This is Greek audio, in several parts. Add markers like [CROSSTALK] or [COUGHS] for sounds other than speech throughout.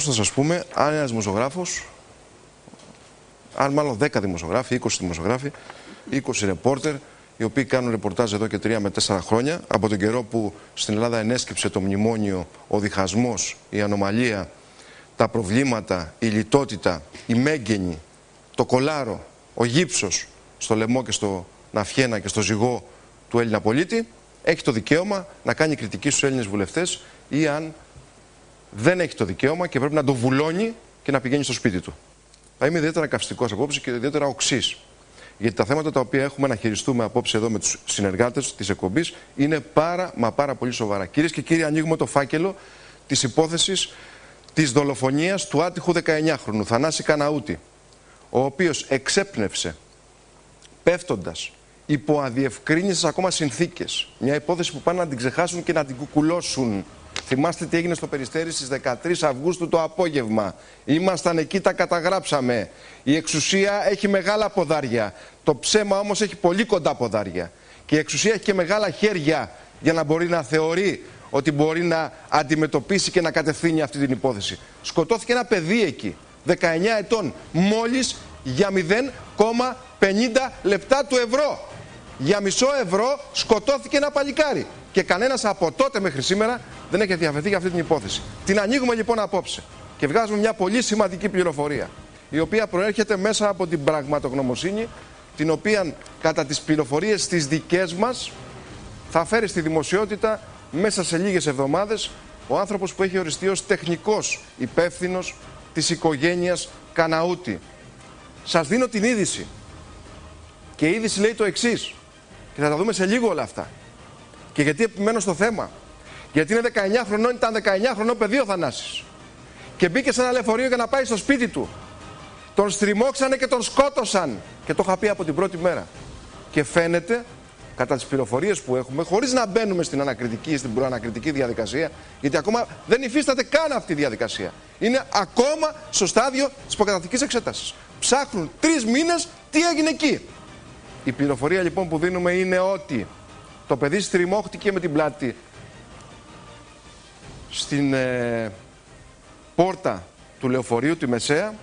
Και βεβαίω θα σας πούμε, αν ένας δημοσιογράφος, αν μάλλον 10 δημοσιογράφοι, 20 δημοσιογράφοι, 20 ρεπόρτερ, οι οποίοι κάνουν ρεπορτάζ εδώ και 3 με 4 χρόνια, από τον καιρό που στην Ελλάδα ενέσκυψε το μνημόνιο, ο διχασμός, η ανομαλία, τα προβλήματα, η λιτότητα, η μέγενη, το κολάρο, ο γύψος στο λαιμό και στο ναφιένα και στο ζυγό του Έλληνα πολίτη, έχει το δικαίωμα να κάνει κριτική στους Έλληνες βουλευτές ή αν δεν έχει το δικαίωμα και πρέπει να το βουλώνει και να πηγαίνει στο σπίτι του. Θα είμαι ιδιαίτερα καυστικός απόψε και ιδιαίτερα οξύς. Γιατί τα θέματα τα οποία έχουμε να χειριστούμε απόψε εδώ με τους συνεργάτες της εκπομπής είναι πάρα μα πάρα πολύ σοβαρά. Κυρίες και κύριοι, ανοίγουμε το φάκελο της υπόθεσης της δολοφονίας του άτυχου 19χρονου Θανάση Καναούτη, ο οποίος εξέπνευσε πέφτοντας υπό αδιευκρίνησε ακόμα συνθήκες. Μια υπόθεση που πάνε να την ξεχάσουν και να την κουκουλώσουν Θυμάστε τι έγινε στο Περιστέρι στις 13 Αυγούστου το απόγευμα. Ήμασταν εκεί, τα καταγράψαμε. Η εξουσία έχει μεγάλα ποδάρια. Το ψέμα όμως έχει πολύ κοντά ποδάρια. Και η εξουσία έχει και μεγάλα χέρια για να μπορεί να θεωρεί ότι μπορεί να αντιμετωπίσει και να κατευθύνει αυτή την υπόθεση. Σκοτώθηκε ένα παιδί εκεί, 19 ετών, μόλις για 0,50 λεπτά του ευρώ. Για μισό ευρώ σκοτώθηκε ένα παλικάρι. Και κανένας από τότε μέχρι σήμερα δεν έχει διαφερθεί για αυτή την υπόθεση. Την ανοίγουμε λοιπόν απόψε και βγάζουμε μια πολύ σημαντική πληροφορία, η οποία προέρχεται μέσα από την πραγματογνωμοσύνη, την οποία κατά τις πληροφορίες τις δικές μας θα φέρει στη δημοσιότητα μέσα σε λίγες εβδομάδες ο άνθρωπος που έχει οριστεί ως τεχνικός υπεύθυνος της οικογένειας Καναούτη. Σας δίνω την είδηση. Και η είδηση λέει το εξής. Και θα τα δούμε σε λίγο όλα αυτά. Και γιατί επιμένω στο θέμα. Γιατί είναι 19 χρονών, ήταν 19 χρονών παιδί ο Θανάσης. Και μπήκε σε ένα λεωφορείο για να πάει στο σπίτι του. Τον στριμώξανε και τον σκότωσαν. Και το είχα πει από την πρώτη μέρα. Και φαίνεται, κατά τις πληροφορίες που έχουμε, χωρίς να μπαίνουμε στην ανακριτική, στην προανακριτική διαδικασία, γιατί ακόμα δεν υφίσταται καν αυτή η διαδικασία. Είναι ακόμα στο στάδιο της προκατακτικής εξέτασης. Ψάχνουν τρεις μήνες τι έγινε εκεί. Η πληροφορία λοιπόν που δίνουμε είναι ότι το παιδί στριμώχτηκε με την πλάτη στην ε, πόρτα του λεωφορείου, τη Μεσαία.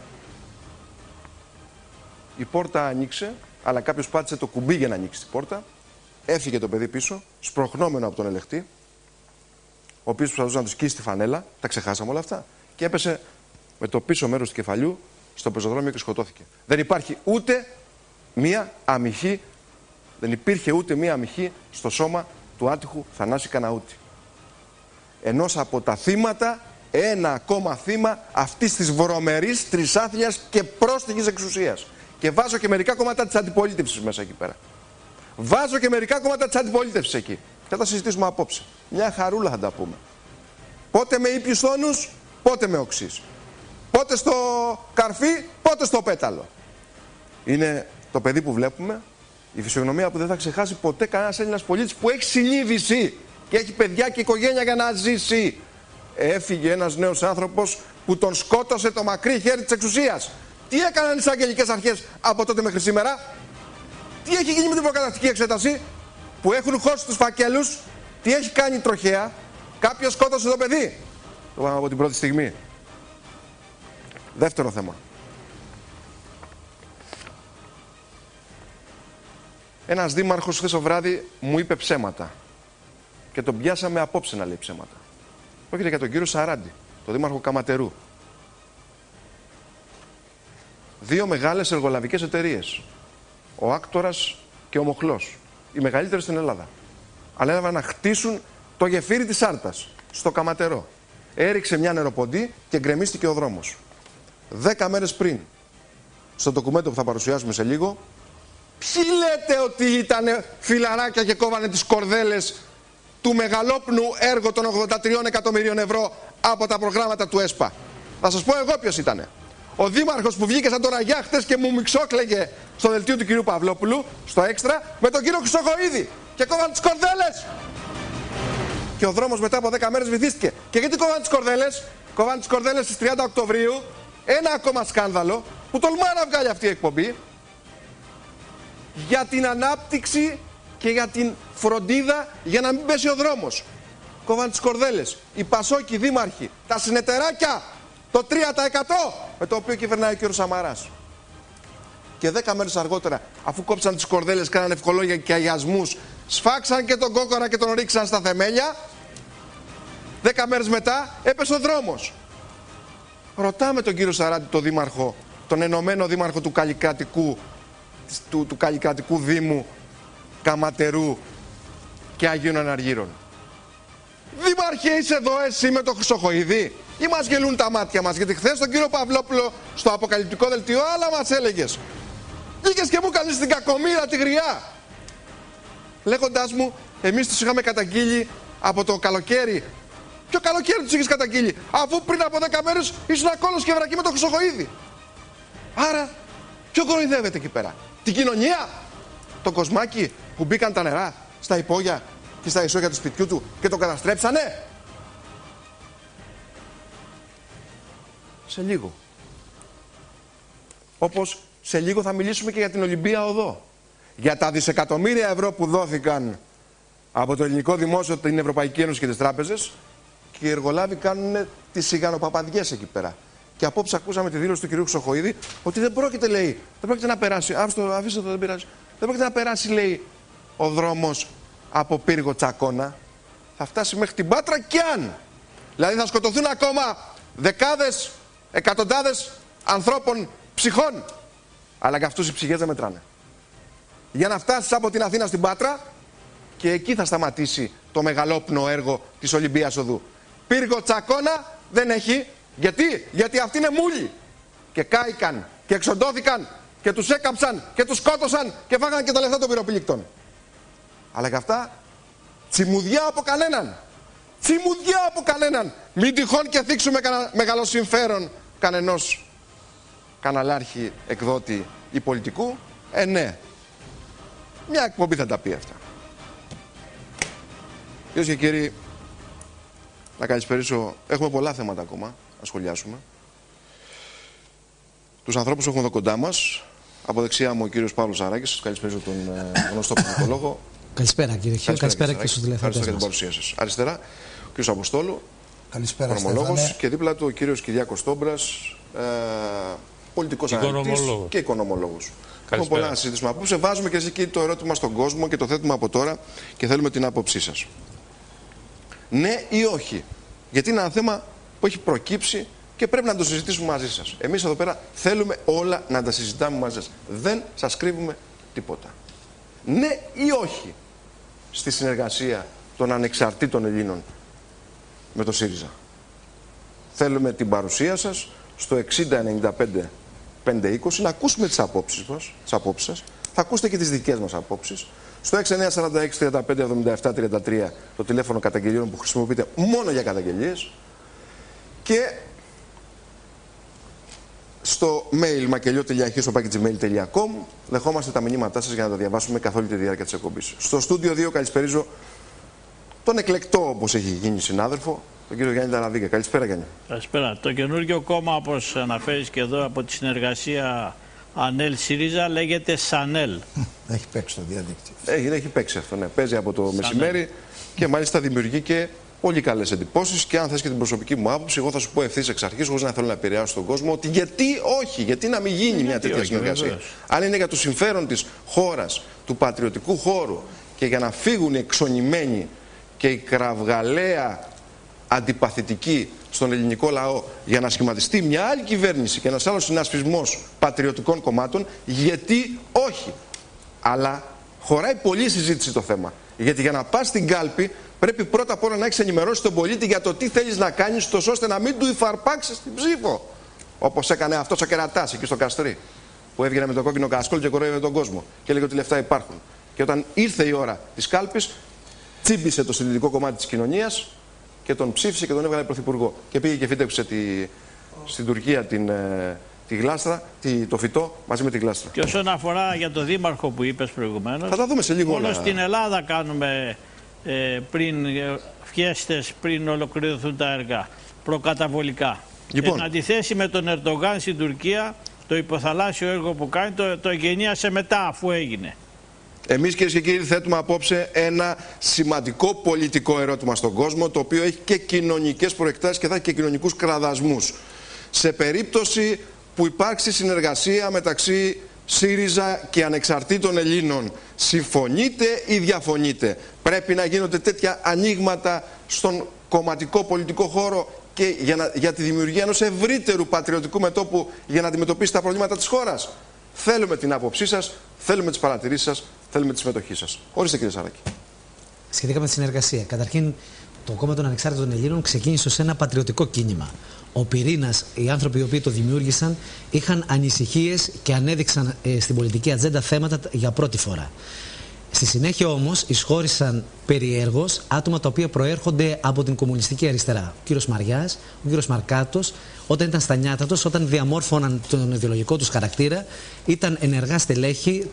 Η πόρτα άνοιξε, αλλά κάποιος πάτησε το κουμπί για να ανοίξει την πόρτα. Έφυγε το παιδί πίσω, σπροχνόμενο από τον ελεχτή, ο οποίος προσπαθούσε να του σκίσει τη φανέλα. Τα ξεχάσαμε όλα αυτά. Και έπεσε με το πίσω μέρος του κεφαλιού στο πεζοδρόμιο και σκοτώθηκε. Δεν υπάρχει ούτε μία αμυχή, δεν υπήρχε ούτε μία αμυχή στο σώμα του άτυχου Θανάση Καναούτη ενός από τα θύματα, ένα ακόμα θύμα αυτής της βρωμερής, τρισάθλιας και πρόστιχης εξουσίας. Και βάζω και μερικά κόμματα της αντιπολίτευσης μέσα εκεί πέρα. Βάζω και μερικά κόμματα της αντιπολίτευσης εκεί. Και θα τα συζητήσουμε απόψε. Μια χαρούλα θα τα πούμε. Πότε με ήπιους τόνους, πότε με οξύς. Πότε στο καρφί, πότε στο πέταλο. Είναι το παιδί που βλέπουμε, η φυσιογνωμία που δεν θα ξεχάσει ποτέ κανένας Έλληνας πολίτης που έχει συνείδηση και έχει παιδιά και οικογένεια για να ζήσει. Έφυγε ένας νέος άνθρωπος που τον σκότωσε το μακρύ χέρι της εξουσίας. Τι έκαναν οι αγγελικές αρχές από τότε μέχρι σήμερα; Τι έχει γίνει με την προκατακτική εξέταση; Που έχουν χώσει τους φακέλους; Τι έχει κάνει η τροχέα; Κάποιος σκότωσε το παιδί; Το πάμε από την πρώτη στιγμή. Δεύτερο θέμα. Ένας δήμαρχος χθες το βράδυ μου είπε ψέματα και τον πιάσαμε απόψε να λέει ψέματα. Πρόκειται για τον κύριο Σαράντη, τον δήμαρχο Καματερού. Δύο μεγάλες εργολαβικές εταιρείες. Ο Άκτορας και ο Μοχλός. Οι μεγαλύτερες στην Ελλάδα. Αλλά έλαβαν να χτίσουν το γεφύρι της Άρτα στο Καματερό. Έριξε μια νεροποντή και γκρεμίστηκε ο δρόμος. Δέκα μέρες πριν, στο ντοκουμέντο που θα παρουσιάσουμε σε λίγο, ποιοι λέτε ότι ήταν φιλαράκια και κόβανε τις κορδέλες του μεγαλόπνου έργου των 83 εκατομμυρίων ευρώ από τα προγράμματα του ΕΣΠΑ; Θα σας πω εγώ ποιος ήταν. Ο δήμαρχος που βγήκε σαν τώρα για και μου μιξόκλεγε στο δελτίο του κυρίου Παυλόπουλου, στο έξτρα, με τον κύριο Χρυσοχοίδη και κόβαν τις κορδέλες. Και ο δρόμος μετά από 10 μέρες βυθίστηκε. Και γιατί κόβαν τις κορδέλες; Κόβαν τις κορδέλες στις 30 Οκτωβρίου. Ένα ακόμα σκάνδαλο που τολμά να βγάλει αυτή η εκπομπή για την ανάπτυξη και για την φροντίδα για να μην πέσει ο δρόμος. Κόβαν τις κορδέλες, οι Πασόκοι δήμαρχοι, τα συνεταιράκια Το 3% με το οποίο κυβερνάει ο κ. Σαμαράς. Και 10 μέρες αργότερα, αφού κόψαν τις κορδέλες, κάνανε ευχολόγια και αγιασμούς, σφάξαν και τον κόκορα και τον ρίξαν στα θεμέλια. 10 μέρες μετά έπεσε ο δρόμος. Ρωτάμε τον κύριο Σαράτη, τον δήμαρχο, τον ενωμένο δήμαρχο του καλλικρατικού, του, του καλλικρατικού δήμου Καματερού και Αγίων Αναργύρων. Δήμαρχε είσαι εδώ εσύ με το Χρυσοχοίδη ή μας γελούν τα μάτια μας γιατί χθες τον κύριο Παυλόπουλο στο αποκαλυπτικό δελτίο άλλα μας έλεγες. Βγήκες και μου κάνεις την κακομήρα τη γριά. Λέγοντάς μου εμείς τους είχαμε καταγγείλει από το καλοκαίρι Ποιο καλοκαίρι τους είχες καταγγείλει, αφού πριν από 10 μέρες ήσουν ακόλος και βρακή με το Χρυσοχοίδη. Άρα, ποιο κοροϊδεύεται εκεί πέρα, την κοινωνία, το κοσμάκι που μπήκαν τα νερά στα υπόγεια και στα ισόγεια του σπιτιού του και το καταστρέψανε. Σε λίγο. Όπως σε λίγο θα μιλήσουμε και για την Ολυμπία Οδό. Για τα δισεκατομμύρια ευρώ που δόθηκαν από το ελληνικό δημόσιο, την Ευρωπαϊκή Ένωση και τις τράπεζες και οι εργολάβοι κάνουν τις σιγανοπαπαδιέ εκεί πέρα. Και απόψε ακούσαμε τη δήλωση του κ. Ξοχοίδη ότι δεν πρόκειται, λέει, δεν πρόκειται να περάσει. Άφησε το, αφήστε το, δεν πειράζει. Δεν πρόκειται να περάσει, λέει, ο δρόμος από πύργο τσακώνα. Θα φτάσει μέχρι την Πάτρα και αν. Δηλαδή θα σκοτωθούν ακόμα δεκάδες, εκατοντάδες ανθρώπων ψυχών. Αλλά και αυτούς οι ψυχές δεν μετράνε. Για να φτάσεις από την Αθήνα στην Πάτρα και εκεί θα σταματήσει το μεγαλόπνο έργο της Ολυμπίας Οδού. Πύργο τσακώνα δεν έχει. Γιατί, γιατί αυτοί είναι μούλοι. Και κάηκαν και εξοντώθηκαν και τους έκαψαν και τους σκότωσαν και φάγανε και τα λεφτά των πυροπλήκτων. Αλλά και αυτά τσιμουδιά από κανέναν. Τσιμουδιά από κανέναν. Μην τυχόν και θίξουμε κανένα μεγάλο συμφέρον κανενός καναλάρχη, εκδότη ή πολιτικού. Ε, ναι. Μια εκπομπή θα τα πει αυτά. Κυρίες και κύριοι, να καλησπερίσω. Έχουμε πολλά θέματα ακόμα να σχολιάσουμε. Τους ανθρώπους που έχουμε εδώ κοντά μας. Από δεξιά μου ο κύριος Παύλος Αράκης. Σας καλησπέριζω τον ε, γνωστό πολιτικολόγο. Καλησπέρα κύριε Χιό, καλησπέρα, και στους τηλεφωνικού. Ευχαριστώ για την παρουσία σας. Αριστερά, ο κύριος Αποστόλου. Καλησπέρα, Και δίπλα του ο κύριος Κυριάκος Τόμπρα, ε, πολιτικός αναλυτής και οικονομολόγος. Έχουμε πολλά να συζητήσουμε απόψε. Βάζουμε και εσεί το ερώτημα στον κόσμο και το θέτουμε από τώρα και θέλουμε την άποψή σας ναι ή όχι. Γιατί είναι ένα θέμα που έχει προκύψει και πρέπει να το συζητήσουμε μαζί σας. Εμείς εδώ πέρα θέλουμε όλα να τα συζητάμε μαζί σας. Δεν σας κρύβουμε τίποτα. Ναι ή όχι στη συνεργασία των ανεξαρτήτων Ελλήνων με το ΣΥΡΙΖΑ. Θέλουμε την παρουσία σας στο 60-95-520 να ακούσουμε τις απόψεις μας, τις απόψεις σας. Θα ακούσετε και τις δικές μας απόψεις. Στο 6946 35 77 33 το τηλέφωνο καταγγελίων που χρησιμοποιείται μόνο για καταγγελίες και στο mail μακελιό.gmail.com δεχόμαστε τα μηνύματά σας για να τα διαβάσουμε καθ' όλη τη διάρκεια της εκπομπής. Στο στούντιο 2 καλησπερίζω τον εκλεκτό όπως έχει γίνει συνάδελφο, τον κύριο Γιάννη Ταραβίκα. Καλησπέρα Γιάννη. Καλησπέρα. Το καινούργιο κόμμα όπως αναφέρεις και εδώ από τη συνεργασία Ανέλ ΣΥΡΙΖΑ λέγεται Σανέλ. [LAUGHS] Έχει παίξει το διαδίκτυο. Έχει, έχει παίξει αυτό, ναι. Παίζει από το Σανέλ. μεσημέρι και μάλιστα δημιουργεί και πολύ καλές εντυπώσεις. Και αν θες και την προσωπική μου άποψη, εγώ θα σου πω ευθύς εξ αρχής, χωρίς να θέλω να επηρεάσω τον κόσμο, ότι γιατί όχι, γιατί να μην γίνει μια τέτοια συνεργασία. Αν είναι για το συμφέρον της χώρας, του πατριωτικού χώρου και για να φύγουν οι εξονημένοι και η κραυγαλαία αντιπαθητική στον ελληνικό λαό για να σχηματιστεί μια άλλη κυβέρνηση και ένας άλλος συνασπισμός πατριωτικών κομμάτων, γιατί όχι. Αλλά χωράει πολύ συζήτηση το θέμα. Γιατί για να πας στην κάλπη πρέπει πρώτα απ' όλα να έχεις ενημερώσει τον πολίτη για το τι θέλεις να κάνεις, ώστε να μην του υφαρπάξεις την ψήφο. Όπως έκανε αυτός ο κερατάς εκεί στο Καστρί. Που έβγαινε με το κόκκινο κασκόλ και κοροϊδεύε τον κόσμο. Και έλεγε ότι λεφτά υπάρχουν. Και όταν ήρθε η ώρα της κάλπης, τσίμπησε το συντηρητικό κομμάτι της κοινωνίας και τον ψήφισε και τον έβγαλε πρωθυπουργό. Και πήγε και φύτεψε τη, στην Τουρκία την, ε, τη γλάστρα, τη, το φυτό μαζί με τη γλάστρα. Και όσον αφορά για το δήμαρχο που είπες προηγουμένως, θα τα δούμε σε λίγο. Μόνο στην Ελλάδα κάνουμε ε, πριν ε, φιέστες, πριν ολοκληρωθούν τα έργα, προκαταβολικά. Λοιπόν. Εν αντιθέσει με τον Ερντογάν στην Τουρκία, το υποθαλάσσιο έργο που κάνει το, το εγγενίασε μετά αφού έγινε. Εμείς κυρίες και κύριοι θέτουμε απόψε ένα σημαντικό πολιτικό ερώτημα στον κόσμο το οποίο έχει και κοινωνικές προεκτάσεις και θα έχει και κοινωνικούς κραδασμούς. σε περίπτωση που υπάρξει συνεργασία μεταξύ ΣΥΡΙΖΑ και ανεξαρτήτων Ελλήνων. Συμφωνείτε ή διαφωνείτε. Πρέπει να γίνονται τέτοια ανοίγματα στον κομματικό πολιτικό χώρο και για, να, για τη δημιουργία ενός ευρύτερου πατριωτικού μετόπου για να αντιμετωπίσει τα προβλήματα της χώρας. Θέλουμε την άποψή σας, θέλουμε τις παρατηρήσεις σας, θέλουμε τη συμμετοχή σας. Ορίστε κύριε Σαράκη. Σχετικά με τη συνεργασία. Καταρχήν, το κόμμα των Ανεξάρτητων Ελλήνων ξεκίνησε ως ένα πατριωτικό κίνημα. Ο πυρήνας, οι άνθρωποι οι οποίοι το δημιούργησαν, είχαν ανησυχίες και ανέδειξαν ε, στην πολιτική ατζέντα θέματα για πρώτη φορά. Στη συνέχεια όμως εισχώρησαν περιέργως άτομα τα οποία προέρχονται από την κομμουνιστική αριστερά. Ο κύριος Μαριάς, ο κύριος Μαρκάτος, όταν ήταν στα νιάτα τους, όταν διαμόρφωναν τον ιδεολογικό τους χαρακτήρα, ήταν ενεργά στελέχη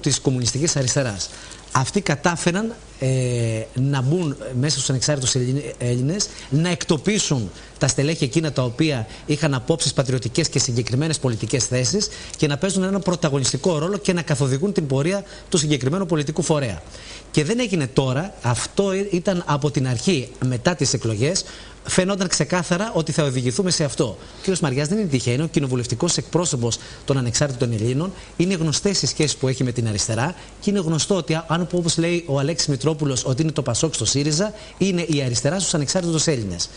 της κομμουνιστικής αριστεράς. Αυτοί κατάφεραν ε, να μπουν μέσα στους ανεξάρτητους Έλληνες, να εκτοπίσουν τα στελέχη εκείνα τα οποία είχαν απόψεις πατριωτικές και συγκεκριμένες πολιτικές θέσεις και να παίζουν ένα πρωταγωνιστικό ρόλο και να καθοδηγούν την πορεία του συγκεκριμένου πολιτικού φορέα. Και δεν έγινε τώρα, αυτό ήταν από την αρχή μετά τις εκλογές, φαινόταν ξεκάθαρα ότι θα οδηγηθούμε σε αυτό. Ο κ. Μαριάς δεν είναι τυχαίο, είναι ο κοινοβουλευτικός εκπρόσωπος των ανεξάρτητων Ελλήνων. Είναι γνωστές οι σχέσεις που έχει με την αριστερά και είναι γνωστό ότι, αν όπως λέει ο Αλέξης Μητρόπουλος, ότι είναι το Πασόκ στο ΣΥΡΙΖΑ, είναι η αριστερά στους ανεξάρτητους Έλληνες.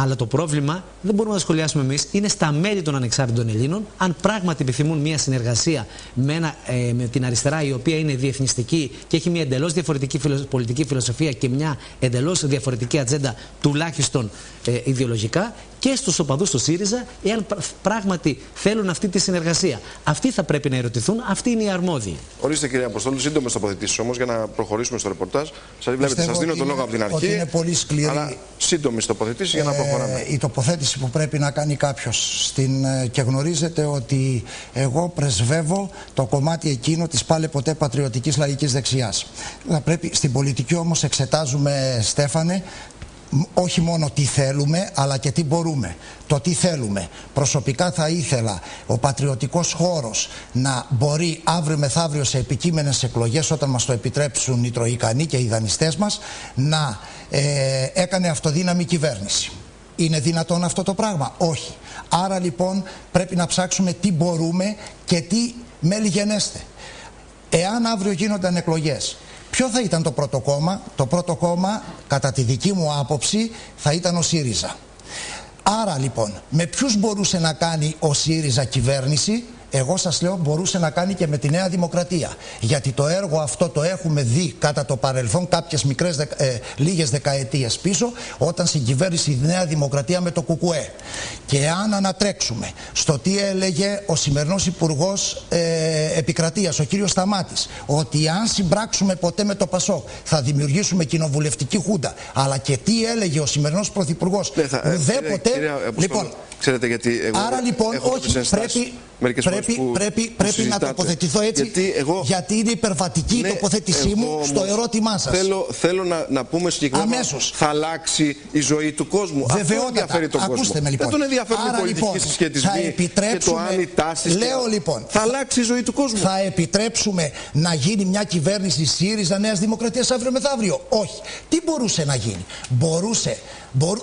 Αλλά το πρόβλημα δεν μπορούμε να το σχολιάσουμε εμείς. Είναι στα μέλη των ανεξάρτητων Ελλήνων. Αν πράγματι επιθυμούν μια συνεργασία με, ένα, ε, με την αριστερά, η οποία είναι διεθνιστική και έχει μια εντελώς διαφορετική πολιτική φιλοσοφία και μια εντελώς διαφορετική ατζέντα, τουλάχιστον ε, ιδεολογικά, και στους οπαδούς του ΣΥΡΙΖΑ, εάν πράγματι θέλουν αυτή τη συνεργασία. Αυτοί θα πρέπει να ερωτηθούν, αυτοί είναι οι αρμόδιοι. Ορίστε, κύριε Αποστόλου, σύντομες τοποθετήσεις όμως για να προχωρήσουμε στο ρεπορτάζ. Σα βλέπετε, σας δίνω τον λόγο από την αρχή. Ότι είναι πολύ σκληρή. Αλλά σύντομες τοποθετήσεις για να προχωράμε. Ε, η τοποθέτηση που πρέπει να κάνει κάποιος. Ε, και γνωρίζετε ότι εγώ πρεσβεύω το κομμάτι εκείνο της πάλι ποτέ πατριωτικής λαϊκής δεξιάς. Πρέπει στην πολιτική όμως εξετάζουμε, Στέφανε, όχι μόνο τι θέλουμε αλλά και τι μπορούμε. Το τι θέλουμε. Προσωπικά θα ήθελα ο πατριωτικός χώρος να μπορεί αύριο μεθαύριο σε επικείμενες εκλογές όταν μας το επιτρέψουν οι τροϊκανοί και οι δανειστές μας να ε, έκανε αυτοδύναμη κυβέρνηση. Είναι δυνατόν αυτό το πράγμα; Όχι. Άρα λοιπόν πρέπει να ψάξουμε τι μπορούμε και τι μέλη γενέστε. Εάν αύριο γίνονταν εκλογές Ποιο θα ήταν το πρώτο κόμμα; Το πρώτο κόμμα, κατά τη δική μου άποψη, θα ήταν ο ΣΥΡΙΖΑ. Άρα λοιπόν, με ποιους μπορούσε να κάνει ο ΣΥΡΙΖΑ κυβέρνηση, εγώ σας λέω μπορούσε να κάνει και με τη Νέα Δημοκρατία. Γιατί το έργο αυτό το έχουμε δει κατά το παρελθόν κάποιες μικρές δε, ε, λίγες δεκαετίες πίσω όταν συγκυβέρνησε η Νέα Δημοκρατία με το ΚΚΕ. Και αν ανατρέξουμε στο τι έλεγε ο σημερινός υπουργός ε, Επικρατείας, ο κύριος Σταμάτης, ότι αν συμπράξουμε ποτέ με το ΠΑΣΟΚ θα δημιουργήσουμε κοινοβουλευτική χούντα, αλλά και τι έλεγε ο σημερινός πρωθυπουργός, ναι, θα, ουδέποτε... λοιπόν, Ξέρετε γιατί εγώ Άρα λοιπόν, όχι, πρέπει, πρέπει, που, πρέπει, πρέπει να τοποθετηθώ έτσι, γιατί, εγώ, γιατί είναι υπερβατική η ναι, τοποθέτησή μου στο ερώτημά σας. Θέλω, θέλω να, να πούμε συγκεκριμένα Αμέσως. θα αλλάξει η ζωή του κόσμου. Βεβαιότατα. Αυτό ενδιαφέρει τον Ακούστε κόσμο. Με, λοιπόν. Δεν τον ενδιαφέρουν οι πολιτικοί λοιπόν, συσχετισμοί και το αν οι τάσεις. Λέω λοιπόν. Θα αλλάξει η ζωή του κόσμου. Θα επιτρέψουμε να γίνει μια κυβέρνηση ΣΥΡΙΖΑ Νέας Δημοκρατίας αύριο μεθαύριο; Όχι. Τι μπορούσε να γίνει; Μπορούσε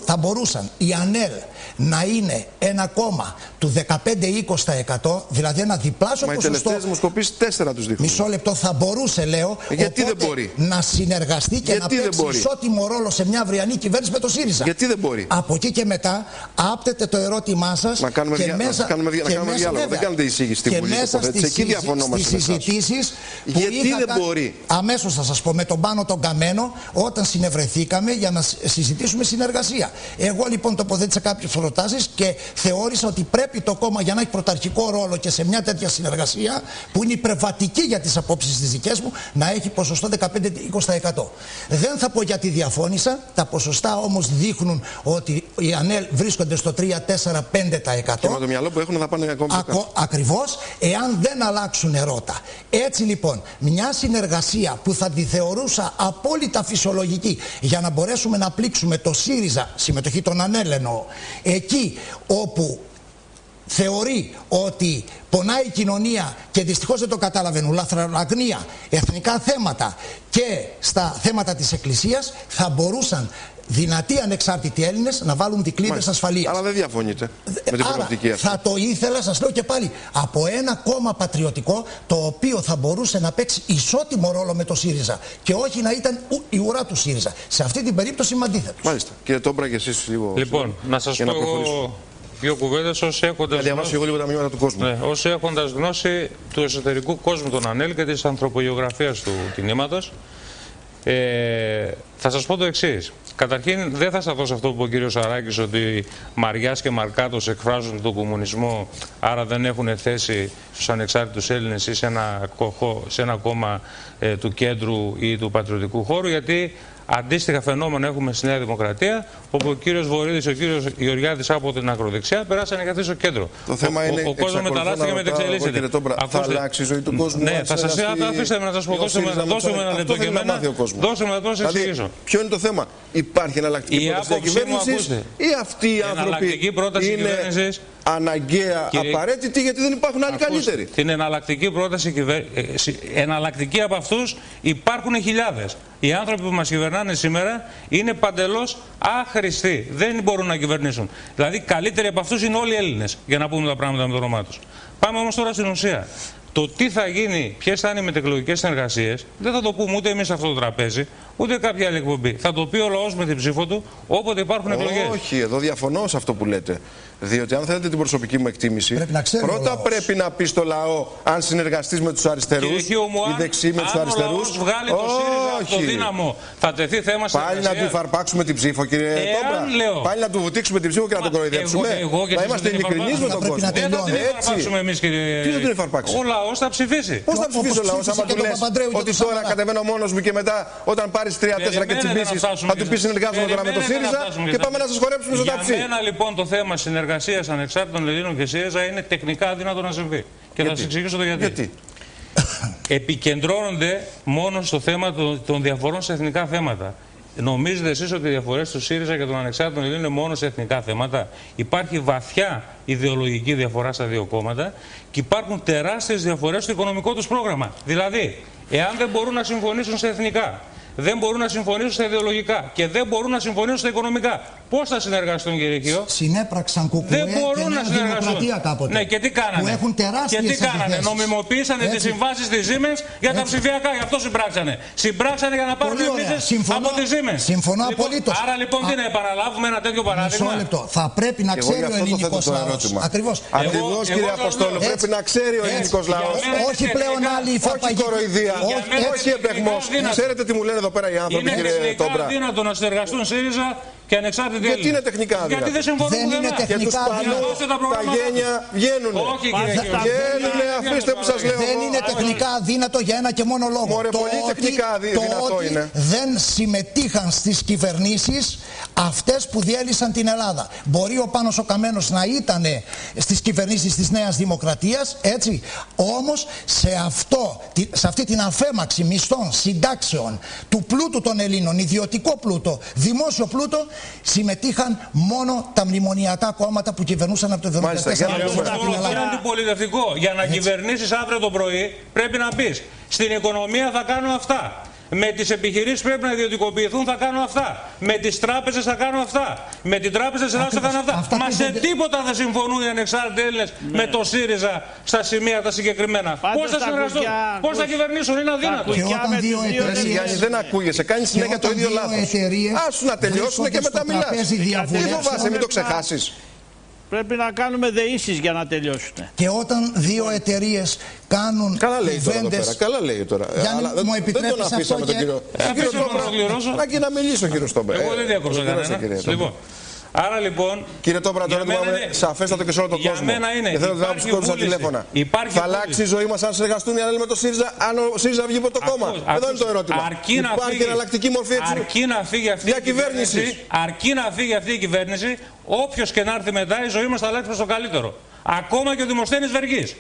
θα μπορούσαν η ΑΝΕΛ να είναι ένα κόμμα του 15-20%, δηλαδή ένα διπλάσιο Μα ποσοστό. Μα οι δημοσκοπήσεις 4 τους δείχνουν. Μισό λεπτό θα μπορούσε, λέω, ε, Γιατί δεν μπορεί; να συνεργαστεί και Γιατί να παίξει ισότιμο ρόλο σε μια αυριανή κυβέρνηση με το ΣΥΡΙΖΑ. Γιατί δεν μπορεί; Από εκεί και μετά, άπτεται το ερώτημά σας. Μα κάνουμε, και δια... μέσα... να κάνουμε, και μέσα... διάλογο. Δεν κάνετε εισήγηση στην Βουλή. μέσα Εκεί διαφωνόμαστε. Στις συζητήσεις. Γιατί δεν μπορεί; Αμέσως θα σας πω με τον πάνω τον Καμένο, όταν συνευρεθήκαμε για να συζητήσουμε συνεργασία. Εγώ λοιπόν τοποθέτησα κάποιε προτάσεις και θεώρησα ότι πρέπει το κόμμα για να έχει πρωταρχικό ρόλο και σε μια τέτοια συνεργασία που είναι υπερβατική για τις απόψεις της δικές μου να έχει ποσοστό 15-20%. Δεν θα πω γιατί διαφώνησα. Τα ποσοστά όμως δείχνουν ότι οι ΑΝΕΛ βρίσκονται στο 3-4-5%. Και με το μυαλό που έχουν θα πάνε ακόμη Ακο, Ακριβώς, εάν δεν αλλάξουν ερώτα. Έτσι λοιπόν, μια συνεργασία που θα τη θεωρούσα απόλυτα φυσιολογική για να μπορέσουμε να πλήξουμε το ΣΥΡΙΖΑ, συμμετοχή των ΑΝΕΛ εννοώ, εκεί όπου θεωρεί ότι πονάει η κοινωνία και δυστυχώς δεν το καταλαβαίνουν, λαθραλαγνία, εθνικά θέματα και στα θέματα της Εκκλησίας θα μπορούσαν δυνατοί ανεξάρτητοι Έλληνες να βάλουν δικλείδε ασφαλείας. Αλλά δεν διαφωνείτε με την προοπτική αυτή. Θα το ήθελα, σας λέω και πάλι, από ένα κόμμα πατριωτικό το οποίο θα μπορούσε να παίξει ισότιμο ρόλο με το ΣΥΡΙΖΑ και όχι να ήταν η ουρά του ΣΥΡΙΖΑ. Σε αυτή την περίπτωση είμαι αντίθετος. Μάλιστα. Κύριε Τόμπρα, και εσείς λίγο. Λοιπόν, να σας πω δύο κουβέντες ω έχοντας. διαβάσω εγώ λίγο τα μηνύματα του κόσμου. Ναι, ω έχοντας γνώση του εσωτερικού κόσμου των ΑΝΕΛ και της ανθρωπογεωγραφίας του κινήματος. Ε, θα σας πω το εξής. Καταρχήν δεν θα σταθώ σε αυτό που είπε ο κύριος Σαράκης ότι Μαριάς και Μαρκάτος εκφράζουν τον κομμουνισμό άρα δεν έχουν θέση στους ανεξάρτητους Έλληνες ή σε ένα, σε ένα κόμμα ε, του κέντρου ή του πατριωτικού χώρου γιατί Αντίστοιχα φαινόμενα έχουμε στη Νέα Δημοκρατία, όπου ο κύριος Βορύδης και ο κύριος Γεωργιάδης από την ακροδεξιά περάσανε καθίσει στο κέντρο. Το θέμα ο, είναι ο, ο κόσμος μεταλλάσσεται και μετεξελίσσεται. Θα αλλάξει η ζωή του κόσμου. Ναι, θα σα αφήστε με να σας πω. Δώστε με ένα λεπτό και εμένα. Δώστε με να το δηλαδή, εξηγήσω. Ποιο είναι το θέμα, Υπάρχει εναλλακτική πρόταση κυβέρνησης ή αυτοί οι άνθρωποι είναι αναγκαία απαραίτητη γιατί δεν υπάρχουν άλλοι καλύτεροι. Την εναλλακτική πρόταση ε, εναλλακτική από αυτούς υπάρχουν χιλιάδες. Οι άνθρωποι που μας κυβερνάνε σήμερα είναι παντελώς άχρηστοι. Δεν μπορούν να κυβερνήσουν. Δηλαδή, καλύτεροι από αυτούς είναι όλοι οι Έλληνες, για να πούμε τα πράγματα με το όνομά τους. Πάμε όμως τώρα στην ουσία. Το τι θα γίνει, ποιες θα είναι οι μετεκλογικές συνεργασίες, δεν θα το πούμε ούτε εμείς σε αυτό το τραπέζι, ούτε κάποια άλλη εκπομπή. Θα το πει ο λαό με την ψήφο του όποτε υπάρχουν εκλογέ. Όχι, εδώ διαφωνώ σε αυτό που λέτε. Διότι αν θέλετε την προσωπική μου εκτίμηση, πρέπει να πρώτα πρέπει να πει στο λαό αν συνεργαστεί με του αριστερού ή δεξί με του αριστερού. Αν βγάλει το ΣΥΡΙΖΑ από το δύναμο, θα τεθεί θέμα Πάλι να του υφαρπάξουμε την ψήφο, κύριε Τόμπρα. Λέω... Πάλι να του βουτήξουμε την ψήφο και να τον κοροϊδέψουμε. να είμαστε ειλικρινεί με τον κόσμο. Δεν θα την υφαρπάξουμε εμεί, κύριε. Τι θα την υφαρπάξει. Ο λαό θα ψηφίσει. Πώ θα ψηφίσει ο λαό, άμα του λε ότι τώρα κατεβαίνω μόνο μου και μετά όταν πάρει 3-4 και τσιμπήσεις θα του πεις συνεργάζομαι με το ΣΥΡΙΖΑ και πάμε να σα χορέψουμε στο ταψί. Για μένα λοιπόν το θέμα συνεργασίας ανεξάρτητα των Ελλήνων και ΣΥΡΙΖΑ είναι τεχνικά αδύνατο να συμβεί. Και θα σας εξηγήσω το γιατί. γιατί; [COUGHS] Επικεντρώνονται μόνο στο θέμα των διαφορών σε εθνικά θέματα. Νομίζετε εσείς ότι οι διαφορές του ΣΥΡΙΖΑ και των ανεξάρτητων Ελλήνων είναι μόνο σε εθνικά θέματα; Υπάρχει βαθιά ιδεολογική διαφορά στα δύο κόμματα και υπάρχουν τεράστιες διαφορές στο οικονομικό τους πρόγραμμα. Δηλαδή, εάν δεν μπορούν να συμφωνήσουν σε εθνικά δεν μπορούν να συμφωνήσουν στα ιδεολογικά και δεν μπορούν να συμφωνήσουν στα οικονομικά. Πώς θα συνεργαστούν, κύριε Χίο; Συνέπραξαν κουκουέ δεν μπορούν και να συνεργαστούν. Κάποτε, ναι, και τι κάνανε; Που έχουν τεράστιες και τι κάνανε; Νομιμοποίησανε τις συμβάσεις της Siemens για τα ψηφιακά. Γι' αυτό συμπράξανε. Συμπράξανε για να πάρουν επίθεση από τη Siemens. Συμφωνώ λοιπόν, απολύτως. Άρα λοιπόν τι να επαναλάβουμε ένα τέτοιο παράδειγμα; Μισό λεπτό. Θα πρέπει να ξέρει ο ελληνικός λαός. Ακριβώς. Ακριβώς, κύριε Αποστόλου. Πρέπει να ξέρει ο ελληνικός λαός. Όχι πλέον άλλη Όχι κοροϊδία. Όχι επεγμός. Ξέρετε τι μου λένε εδώ πέρα οι άνθρωποι, κύριε Τόμπρα. Είναι αδύνατο να συνεργαστούν ΣΥΡΙΖΑ και ανεξάρτητοι Γιατί είναι τεχνικά αδύνατο. Γιατί δεν συμφωνούν δεν είναι τεχνικά αδύνατο. Τα γένια βγαίνουν. Όχι, κύριε Βγαίνουν, αφήστε που σας λέω. Δεν είναι τεχνικά αδύνατο για ένα και μόνο λόγο. Μωρέ, το πολύ τεχνικά δυνατό είναι. Δεν συμμετείχαν στις κυβερνήσεις αυτές που διέλυσαν την Ελλάδα. Μπορεί ο Πάνος ο Καμένος να ήταν στις κυβερνήσεις της Νέας Δημοκρατίας, έτσι; Όμως σε, αυτό, σε αυτή την αφέμαξη μισθών, συντάξεων, του πλούτου των Ελλήνων, ιδιωτικό πλούτο, δημόσιο πλούτο, συμμετείχαν μόνο τα μνημονιακά κόμματα που κυβερνούσαν από το 1974 Είναι αντιπολιτευτικό. Για να κυβερνήσεις αύριο το πρωί πρέπει να πεις στην οικονομία θα κάνω αυτά. Με τις επιχειρήσεις πρέπει να ιδιωτικοποιηθούν, θα κάνω αυτά. Με τις τράπεζες θα κάνω αυτά. Με την τράπεζα της Ελλάδας θα κάνω αυτά. αυτά Μα σε τίποτα δεν συμφωνούν οι ανεξάρτητοι Έλληνες ναι. με το ΣΥΡΙΖΑ στα σημεία τα συγκεκριμένα. Πώς θα συνεργαστούν, πώς θα κυβερνήσουν, είναι αδύνατο. Και όταν δύο εταιρείες. δεν ακούγεσαι, κάνεις συνέχεια το ίδιο λάθος. Άσου να τελειώσουν και μετά μιλάς. Τι φοβάσαι, μην το ξεχάσεις. Πρέπει να κάνουμε δεήσεις για να τελειώσουν. Και όταν δύο εταιρείες κάνουν Καλά λέει τώρα εδώ πέρα. Καλά λέει τώρα. Γιάννη, Αλλά μου επιτρέπεις δεν τον αφήσαμε τον κύριο. Να και να μιλήσω κύριο Στόμπερ. Εγώ δεν διάκοψα κανένα. Λοιπόν, Άρα λοιπόν. Κύριε Τόμπρα, τώρα είπαμε σαφέστατο και σε όλο τον κόσμο. Για μένα είναι. Και θέλω να του κόψω τηλέφωνα. θα αλλάξει η ζωή μας αν συνεργαστούν οι άλλοι με το ΣΥΡΙΖΑ, αν ο ΣΥΡΙΖΑ βγει από το κόμμα. Εδώ είναι το ερώτημα. Αρκεί Υπάρχει εναλλακτική μορφή έτσι. Αρκεί να φύγει αυτή η κυβέρνηση. Αρκεί να φύγει αυτή η κυβέρνηση, όποιος και να έρθει μετά, η ζωή μας θα αλλάξει προς το καλύτερο. Ακόμα και ο Δημοσθένης Βεργής.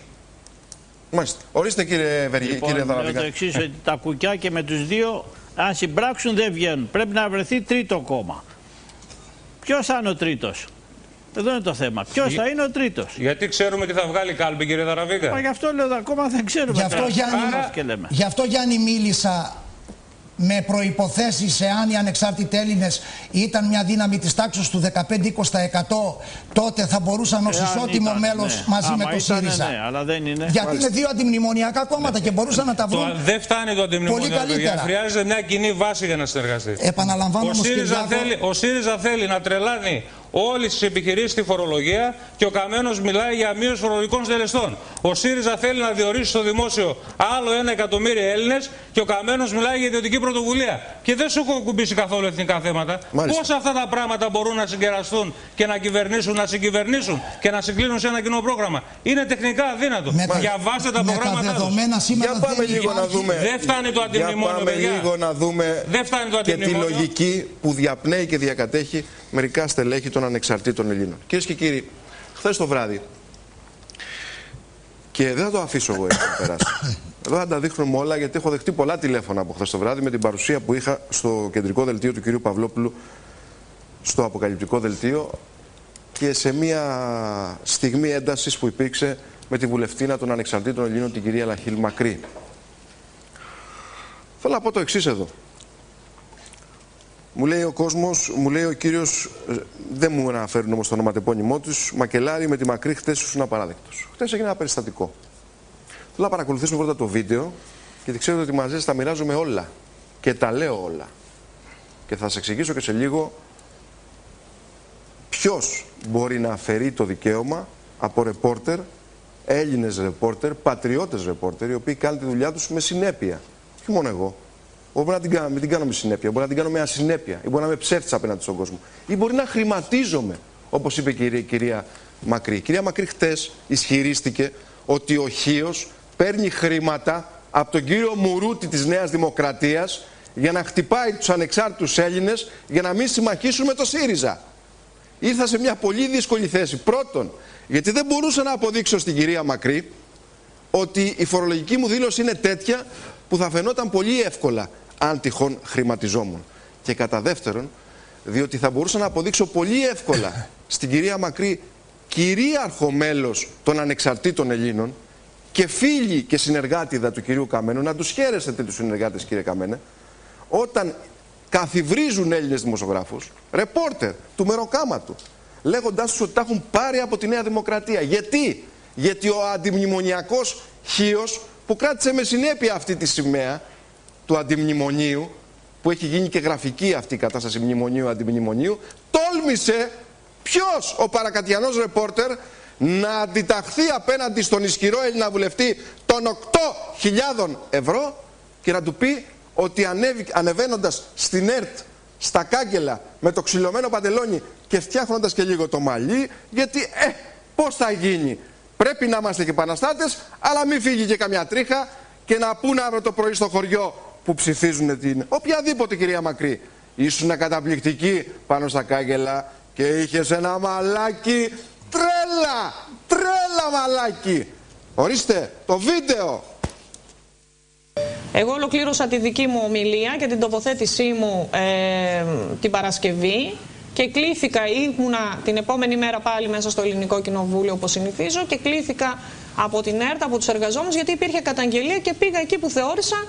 Μάλιστα. Ορίστε κύριε Βεργή, λοιπόν, κύριε το εξής, ότι τα κουκιά και με τους δύο, αν συμπράξουν δεν βγαίνουν. Πρέπει να βρεθεί τρίτο κόμμα. Ποιος θα είναι ο τρίτος; Εδώ είναι το θέμα. Ποιος θα είναι ο τρίτος; Γιατί ξέρουμε τι θα βγάλει η κάλπη, κύριε Δαραβίκα. Μα γι' αυτό λέω ακόμα δεν ξέρουμε. Γι' αυτό, Γιάννη, γι αυτό Γιάννη μίλησα με προϋποθέσεις εάν οι ανεξάρτητοι Έλληνες ήταν μια δύναμη της τάξης του 15-20% τότε θα μπορούσαν ως ισότιμο ήταν, μέλος ναι. μαζί Άμα με το ΣΥΡΙΖΑ. Ναι, αλλά δεν είναι. Γιατί Μάλιστα. είναι δύο αντιμνημονιακά κόμματα και μπορούσαν να τα βρουν. Το, δεν φτάνει το αντιμνημονιακό. Χρειάζεται μια κοινή βάση για να συνεργαστεί. Επαναλαμβάνω ο ΣΥΡΙΖΑ, θέλει, ο ΣΥΡΙΖΑ θέλει να τρελάνει όλε τι επιχειρήσει στη φορολογία και ο Καμένος μιλάει για μείωση φορολογικών συντελεστών. Ο ΣΥΡΙΖΑ θέλει να διορίσει στο δημόσιο άλλο ένα εκατομμύριο Έλληνες και ο Καμένος μιλάει για ιδιωτική πρωτοβουλία. Και δεν σου έχω κουμπίσει καθόλου εθνικά θέματα. Πώ αυτά τα πράγματα μπορούν να συγκεραστούν και να κυβερνήσουν, να συγκυβερνήσουν και να συγκλίνουν σε ένα κοινό πρόγραμμα; Είναι τεχνικά αδύνατο. Με Διαβάστε τα προγράμματα τους. Για πάμε λίγο να δούμε. Δεν φτάνει το αντιμνημόνιο. Για πάμε λίγο να δούμε δεν φτάνει το και τη λογική που διαπνέει και διακατέχει μερικά στελέχη των ανεξαρτήτων Ελλήνων. Κυρίες και κύριοι, χθες το βράδυ, και δεν θα το αφήσω εγώ έτσι να περάσει. Εδώ θα τα δείχνουμε όλα γιατί έχω δεχτεί πολλά τηλέφωνα από χθες το βράδυ με την παρουσία που είχα στο κεντρικό δελτίο του κυρίου Παυλόπουλου στο αποκαλυπτικό δελτίο και σε μια στιγμή έντασης που υπήρξε με τη βουλευτήνα των ανεξαρτήτων Ελλήνων, την κυρία Λαχίλ Μακρύ. Θέλω να πω το εξής εδώ. Μου λέει ο κόσμος, μου λέει ο κύριος, ε, δεν μου αναφέρουν όμως το ονοματεπώνυμό τους, Μακελάρη με τη μακρύ χτε ήσουν απαράδεκτος. Χτε έγινε ένα περιστατικό. Θέλω να παρακολουθήσουμε πρώτα το βίντεο, γιατί ξέρετε ότι μαζί σας τα μοιράζομαι όλα. Και τα λέω όλα. Και θα σα εξηγήσω και σε λίγο ποιος μπορεί να αφαιρεί το δικαίωμα από ρεπόρτερ, Έλληνες ρεπόρτερ, πατριώτες ρεπόρτερ, οι οποίοι κάνουν τη δουλειά τους με συνέπεια. Όχι μόνο εγώ. Μπορεί να την κάνω, μην την κάνω με συνέπεια, μπορεί να την κάνω με ασυνέπεια, ή μπορεί να είμαι ψεύτης απέναντι στον κόσμο. Ή μπορεί να χρηματίζομαι, όπως είπε η κυρία, η κυρία Μακρύ. Η κυρία Μακρύ χτες ισχυρίστηκε ότι ο Χίος παίρνει χρήματα από τον κύριο Μουρούτη της Νέας Δημοκρατίας για να χτυπάει τους ανεξάρτητους Έλληνες για να μην συμμαχίσουν με το ΣΥΡΙΖΑ. Ήρθα σε μια πολύ δύσκολη θέση. Πρώτον, γιατί δεν μπορούσα να αποδείξω στην κυρία Μακρύ ότι η φορολογική μου δήλωση είναι τέτοια που θα φαινόταν πολύ εύκολα αν τυχόν χρηματιζόμουν. Και κατά δεύτερον, διότι θα μπορούσα να αποδείξω πολύ εύκολα [LAUGHS] στην κυρία Μακρύ κυρίαρχο μέλος των ανεξαρτήτων Ελλήνων και φίλοι και συνεργάτηδα του κυρίου Καμένου, να τους χαίρεσετε τους συνεργάτες κύριε Καμένε, όταν καθιβρίζουν Έλληνες δημοσιογράφους, ρεπόρτερ του μεροκάματου, λέγοντάς τους ότι τα έχουν πάρει από τη Νέα Δημοκρατία. Γιατί, Γιατί ο αντιμνημονιακός χίος που κράτησε με συνέπεια αυτή τη σημαία του αντιμνημονίου, που έχει γίνει και γραφική αυτή η κατάσταση μνημονίου-αντιμνημονίου, τόλμησε ποιος ο παρακατιανός ρεπόρτερ να αντιταχθεί απέναντι στον ισχυρό Έλληνα βουλευτή των 8.000 ευρώ και να του πει ότι ανέβη, ανεβαίνοντας στην ΕΡΤ στα κάγκελα με το ξυλωμένο παντελόνι και φτιάχνοντας και λίγο το μαλλί γιατί ε, πώς θα γίνει. Πρέπει να είμαστε και επαναστάτες αλλά μην φύγει και καμιά τρίχα και να πούνε αύριο το πρωί στο χωριό που ψηφίζουν την οποιαδήποτε κυρία Μακρύ ήσουν καταπληκτική πάνω στα κάγκελα και είχες ένα μαλάκι τρέλα, τρέλα μαλάκι. Ορίστε το βίντεο. Εγώ ολοκλήρωσα τη δική μου ομιλία και την τοποθέτησή μου ε, την Παρασκευή και κλήθηκα, ήμουνα την επόμενη μέρα πάλι μέσα στο Ελληνικό Κοινοβούλιο όπως συνηθίζω και κλήθηκα από την ΕΡΤ, από τους εργαζόμενους γιατί υπήρχε καταγγελία και πήγα εκεί που θεώρησα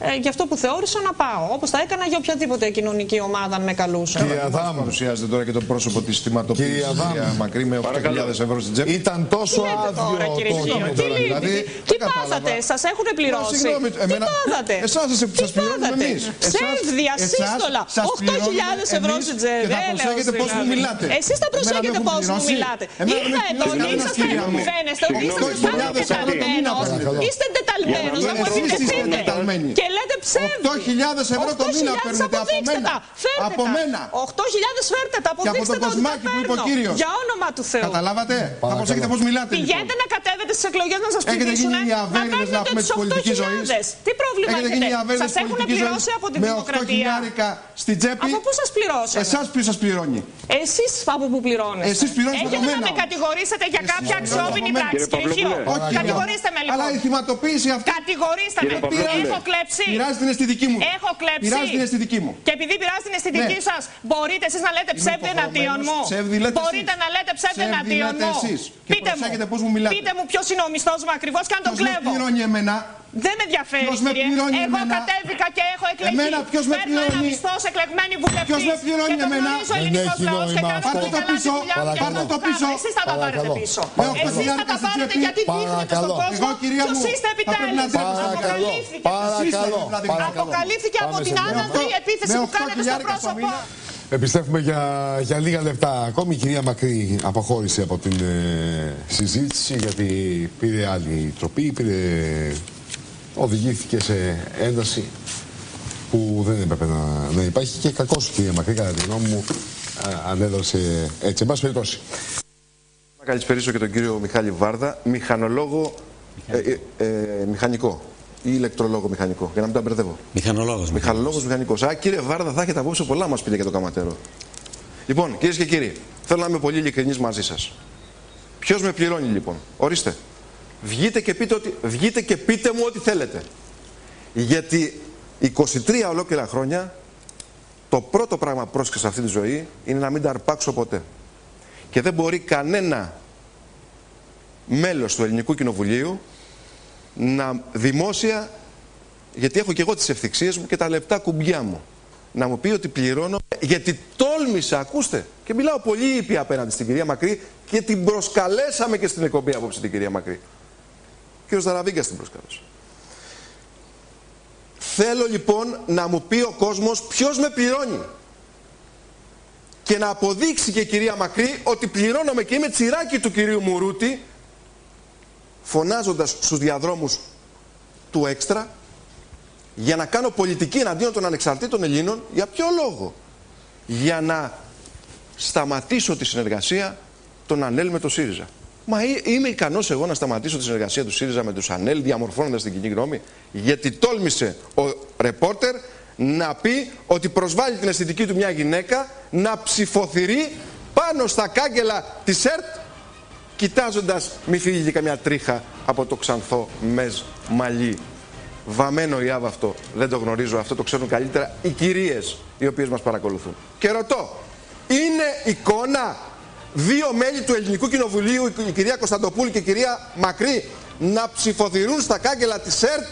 ε, για αυτό που θεώρησα να πάω. Όπως τα έκανα για οποιαδήποτε κοινωνική ομάδα αν με καλούσαν. Κυρία Αδάμ, παρουσιάζεται τώρα και το πρόσωπο της θυματοποίησης. Κυρία Αδάμ, Μακρύ με 8.000 ευρώ στην τσέπη. Ήταν τόσο άδειο τώρα, κύριε το δηλαδή, Τι πάθατε, σας έχουν πληρώσει. Συγγνώμη, τι πάθατε; Εσάς σα πληρώνουμε εμείς. Ψεύδια, σύστολα. 8.000 ευρώ στην τσέπη. Και θα προσέχετε πώς μου μιλάτε. Εσείς θα προσέχετε πώς μου μιλάτε. Ήρθα εδώ και ήσασταν. Φαίνεστε ότι είσαστε Είστε εντεταλμένο. Να αποδειχθείτε. Και λέτε ψεύδι. 8.000 ευρώ το μήνα παίρνετε από μένα. Από μένα. 8.000 φέρτε τα, αποδείξτε Και από το κοσμάκι που είπε ο κύριος. Για όνομα του Θεού. Καταλάβατε; Θα προσέχετε πώς μιλάτε. Πηγαίνετε λοιπόν. να κατέβετε στις εκλογές να σας ψηφίσουν. Έχετε γίνει οι αβέρινε να πούμε της πολιτικής ζωής. Τι πρόβλημα έχετε; έχετε; Σας έχουν πληρώσει από την με δημοκρατία. Με στην τσέπη. Από πού σας πληρώσατε. Εσάς ποιος σας πληρώνει; Εσείς από πού πληρώνετε. Εσείς πληρώνετε Έχετε να με κατηγορήσετε για κάποια αξιόπινη πράξη, κύριε Χιό. Κατηγορήστε με λοιπόν. Αλλά η θυματοποίηση αυτή. Κατηγορήστε με. Έχω κλέψει. Πειράζει την αισθητική μου. Έχω κλέψει. Πειράζει την αισθητική μου. Και επειδή πειράζει την αισθητική ναι. σας, μπορείτε εσείς να λέτε ψεύδι εναντίον μου. Μπορείτε να λέτε ψεύδι εναντίον μου. Πείτε μου. Πείτε μου ποιος είναι ο μισθός μου ακριβώς και αν τον κλέβω. Ποιος με πληρώνει εμένα. Δεν με ενδιαφέρει. Ποιος με πληρώνει Εγώ εμένα; κατέβηκα και έχω εκλεγεί. Εμένα ποιος με πληρώνει; ένα μισθός εκλεγμένη βουλευτής. Ποιος με πληρώνει και εμένα; Δεν έχει νόημα αυτό. Πάρτε το πίσω. Πάρτε το πίσω. Εσείς θα τα πάρετε πίσω. Εσείς θα τα πάρετε γιατί δείχνετε στον κόσμο ποιος είστε επιτέλους; Αποκαλύφθηκε. Αποκαλύφθηκε από την άναδρη επίθεση που κάνετε στο πρόσωπο. Επιστρέφουμε για, για λίγα λεπτά ακόμη. Η κυρία Μακρύ αποχώρησε από την ε, συζήτηση γιατί πήρε άλλη τροπή, πήρε, οδηγήθηκε σε ένταση που δεν έπρεπε να, να υπάρχει και κακός η κυρία Μακρύ κατά τη γνώμη μου ανέδωσε έτσι. Εν πάση περιπτώσει. Να καλησπερίσω και τον κύριο Μιχάλη Βάρδα, μηχανολόγο, ε, ε, ε, μηχανικό ή ηλεκτρολόγο μηχανικό, για να μην τα μπερδεύω. Μηχανολόγος. Μηχανολόγος μηχανικός. Α, κύριε Βάρδα, θα έχετε απόψε πολλά μας πείτε για το καματέρο. Λοιπόν, κυρίες και κύριοι, θέλω να είμαι πολύ ειλικρινής μαζί σας. Ποιος με πληρώνει λοιπόν, ορίστε. Βγείτε και, πείτε ότι, βγείτε και πείτε μου ό,τι θέλετε. Γιατί 23 ολόκληρα χρόνια το πρώτο πράγμα πρόσεξε σε αυτή τη ζωή είναι να μην τα αρπάξω ποτέ. Και δεν μπορεί κανένα μέλος του Ελληνικού Κοινοβουλίου να δημόσια, γιατί έχω και εγώ τις ευθυξίες μου και τα λεπτά κουμπιά μου, να μου πει ότι πληρώνω, γιατί τόλμησα, ακούστε, και μιλάω πολύ ήπια απέναντι στην κυρία Μακρύ και την προσκαλέσαμε και στην εκπομπή απόψε την κυρία Μακρύ. Ο κύριος Δαραβίγκας την προσκάλεσε. Θέλω λοιπόν να μου πει ο κόσμος ποιος με πληρώνει. Και να αποδείξει και η κυρία Μακρύ ότι πληρώνομαι και είμαι τσιράκι του κυρίου Μουρούτη φωνάζοντας στους διαδρόμους του έξτρα για να κάνω πολιτική εναντίον των ανεξαρτήτων Ελλήνων για ποιο λόγο; Για να σταματήσω τη συνεργασία των ΑΝΕΛ με το ΣΥΡΙΖΑ Μα είμαι ικανός εγώ να σταματήσω τη συνεργασία του ΣΥΡΙΖΑ με τους ΑΝΕΛ διαμορφώνοντας την κοινή γνώμη; Γιατί τόλμησε ο ρεπόρτερ να πει ότι προσβάλλει την αισθητική του μια γυναίκα να ψηφοθυρεί πάνω στα κάγκελα της ΕΡΤ κοιτάζοντας μη φύγει και καμιά τρίχα από το ξανθό μεζ μαλλί. Βαμμένο η αυτό, δεν το γνωρίζω, αυτό το ξέρουν καλύτερα οι κυρίες οι οποίες μας παρακολουθούν. Και ρωτώ, είναι εικόνα δύο μέλη του Ελληνικού Κοινοβουλίου, η κυρία Κωνσταντοπούλη και η κυρία Μακρύ, να ψηφοθυρούν στα κάγκελα της ΕΡΤ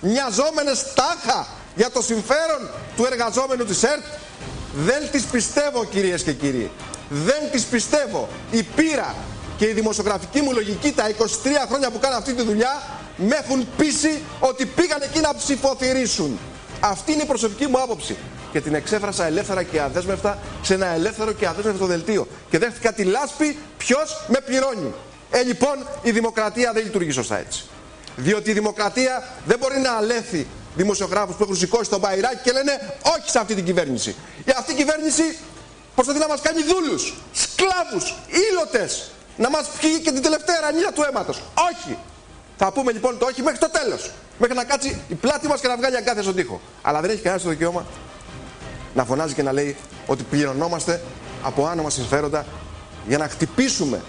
μοιαζόμενες τάχα για το συμφέρον του εργαζόμενου της ΕΡΤ. Δεν τις πιστεύω κυρίες και κύριοι. Δεν τις πιστεύω. Η πείρα και η δημοσιογραφική μου λογική τα 23 χρόνια που κάνω αυτή τη δουλειά με έχουν πείσει ότι πήγαν εκεί να ψηφοθυρίσουν. Αυτή είναι η προσωπική μου άποψη. Και την εξέφρασα ελεύθερα και αδέσμευτα σε ένα ελεύθερο και αδέσμευτο δελτίο. Και δέχτηκα τη λάσπη ποιος με πληρώνει. Ε, λοιπόν, η δημοκρατία δεν λειτουργεί σωστά έτσι. Διότι η δημοκρατία δεν μπορεί να αλέθει δημοσιογράφους που έχουν σηκώσει τον μπαϊράκι και λένε όχι σε αυτή την κυβέρνηση. Η αυτή η κυβέρνηση προσπαθεί να μας κάνει δούλους, σκλάβους, ήλωτες, να μας πιει και την τελευταία ρανία του αίματος. Όχι. Θα πούμε λοιπόν το όχι μέχρι το τέλος. Μέχρι να κάτσει η πλάτη μας και να βγάλει αγκάθια στον τοίχο. Αλλά δεν έχει κανένα το δικαίωμα να φωνάζει και να λέει ότι πληρωνόμαστε από άνομα συμφέροντα για να χτυπήσουμε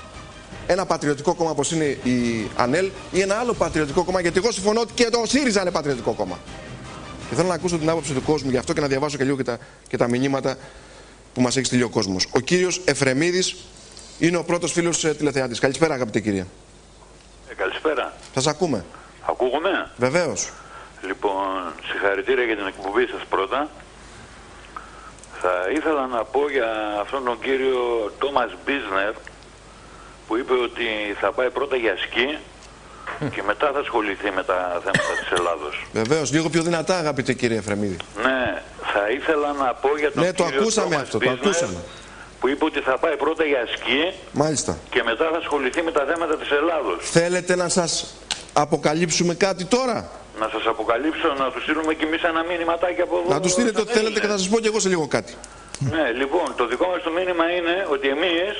ένα πατριωτικό κόμμα όπως είναι η ΑΝΕΛ ή ένα άλλο πατριωτικό κόμμα γιατί εγώ συμφωνώ ότι και το ΣΥΡΙΖΑ είναι πατριωτικό κόμμα. Και θέλω να ακούσω την άποψη του κόσμου γι' αυτό και να διαβάσω και λίγο και τα, και τα μηνύματα που μας έχει στείλει ο κόσμος. Ο κύριος Εφρεμίδης είναι ο πρώτος φίλος ε, τηλεθεάτης. Καλησπέρα αγαπητή κυρία. Ε, καλησπέρα. Σας ακούμε. Ακούγομαι; Βεβαίως. Λοιπόν, συγχαρητήρια για την εκπομπή σας πρώτα. Θα ήθελα να πω για αυτόν τον κύριο Τόμας Μπίσνερ που είπε ότι θα πάει πρώτα για σκι και μετά θα ασχοληθεί με τα θέματα της Ελλάδος. Βεβαίως, λίγο πιο δυνατά αγαπητέ κύριε Φρεμίδη. Ναι, θα ήθελα να πω για τον ναι, κύριο το ακούσαμε αυτό, το ακούσαμε που είπε ότι θα πάει πρώτα για σκι Μάλιστα. και μετά θα ασχοληθεί με τα θέματα της Ελλάδος. Θέλετε να σας αποκαλύψουμε κάτι τώρα; Να σας αποκαλύψω, να τους στείλουμε κι εμείς ένα μήνυματάκι από εδώ. Να τους στείλετε ό,τι θέλετε και θα σας πω κι εγώ σε λίγο κάτι. Ναι, λοιπόν, το δικό μας το μήνυμα είναι ότι εμείς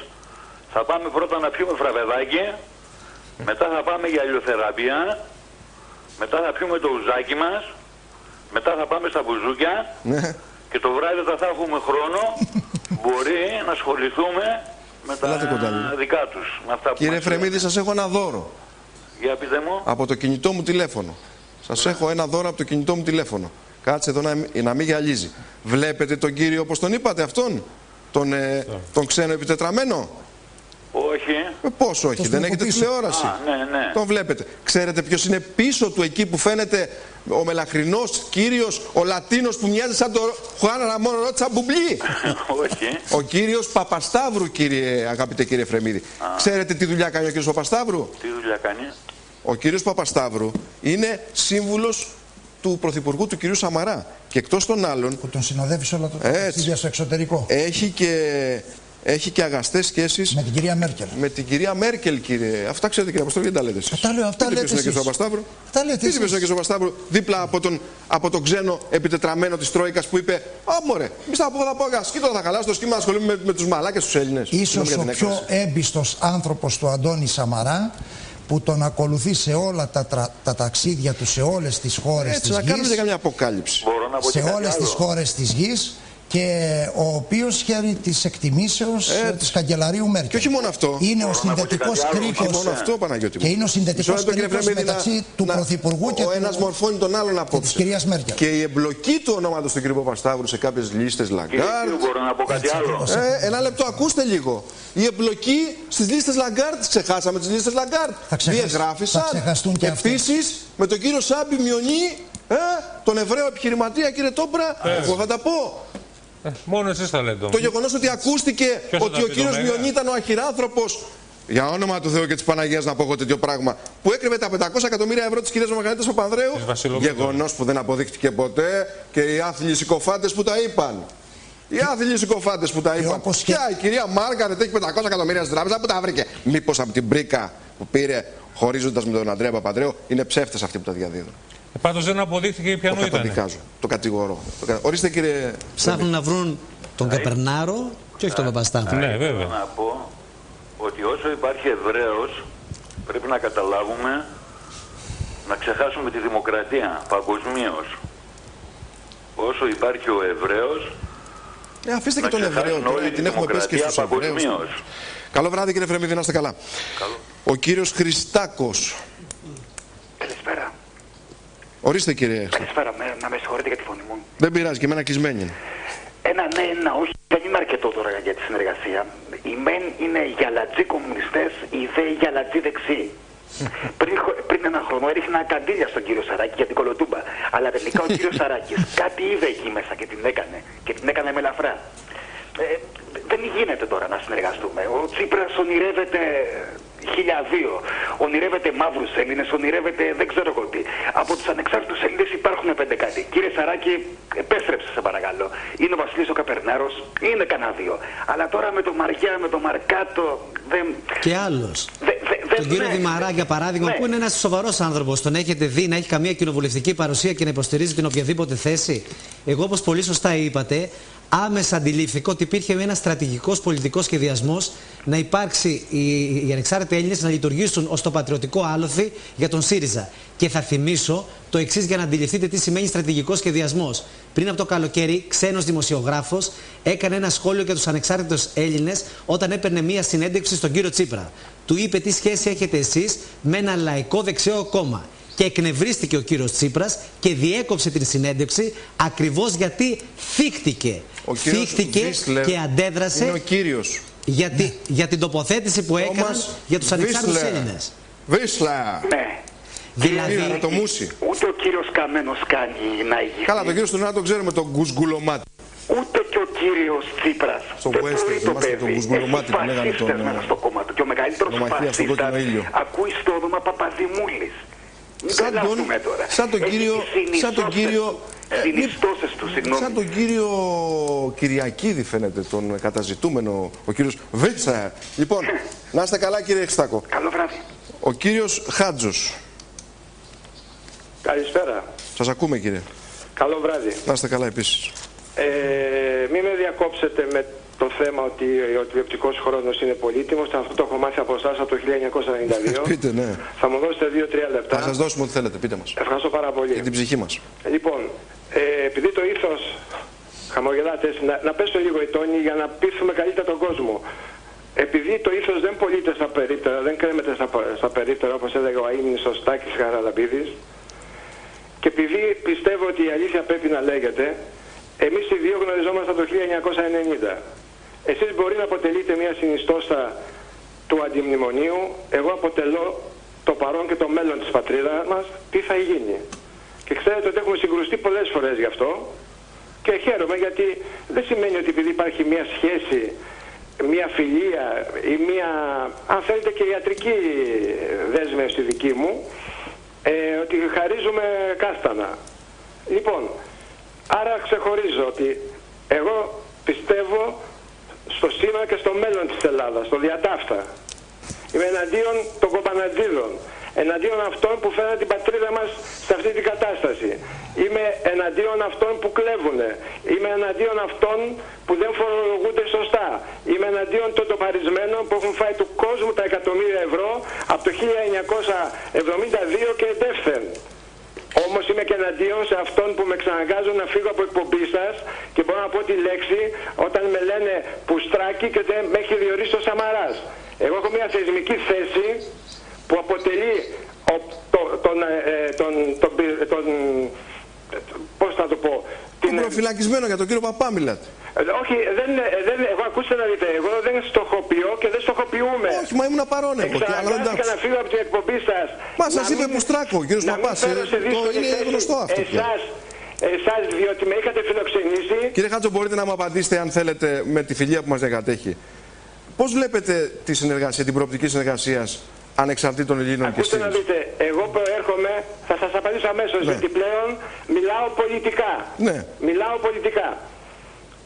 θα πάμε πρώτα να πιούμε φραβεδάκι, μετά θα πάμε για ηλιοθεραπεία, μετά θα πιούμε το ουζάκι μας Μετά θα πάμε στα μπουζούκια Ναι. και το βράδυ όταν θα έχουμε χρόνο μπορεί να ασχοληθούμε με τα Ελάτε κοντά λίγο. δικά τους. Με αυτά που Κύριε μας Φρεμίδη, λένε. σας έχω ένα δώρο. Για πείτε μου. Από το κινητό μου τηλέφωνο. Σας έχω ένα δώρο από το κινητό μου τηλέφωνο. Κάτσε εδώ να, μη- να μην γυαλίζει. Βλέπετε τον κύριο, όπως τον είπατε, αυτόν, τον, ε, τον ξένο επιτετραμένο; Όχι. Ε, πώς όχι, Το δεν έχετε πίσω. τηλεόραση. Α, ναι, ναι. Το βλέπετε. Ξέρετε ποιος είναι πίσω του εκεί που φαίνεται ο μελαχρινός κύριος, ο Λατίνος που μοιάζει σαν τον Χουάν Ραμόν Ρότσα Μπουμπλί. [LAUGHS] Όχι. Ο κύριος Παπασταύρου, κύριε, αγαπητέ κύριε Φρεμίδη. Ξέρετε τι δουλειά κάνει ο κύριος Παπασταύρου; Τι δουλειά κάνει; Ο κύριος Παπασταύρου είναι σύμβουλος του Πρωθυπουργού του κυρίου Σαμαρά. Και εκτός των άλλων Που τον συνοδεύεις σε όλα τα Έτσι. ταξίδια στο εξωτερικό. έχει και, έχει και αγαστές σχέσεις Με την κυρία Μέρκελ. με την κυρία Μέρκελ, κύριε. Αυτά ξέρετε, κύριε Αποστόλη, δεν τα λέτε εσείς. Αυτά λέω, αυτά Πείτε λέτε ποιος είναι ο κύριος εσείς. Παπασταύρου; Αυτά λέτε Πείτε ποιος είναι ο εσείς. κύριος Παπασταύρου, δίπλα από τον, από τον ξένο επιτετραμένο της Τρόικας που είπε Α, μωρέ, μη στα πω, θα πω, σκήτω, θα χαλάσω το σχήμα να ασχολούμαι με, με τους μαλάκες τους Έλληνες. Ίσως Συγγνώμη ο για την πιο έκφραση. έμπιστος άνθρωπος του Αντώνη Σαμαρά που τον ακολουθεί σε όλα τα, τρα- τα ταξίδια του σε όλες τις χώρες Έτσι, της να κάνουμε και γης καμιά αποκάλυψη. Μπορώ να πω σε και κάτι όλες άλλο. τις χώρες της γης και ο οποίος χαίρει της εκτιμήσεως Έτσι. ε, της καγκελαρίου Μέρκελ. Και όχι μόνο αυτό. Είναι ο Μπορώ να πω και συνδετικός κάτι άλλο, όχι κρίκος Μόνο αυτό, Παναγιώτη. μου. και είναι ο Μισό συνδετικός λεπτό, κύριε κρίκος Φρεμίδη, μεταξύ του Πρωθυπουργού και ο του- ένας μορφώνει τον άλλον απόψε. της κυρίας Μέρκελ. Και η εμπλοκή του ονόματος του κύριου Παπασταύρου σε κάποιες λίστες Κύριε Λαγκάρτ. Κύριο, μπορώ να πω κάτι Έτσι άλλο; ακριβώς. Ε, ένα λεπτό, ακούστε λίγο. Η εμπλοκή στις λίστες Λαγκάρτ, ξεχάσαμε τις λίστες Λαγκάρτ. Θα ξεχασ- Διαγράφησαν. θα ξεχαστούν και αυτές. Επίσης με τον κύριο Σάμπι Μιονί, ε, τον Εβραίο επιχειρηματία, κύριε Τόπρα, εγώ θα τα πω. Ε, μόνο εσείς θα λέτε. Το όμως. γεγονός ότι ακούστηκε Ποιος θα ότι τα ο πει, κύριος το Μέγα; Μιονί ήταν ο αχυράνθρωπος. Για όνομα του Θεού και της Παναγίας να πω εγώ τέτοιο πράγμα. Που έκρυβε τα 500 εκατομμύρια ευρώ της κυρίας Μαργαρίτα Παπανδρέου. Της Βασιλοπούλου. Γεγονός που δεν αποδείχτηκε ποτέ και οι άθλιοι συκοφάντες που τα είπαν. Οι άθλιοι συκοφάντες που τα είπαν. όπως και- Ποια η κυρία Μάργαρετ έχει 500 εκατομμύρια στην τράπεζα που τα βρήκε. Μήπως από την πρίκα που πήρε χωρίζοντας με τον Αντρέα Παπανδρέου είναι ψεύτες αυτοί που τα διαδίδουν. Ε, Πάντως δεν αποδείχθηκε Το ποιανού ήταν. καταδικάζω. Το κατηγορώ. Το κα- Ορίστε κύριε. Ψάχνουν να βρουν τον Καπερνάρο και όχι τον Παπασταύρου. Ναι, Θέλω βέβαια. να πω ότι όσο υπάρχει Εβραίος πρέπει να καταλάβουμε να ξεχάσουμε τη δημοκρατία παγκοσμίως. Όσο υπάρχει ο Εβραίος Ε, αφήστε και να τον Εβραίο ξεχάσουν τώρα, όλη την τη έχουμε πέσει και δημοκρατία στους Εβραίους. παγκοσμίως. Καλό βράδυ κύριε Φρεμίδη, να είστε καλά. Καλό. Ο κύριος Χριστάκος. Καλησπέρα. Ορίστε κύριε. Καλησπέρα. Με, να με συγχωρείτε για τη φωνή μου. Δεν πειράζει και εμένα κλεισμένη. είναι. Ένα ναι, ένα όχι. Δεν είναι αρκετό τώρα για τη συνεργασία. Οι μεν είναι γυαλατζοί κομμουνιστές, οι δε γυαλατζοί δεξιοί. πριν, χω- πριν ένα χρόνο έριχνα καντήλια στον κύριο Σαράκη για την κολοτούμπα. Αλλά τελικά ο κύριος Σαράκης [LAUGHS] κάτι είδε εκεί μέσα και την έκανε. Και την έκανε με ελαφρά. Ε, δεν γίνεται τώρα να συνεργαστούμε. Ο Τσίπρας ονειρεύεται 1002. Ονειρεύεται μαύρους Έλληνες, ονειρεύεται δεν ξέρω εγώ τι. Από τους ανεξάρτητους Έλληνες υπάρχουν πέντε κάτι. Κύριε Σαράκη, επέστρεψε σε παρακαλώ. Είναι ο Βασίλης ο Καπερνάρος, είναι κανένα δύο. Αλλά τώρα με το Μαριά, με το Μαρκάτο, δεν... Και άλλος. Δε- δε- δε- Τον κύριο ναι. Δημαρά, για παράδειγμα, Ναι. που είναι ένας σοβαρός άνθρωπος, τον έχετε δει να έχει καμία κοινοβουλευτική παρουσία και να υποστηρίζει την οποιαδήποτε θέση; Εγώ, όπως πολύ σωστά είπατε, άμεσα αντιλήφθηκα ότι υπήρχε ένας στρατηγικός πολιτικός σχεδιασμός να υπάρξει οι, οι ανεξάρτητοι Έλληνες να λειτουργήσουν ως το πατριωτικό άλοθη για τον ΣΥΡΙΖΑ. Και θα θυμίσω το εξής για να αντιληφθείτε τι σημαίνει στρατηγικός σχεδιασμός. Πριν από το καλοκαίρι, ξένος δημοσιογράφος έκανε ένα σχόλιο για τους ανεξάρτητους Έλληνες όταν έπαιρνε μία συνέντευξη στον κύριο Τσίπρα. Του είπε τι σχέση έχετε εσείς με ένα λαϊκό δεξιό κόμμα; Και εκνευρίστηκε ο κύριος Τσίπρας και διέκοψε την συνέντευξη ακριβώς γιατί θύχτηκε. Ο κύριος Θύχτηκε Βίσλερ και αντέδρασε Είναι ο κύριος. Για, τη- για την τοποθέτηση που έκαναν Τόμας για τους ανεξάρτητους Βίσλερ. Έλληνες. Βίσλα. Ναι. Δηλαδή, Είναι το μουσι. Ούτε ο κύριος Καμένος κάνει να ηγηθεί. Καλά, τον κύριο Στουρνά τον ξέρουμε τον γκουσγκουλομάτι. Ούτε και ο κύριος Τσίπρας. Στο Δεν Western, μπορεί το θυμάστε τον παιδί. Κουσμουρομάτι Έχει που λέγανε τον, φασίστες μέσα ε, στο κόμμα του. Και ο μεγαλύτερος νομαχίας στον φασίστας κόκκινο ήλιο. ακούει στο όνομα Παπαδημούλης. Μην Σαν τον, τρελαθούμε τώρα. σαν τον Έχει κύριο, τις σαν τον συνιστώσεις κύριο, του. ε, μη- Συνιστώσεις του, συγγνώμη. σαν τον κύριο Κυριακίδη φαίνεται, τον καταζητούμενο, ο κύριος Βίτσα. Λοιπόν, να είστε καλά κύριε Χριστάκο. Καλό βράδυ. Ο κύριος Χάτζος. Καλησπέρα. Σας ακούμε κύριε. Καλό βράδυ. Να είστε καλά επίσης. Ε, μην με διακόψετε με το θέμα ότι ο τηλεοπτικός χρόνος είναι πολύτιμος. Αυτό το έχω μάθει από εσάς από το 1992. Πείτε ναι. Θα μου δώσετε 2-3 λεπτά. Θα σας δώσουμε ό,τι θέλετε, πείτε μας. Ευχαριστώ πάρα πολύ. Για την ψυχή μας. Λοιπόν, ε, επειδή το ήθος χαμογελάτε, να, να πέσω λίγο η τόνη για να πείσουμε καλύτερα τον κόσμο. Επειδή το ήθος δεν πωλείται στα περίπτερα, δεν κρέμεται στα, στα περίπτερα όπως έλεγε ο αείμνης ο Στάκης Χαραλαμπίδης και επειδή πιστεύω ότι η αλήθεια πρέπει να λέγεται, εμείς οι δύο γνωριζόμαστε το 1990. Εσείς μπορεί να αποτελείτε μια συνιστόσα του αντιμνημονίου, εγώ αποτελώ το παρόν και το μέλλον της πατρίδας μας, τι θα γίνει. Και ξέρετε ότι έχουμε συγκρουστεί πολλές φορές γι' αυτό και χαίρομαι γιατί δεν σημαίνει ότι επειδή υπάρχει μια σχέση, μια φιλία ή μια, αν θέλετε και ιατρική δέσμευση δική μου, ε, ότι χαρίζουμε κάστανα. Λοιπόν, άρα ξεχωρίζω ότι εγώ πιστεύω στο σήμερα και στο μέλλον της Ελλάδας, στο διατάφτα. Είμαι εναντίον των κοπανατζίδων εναντίον αυτών που φέρνουν την πατρίδα μας σε αυτή την κατάσταση. Είμαι εναντίον αυτών που κλέβουν. Είμαι εναντίον αυτών που δεν φορολογούνται σωστά. Είμαι εναντίον των τοπαρισμένων που έχουν φάει του κόσμου τα εκατομμύρια ευρώ από το 1972 και εντεύθεν. Όμως είμαι και εναντίον σε αυτών που με ξαναγκάζουν να φύγω από εκπομπή σας και μπορώ να πω τη λέξη όταν με λένε πουστράκι και δεν με έχει διορίσει ο Σαμαράς. Εγώ έχω μια θεσμική θέση που αποτελεί ο, το, τον, ε, τον, τον, τον, πώς θα το πω... Την προφυλακισμένο για τον κύριο Παπά μιλάτε. Ε, όχι, δεν, δεν, εγώ ακούστε να δείτε, εγώ δεν στοχοποιώ και δεν στοχοποιούμε. Όχι, μα ήμουν παρόν εγώ. Εξαναγκάστηκα να φύγω από την εκπομπή σας. Μα σας είπε που στράκω, κύριος Παπάς. Το είναι γνωστό αυτό. Εσάς, εσάς διότι με είχατε φιλοξενήσει. Κύριε Χάτσο, μπορείτε να μου απαντήσετε αν θέλετε με τη φιλία που μας διακατέχει. Πώς βλέπετε τη συνεργασία, την προοπτική συνεργασίας ανεξαρτήτων Ελλήνων και Ακούστε να δείτε, εγώ προέρχομαι, θα σας απαντήσω αμέσως, ναι. γιατί πλέον μιλάω πολιτικά. Ναι. Μιλάω πολιτικά.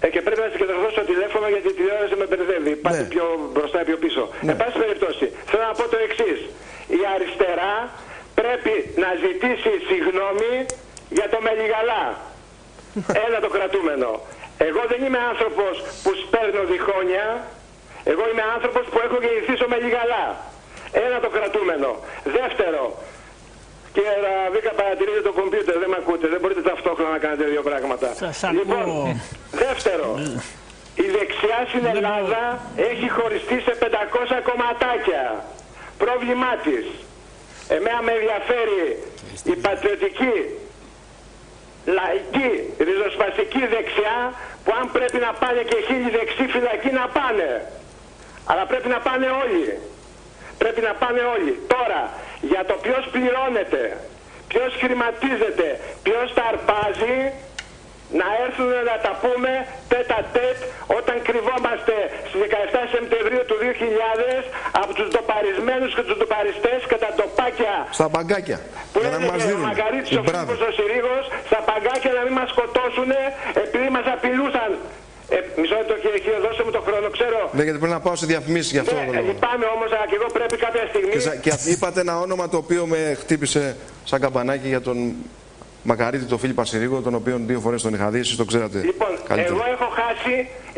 Ε, και πρέπει να συγκεντρωθώ στο τηλέφωνο γιατί η τηλεόραση με μπερδεύει. Πάτε ναι. πιο μπροστά ή πιο πίσω. Ναι. Εν πάση περιπτώσει, θέλω να πω το εξής. Η αριστερά πρέπει να ζητήσει συγγνώμη για το Μελιγαλά. [LAUGHS] Ένα το κρατούμενο. Εγώ δεν είμαι άνθρωπος που σπέρνω διχόνια. Εγώ είμαι άνθρωπος που έχω γεννηθεί στο Μελιγαλά. Ένα το κρατούμενο. Δεύτερο, Κύριε Ραβίκα, παρατηρείτε το κομπιούτερ, δεν με ακούτε, δεν μπορείτε ταυτόχρονα να κάνετε δύο πράγματα. λοιπόν, δεύτερο, η δεξιά στην Ελλάδα έχει χωριστεί σε 500 κομματάκια. Πρόβλημά της. Εμένα με ενδιαφέρει η πατριωτική, λαϊκή, ριζοσπαστική δεξιά που αν πρέπει να πάνε και χίλιοι δεξί φυλακοί να πάνε. Αλλά πρέπει να πάνε όλοι. Πρέπει να πάνε όλοι. Τώρα, για το ποιος πληρώνεται, ποιος χρηματίζεται, ποιος τα αρπάζει, να έρθουν να τα πούμε τέτα τέτ όταν κρυβόμαστε στις 17 Σεπτεμβρίου του 2000 από τους ντοπαρισμένους και τους ντοπαριστές και τα ντοπάκια. Στα παγκάκια που είναι ο Μαγκαρίτης ο Φίλιππος ο Συρίγος στα παγκάκια να μην μας σκοτώσουν επειδή μας απειλούσαν ε, μισό λεπτό κύριε Χίο, δώσε μου το χρόνο, ξέρω. Ναι, γιατί πρέπει να πάω σε διαφημίσεις γι' αυτό ναι, το Λυπάμαι όμως, αλλά και εγώ πρέπει κάποια στιγμή. Και, και είπατε ένα όνομα το οποίο με χτύπησε σαν καμπανάκι για τον Μακαρίτη, τον Φίλιππα Συρίγο, τον οποίο δύο φορές τον είχα δει, εσείς το ξέρατε. Λοιπόν, καλύτερα. εγώ έχω χάσει,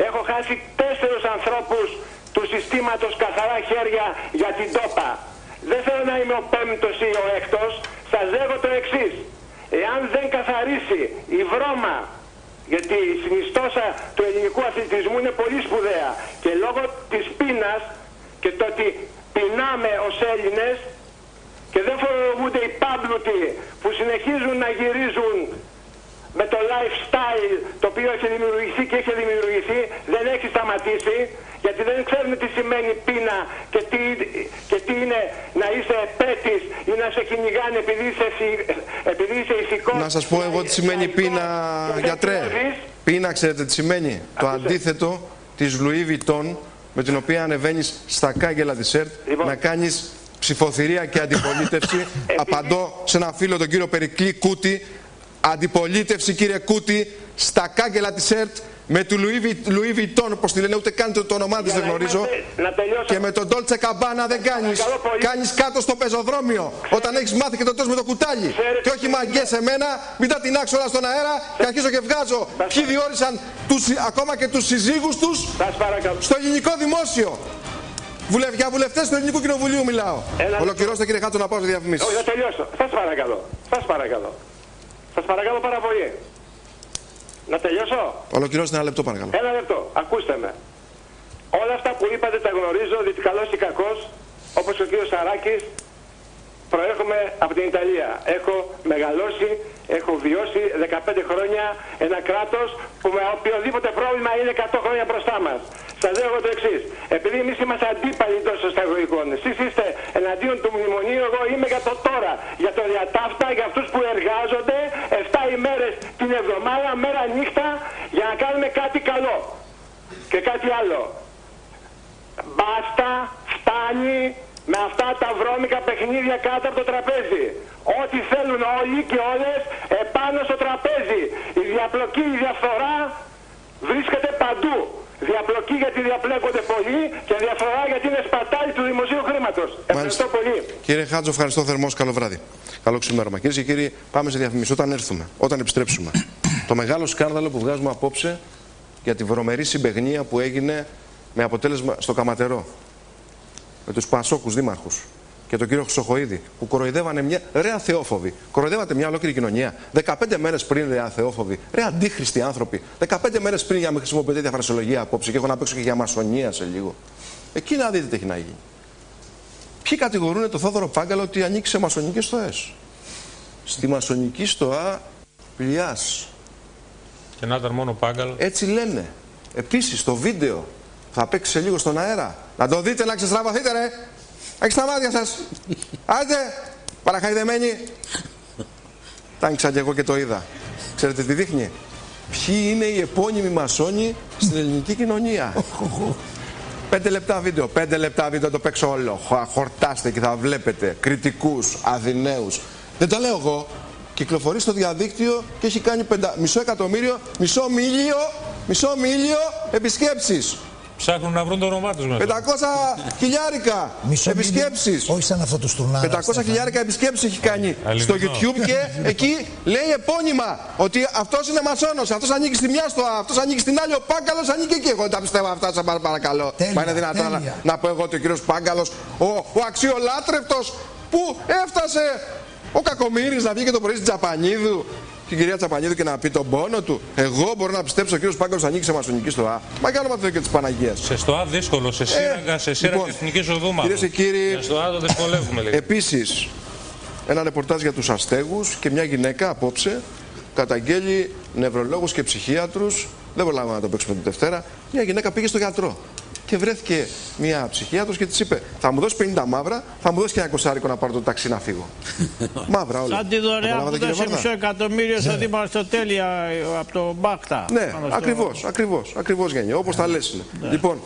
έχω χάσει τέσσερου ανθρώπους του συστήματος καθαρά χέρια για την τόπα. Δεν θέλω να είμαι ο πέμπτος ή ο έκτος. Σας λέγω το εξής. Εάν δεν καθαρίσει η βρώμα γιατί η συνιστόσα του ελληνικού αθλητισμού είναι πολύ σπουδαία και λόγω της πείνας και το ότι πεινάμε ως Έλληνες και δεν φορολογούνται οι πάμπλουτοι που συνεχίζουν να γυρίζουν με το lifestyle το οποίο έχει δημιουργηθεί και έχει δημιουργηθεί δεν έχει σταματήσει γιατί δεν ξέρουν τι σημαίνει πείνα και τι, και τι είναι να είσαι επέτης ή να σε κυνηγάνε επειδή είσαι, επειδή είσαι ηθικός. Να σας πω εγώ τι σημαίνει πείνα, γιατρέ. Πείνα ξέρετε τι σημαίνει; Το αντίθετο της Louis Vuitton με την οποία ανεβαίνεις στα κάγκελα της ΕΡΤ λοιπόν. να κάνεις ψηφοθυρία και αντιπολίτευση. Απαντώ σε ένα φίλο τον κύριο Περικλή Κούτη αντιπολίτευση κύριε Κούτη στα κάγκελα της ΕΡΤ με του Louis Vuitton, όπως τη λένε, ούτε καν το, όνομά της δεν γνωρίζω. και με τον Dolce Cabana δεν κάνεις. Κάνεις κάτω στο πεζοδρόμιο. Όταν έχεις μάθει και το τρως με το κουτάλι. Και όχι μαγκές εμένα, μετά την άξω όλα στον αέρα και αρχίζω και βγάζω. Ποιοι διόρισαν τους, ακόμα και τους συζύγους τους στο ελληνικό δημόσιο. Βουλευ... Για βουλευτές του Ελληνικού Κοινοβουλίου μιλάω. Ολοκληρώστε κύριε Χάτσο να πάω σε διαφημίσει. Όχι, θα τελειώσω. Σας παρακαλώ. Σας παρακαλώ. Σας παρακαλώ πάρα πολύ. Να τελειώσω; Ολοκληρώστε ένα λεπτό, παρακαλώ. Ένα λεπτό. Ακούστε με. Όλα αυτά που είπατε τα γνωρίζω, διότι καλός ή κακός, όπως ο κύριος Σαράκης, προέρχομαι από την Ιταλία. Έχω μεγαλώσει, έχω βιώσει 15 χρόνια ένα κράτος που με οποιοδήποτε πρόβλημα είναι 100 χρόνια μπροστά μας. Σας λέω εγώ το εξής. Επειδή εμείς είμαστε αντίπαλοι τόσο εισαγωγικών, εσείς είστε εναντίον του μνημονίου, εγώ είμαι για το τώρα. Για το διατάφτα, για αυτούς που εργάζονται 7 ημέρες την εβδομάδα, μέρα νύχτα, για να κάνουμε κάτι καλό. Και κάτι άλλο. Μπάστα, φτάνει με αυτά τα βρώμικα παιχνίδια κάτω από το τραπέζι. Ό,τι θέλουν όλοι και όλες επάνω στο τραπέζι. Η διαπλοκή, η διαφθορά βρίσκεται παντού. Διαπλοκή γιατί διαπλέκονται πολλοί και διαφορά γιατί είναι σπατάλη του δημοσίου χρήματος. Ευχαριστώ πολύ. Κύριε Χάτζο, ευχαριστώ θερμός. Καλό βράδυ. Καλό ξημέρωμα. Κυρίες και κύριοι, πάμε σε διαφημίσεις όταν έρθουμε, όταν επιστρέψουμε. [COUGHS] το μεγάλο σκάνδαλο που βγάζουμε απόψε για τη βρωμερή συμπεγνία που έγινε με αποτέλεσμα στο Καματερό. Με τους Πασόκους δήμαρχους και τον κύριο Χρυσοχοίδη που κοροϊδεύανε μια. Ρε αθεόφοβοι. Κοροϊδεύατε μια ολόκληρη κοινωνία. 15 μέρες πριν, ρε αθεόφοβοι. Ρε αντίχρηστοι άνθρωποι. 15 μέρες πριν για να με χρησιμοποιείτε διαφρασιολογία απόψε και έχω να παίξω και για μασονία σε λίγο. Εκεί να δείτε τι έχει να γίνει. Ποιοι κατηγορούν το Θόδωρο Πάγκαλο ότι ανοίξει σε μασονικές στοές; Στη μασονική στοά πλειάς. Και να ήταν μόνο Πάγκαλο. Έτσι λένε. Επίσης το βίντεο θα παίξει σε λίγο στον αέρα. Να το δείτε να ξεστραβωθείτε, ρε. Έχει τα μάτια σας. Άντε, παραχαϊδεμένοι. Τα άνοιξα και εγώ και το είδα. Ξέρετε τι δείχνει; Ποιοι είναι οι επώνυμοι μασόνοι στην ελληνική κοινωνία. Πέντε λεπτά βίντεο, πέντε λεπτά βίντεο το παίξω όλο. Χορτάστε και θα βλέπετε κριτικούς, αδυναίους. Δεν το λέω εγώ. Κυκλοφορεί στο διαδίκτυο και έχει κάνει πεντα... μισό εκατομμύριο, μισό μίλιο, μισό μίλιο επισκέψεις. Ψάχνουν να βρουν το όνομά τους 500 χιλιάρικα επισκέψεις. Όχι σαν αυτό του Στουρνάρα. 500 χιλιάρικα επισκέψεις έχει κάνει στο YouTube και εκεί λέει επώνυμα ότι αυτός είναι μασόνος. Αυτός ανήκει στη μια στο αυτός ανήκει στην άλλη. Ο Πάγκαλος ανήκει εκεί. Εγώ δεν τα πιστεύω αυτά, σας παρακαλώ. Τέλεια, Μα είναι δυνατόν να, να, πω εγώ ότι ο κύριος Πάγκαλος, ο, ο αξιολάτρευτος που έφτασε ο Κακομήρη να βγει και το πρωί στην Τζαπανίδου την κυρία Τσαπανίδου και να πει τον πόνο του. Εγώ μπορώ να πιστέψω ο κύριος Πάγκος να ανοίξει σε μασονική στο Α. Μα για όνομα του και της Παναγίας. Σε στο Α δύσκολο, σε σύραγγα, ε, σε σύραγγα λοιπόν, εθνικής οδούμα. Κυρίες και κύριοι. Στο Α το δυσκολεύουμε λίγο. Επίσης, ένα ρεπορτάζ για τους αστέγους και μια γυναίκα απόψε καταγγέλει νευρολόγους και ψυχίατρους. Δεν προλάβαμε να το παίξουμε την Δευτέρα. Μια γυναίκα πήγε στο γιατρό και βρέθηκε μια ψυχίατρος και της είπε: Θα μου δώσεις 50 μαύρα, θα μου δώσεις και ένα κοσάρικο να πάρω το ταξί να φύγω. [LAUGHS] μαύρα όλα. Σαν τη δωρεά που δώσε μισό εκατομμύριο στο Δήμο Αριστοτέλεια από το Μπάκτα. Ναι, ακριβώς, ακριβώς, ακριβώς γένει. Όπως τα λες. Ναι. Λοιπόν,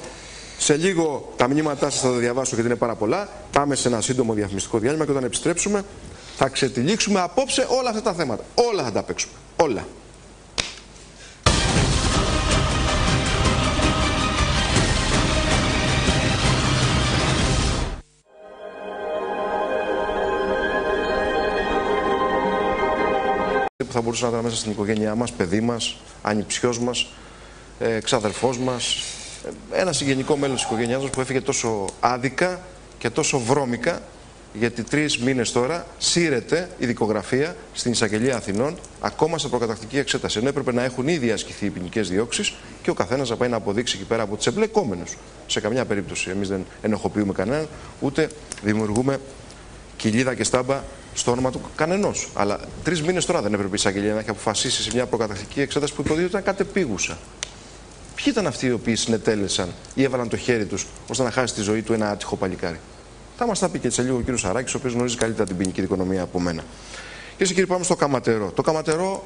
σε λίγο τα μηνύματά σας θα τα διαβάσω γιατί είναι πάρα πολλά. Πάμε σε ένα σύντομο διαφημιστικό διάλειμμα και όταν επιστρέψουμε θα ξετυλίξουμε απόψε όλα αυτά τα θέματα. Όλα θα τα παίξουμε. Όλα. Θα μπορούσε να ήταν μέσα στην οικογένειά μας, παιδί μας, ανιψιός μας, ε, ξαδερφός μας, ε, ένα συγγενικό μέλος της οικογένειάς μας που έφυγε τόσο άδικα και τόσο βρώμικα γιατί τρεις μήνες τώρα σύρεται η δικογραφία στην εισαγγελία Αθηνών ακόμα σε προκατακτική εξέταση. Ενώ έπρεπε να έχουν ήδη ασκηθεί οι ποινικές διώξεις και ο καθένας να πάει να αποδείξει εκεί πέρα από τους εμπλεκόμενους. Σε καμιά περίπτωση εμείς δεν ενοχοποιούμε κανέναν, ούτε δημιουργούμε κοιλίδα και στάμπα στο όνομα του κανενός. Αλλά τρεις μήνες τώρα δεν έπρεπε η εισαγγελία να έχει αποφασίσει σε μια προκαταρκτική εξέταση που υποδίωταν κατεπίγουσα. Ποιοι ήταν αυτοί οι οποίοι συνετέλεσαν ή έβαλαν το χέρι τους ώστε να χάσει τη ζωή του ένα άτυχο παλικάρι; Θα μας τα πει και σε λίγο ο κύριος Σαράκης, ο οποίος γνωρίζει καλύτερα την ποινική δικονομία από μένα. Κυρίε και κύριοι, πάμε στο Καματερό. Το Καματερό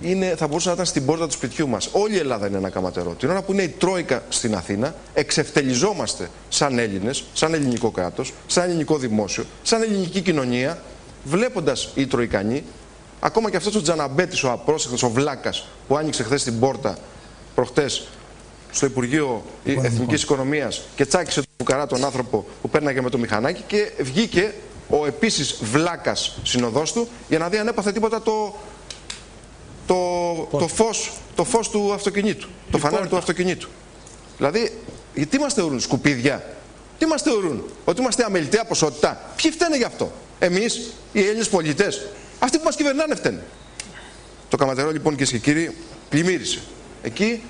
είναι, θα μπορούσε να ήταν στην πόρτα του σπιτιού μας. Όλη η Ελλάδα είναι ένα καματερό. Την ώρα που είναι η Τρόικα στην Αθήνα, εξευτελιζόμαστε σαν Έλληνες, σαν ελληνικό κράτος, σαν ελληνικό δημόσιο, σαν ελληνική κοινωνία, βλέποντας οι Τροικανοί, ακόμα και αυτός ο Τζαναμπέτης, ο απρόσεκτος, ο Βλάκας, που άνοιξε χθες την πόρτα προχτές στο Υπουργείο Εθνικής Οικονομίας και τσάκισε τον Φουκαρά τον άνθρωπο που πέρναγε με το μηχανάκι και βγήκε ο επίσης βλάκας συνοδός του για να δει αν έπαθε τίποτα το, το, το, φως, το φως του αυτοκινήτου, το φανάρι του αυτοκινήτου. Δηλαδή, γιατί μας θεωρούν σκουπίδια, τι μας θεωρούν, ότι είμαστε αμεληταία ποσότητα, ποιοι φταίνε γι' αυτό, εμείς, οι Έλληνες πολίτες, αυτοί που μας κυβερνάνε φταίνε. Το καματερό λοιπόν κυρίες και κύριοι πλημμύρισε. Εκεί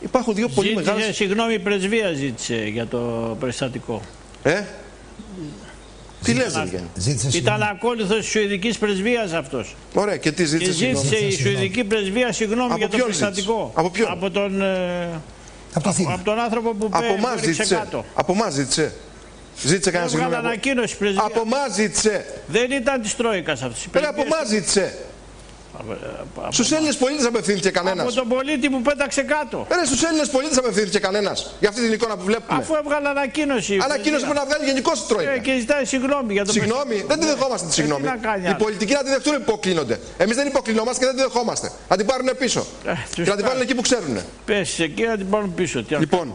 υπάρχουν δύο πολύ ζήτησε, μεγάλες... Συγγνώμη, η πρεσβεία ζήτησε για το περιστατικό. Ε; Τι λες, Ζήτησε Ήταν ακόλουθος της Σουηδικής πρεσβείας αυτός. Ωραία, και τι ζήτησε Και ζήτησε συγγνώμη; η Σουηδική πρεσβεία συγγνώμη Από για το ποιον περιστατικό. ζήτησε; Από ποιον; Από τον, ε, Από, το Αθήνα. από τον άνθρωπο που Από πέ- εμάς που ρίξε ζήτησε. κάτω. Από εμάς ζήτησε. Ζήτησε κανένα Έβγαλε συγγνώμη. από- ανακοίνωση η πρεσβεία. Από εμά ζήτησε. Δεν ήταν της Τρόικας αυτό. Πέρα από εμά ζήτησε. Στους Έλληνες πολίτες απευθύνθηκε κανένας. Από τον πολίτη που πέταξε κάτω. Ρε, στους Έλληνες πολίτες απευθύνθηκε κανένας. Για αυτή την εικόνα που βλέπουμε. Αφού έβγαλε ανακοίνωση. η Ανακοίνωση που πρεσβεία. να βγάλει γενικώ η Τρόικα. Ε, Και ζητάει συγγνώμη για το Συγγνώμη, δεν τη δεχόμαστε τη συγγνώμη. τι να κάνει Οι άλλο. πολιτικοί να τη δεχτούν υποκλίνονται. Εμείς δεν υποκλεινόμαστε και δεν τη δεχόμαστε. Να την πάρουν πίσω. Ε, Και να την βάλουν εκεί που ξέρουν. Πες εκεί να την πάρουν πίσω. Τι Λοιπόν,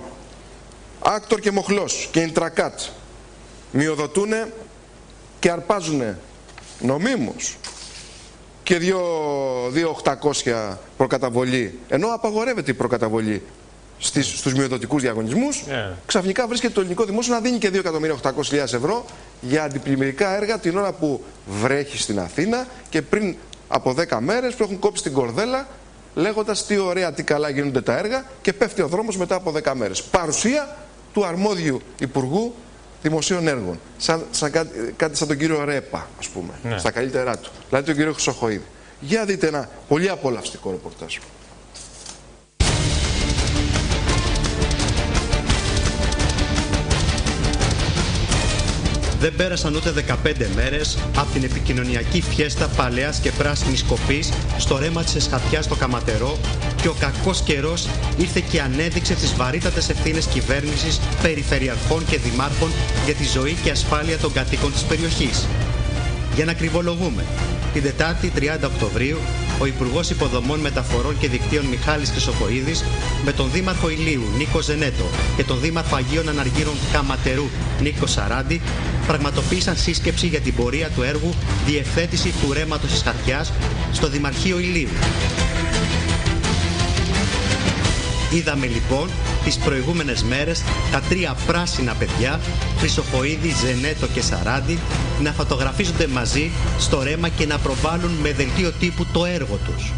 Άκτορ και Μοχλός και Ιντρακάτ μειοδοτούν και αρπάζουν νομίμως και 2.800 προκαταβολή. Ενώ απαγορεύεται η προκαταβολή στις, στους μειοδοτικούς διαγωνισμούς, Ναι. ξαφνικά βρίσκεται το ελληνικό δημόσιο να δίνει και 2.800.000 ευρώ για αντιπλημμυρικά έργα την ώρα που βρέχει στην Αθήνα και πριν από 10 μέρες που έχουν κόψει την κορδέλα λέγοντας τι ωραία, τι καλά γίνονται τα έργα και πέφτει ο δρόμος μετά από 10 μέρες. Παρουσία του αρμόδιου Υπουργού Δημοσίων Έργων. Σαν, σαν κάτι, κάτι σαν τον κύριο Ρέπα, ας πούμε, Ναι. στα καλύτερά του. Δηλαδή τον κύριο Χρυσοχοίδη. Για δείτε ένα πολύ απολαυστικό ρεπορτάζ. Δεν πέρασαν ούτε 15 μέρες από την επικοινωνιακή φιέστα παλαιάς και πράσινης κοπής στο ρέμα της Εσχατιάς στο Καματερό και ο κακός καιρός ήρθε και ανέδειξε τις βαρύτατες ευθύνες κυβέρνησης, περιφερειαρχών και δημάρχων για τη ζωή και ασφάλεια των κατοίκων της περιοχής. Για να κρυβολογούμε, την Τετάρτη 30 Οκτωβρίου, ο Υπουργός Υποδομών Μεταφορών και Δικτύων Μιχάλης Χρυσοχοίδης με τον Δήμαρχο Ηλίου Νίκο Ζενέτο και τον Δήμαρχο Αγίων Αναργύρων Καματερού Νίκο Σαράντη πραγματοποίησαν σύσκεψη για την πορεία του έργου Διευθέτηση του ρέματος της Χαρτιάς στο Δημαρχείο Ηλίου. Είδαμε λοιπόν τις προηγούμενες μέρες τα τρία πράσινα παιδιά, Χρυσοχοίδη, Ζενέτο και Σαράντη, να φωτογραφίζονται μαζί στο ρέμα και να προβάλλουν με δελτίο τύπου το έργο τους.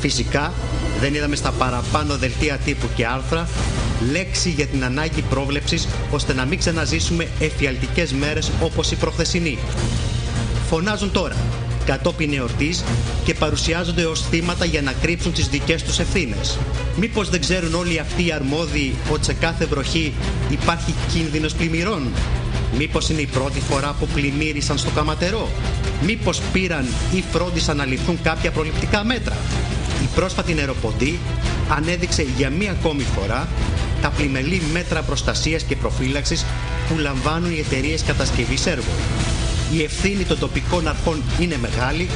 Φυσικά δεν είδαμε στα παραπάνω δελτία τύπου και άρθρα λέξη για την ανάγκη πρόβλεψης ώστε να μην ξαναζήσουμε εφιαλτικές μέρες όπως η προχθεσινή. Φωνάζουν τώρα κατόπιν εορτής και παρουσιάζονται ως θύματα για να κρύψουν τις δικές τους ευθύνες. Μήπως δεν ξέρουν όλοι αυτοί οι αρμόδιοι ότι σε κάθε βροχή υπάρχει κίνδυνος πλημμυρών; Μήπως είναι η πρώτη φορά που πλημμύρισαν στο καματερό; Μήπως πήραν ή φρόντισαν να ληφθούν κάποια προληπτικά μέτρα; Η πρόσφατη νεροποντή ανέδειξε για μία ακόμη φορά τα πλημελή μέτρα προστασίας και προφύλαξης που λαμβάνουν οι εταιρείες κατασκευής έργων η ευθύνη των τοπικών αρχών είναι μεγάλη,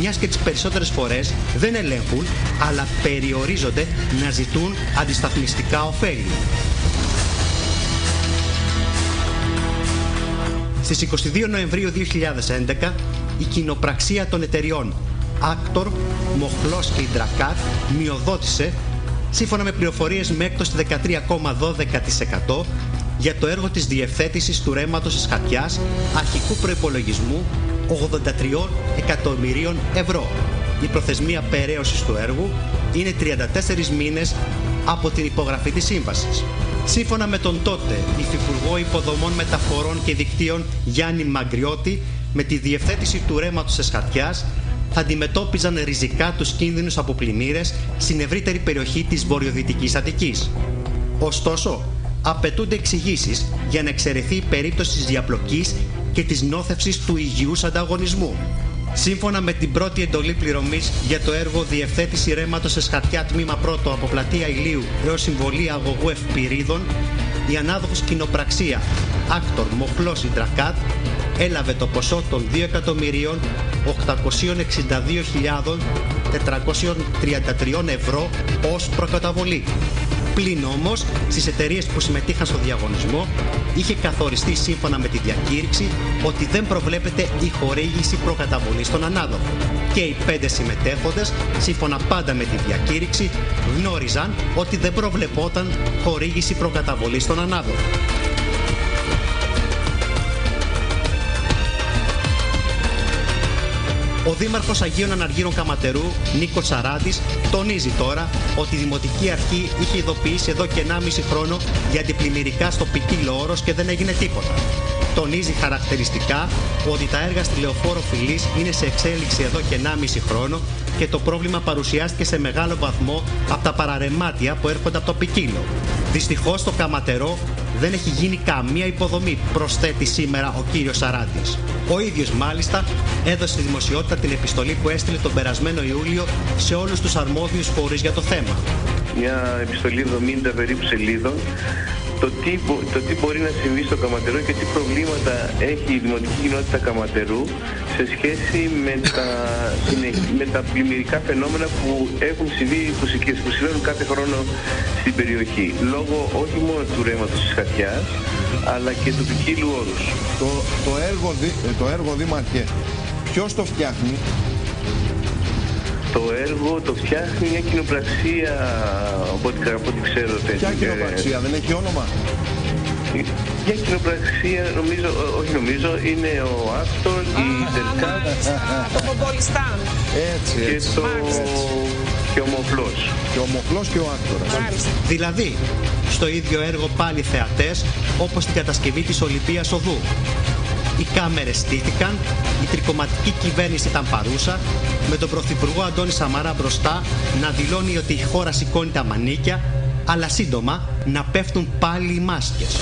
μιας και τις περισσότερες φορές δεν ελέγχουν, αλλά περιορίζονται να ζητούν αντισταθμιστικά ωφέλη. Στις 22 Νοεμβρίου 2011, η κοινοπραξία των εταιριών Άκτορ, Μοχλός και Ιντρακάτ μειοδότησε, σύμφωνα με πληροφορίες με έκπτωση 13,12% για το έργο της διευθέτησης του ρέματος της Χατιάς αρχικού προϋπολογισμού 83 εκατομμυρίων ευρώ. Η προθεσμία περαίωσης του έργου είναι 34 μήνες από την υπογραφή της σύμβασης. Σύμφωνα με τον τότε Υφυπουργό Υποδομών Μεταφορών και Δικτύων Γιάννη Μαγκριώτη, με τη διευθέτηση του ρέματος της Χατιάς θα αντιμετώπιζαν ριζικά τους κίνδυνους από πλημμύρες στην ευρύτερη περιοχή της βορειοδυτικής Αττικής. Ωστόσο, απαιτούνται εξηγήσεις για να εξαιρεθεί η περίπτωση της διαπλοκής και της νόθευσης του υγιούς ανταγωνισμού. Σύμφωνα με την πρώτη εντολή πληρωμής για το έργο Διευθέτηση ρέματος σε σχατιά τμήμα 1 από πλατεία Ηλίου έως συμβολή αγωγού ευπηρίδων, η ανάδοχος κοινοπραξία Άκτορ Μοχλός Ιντρακάτ έλαβε το ποσό των 2.862.433 ευρώ ως προκαταβολή. Πλην όμως στις εταιρείες που συμμετείχαν στο διαγωνισμό είχε καθοριστεί σύμφωνα με τη διακήρυξη ότι δεν προβλέπεται η χορήγηση προκαταβολής στον ανάδοχο. Και οι πέντε συμμετέχοντες, σύμφωνα πάντα με τη διακήρυξη, γνώριζαν ότι δεν προβλεπόταν χορήγηση προκαταβολής στον ανάδοχο. Ο Δήμαρχος Αγίων Αναργύρων Καματερού, Νίκος Σαράντης, τονίζει τώρα ότι η Δημοτική Αρχή είχε ειδοποιήσει εδώ και 1,5 χρόνο για αντιπλημμυρικά στο ποικίλο όρος και δεν έγινε τίποτα. Τονίζει χαρακτηριστικά ότι τα έργα στη Λεωφόρο Φιλής είναι σε εξέλιξη εδώ και 1,5 χρόνο και το πρόβλημα παρουσιάστηκε σε μεγάλο βαθμό από τα παραρεμάτια που έρχονται από το ποικίλο. Δυστυχώς το Καματερό δεν έχει γίνει καμία υποδομή, προσθέτει σήμερα ο κύριος Σαράντη. Ο ίδιος μάλιστα έδωσε στη δημοσιότητα την επιστολή που έστειλε τον περασμένο Ιούλιο σε όλους τους αρμόδιους φορείς για το θέμα. Μια επιστολή 70 περίπου σελίδων το τι, το τι μπορεί να συμβεί στο Καματερό και τι προβλήματα έχει η δημοτική κοινότητα Καματερού σε σχέση με τα, με τα πλημμυρικά φαινόμενα που έχουν συμβεί, που, που συμβαίνουν κάθε χρόνο στην περιοχή. Λόγω όχι μόνο του ρέματος της χαρτιάς, αλλά και του ποικίλου όρους. Το, το, έργο, το έργο Δήμαρχε, ποιος το φτιάχνει, το έργο το φτιάχνει μια κοινοπραξία, από ό,τι ξέρω. Ποια κοινοπραξία, δεν έχει όνομα; Μια κοινοπραξία, νομίζω, όχι νομίζω, είναι ο Άκτορ, η Τερκάτ. Το Πομπολιστάν. Έτσι, και έτσι. το... Και ο Μοφλός. Και ο Μοφλός και ο Άκτορας. Δηλαδή, στο ίδιο έργο πάλι θεατές, όπως την κατασκευή της Ολυμπίας Οδού. Οι κάμερες στήθηκαν, η τρικοματική κυβέρνηση ήταν παρούσα, με τον Πρωθυπουργό Αντώνη Σαμαρά μπροστά να δηλώνει ότι η χώρα σηκώνει τα μανίκια, αλλά σύντομα να πέφτουν πάλι οι μάσκες.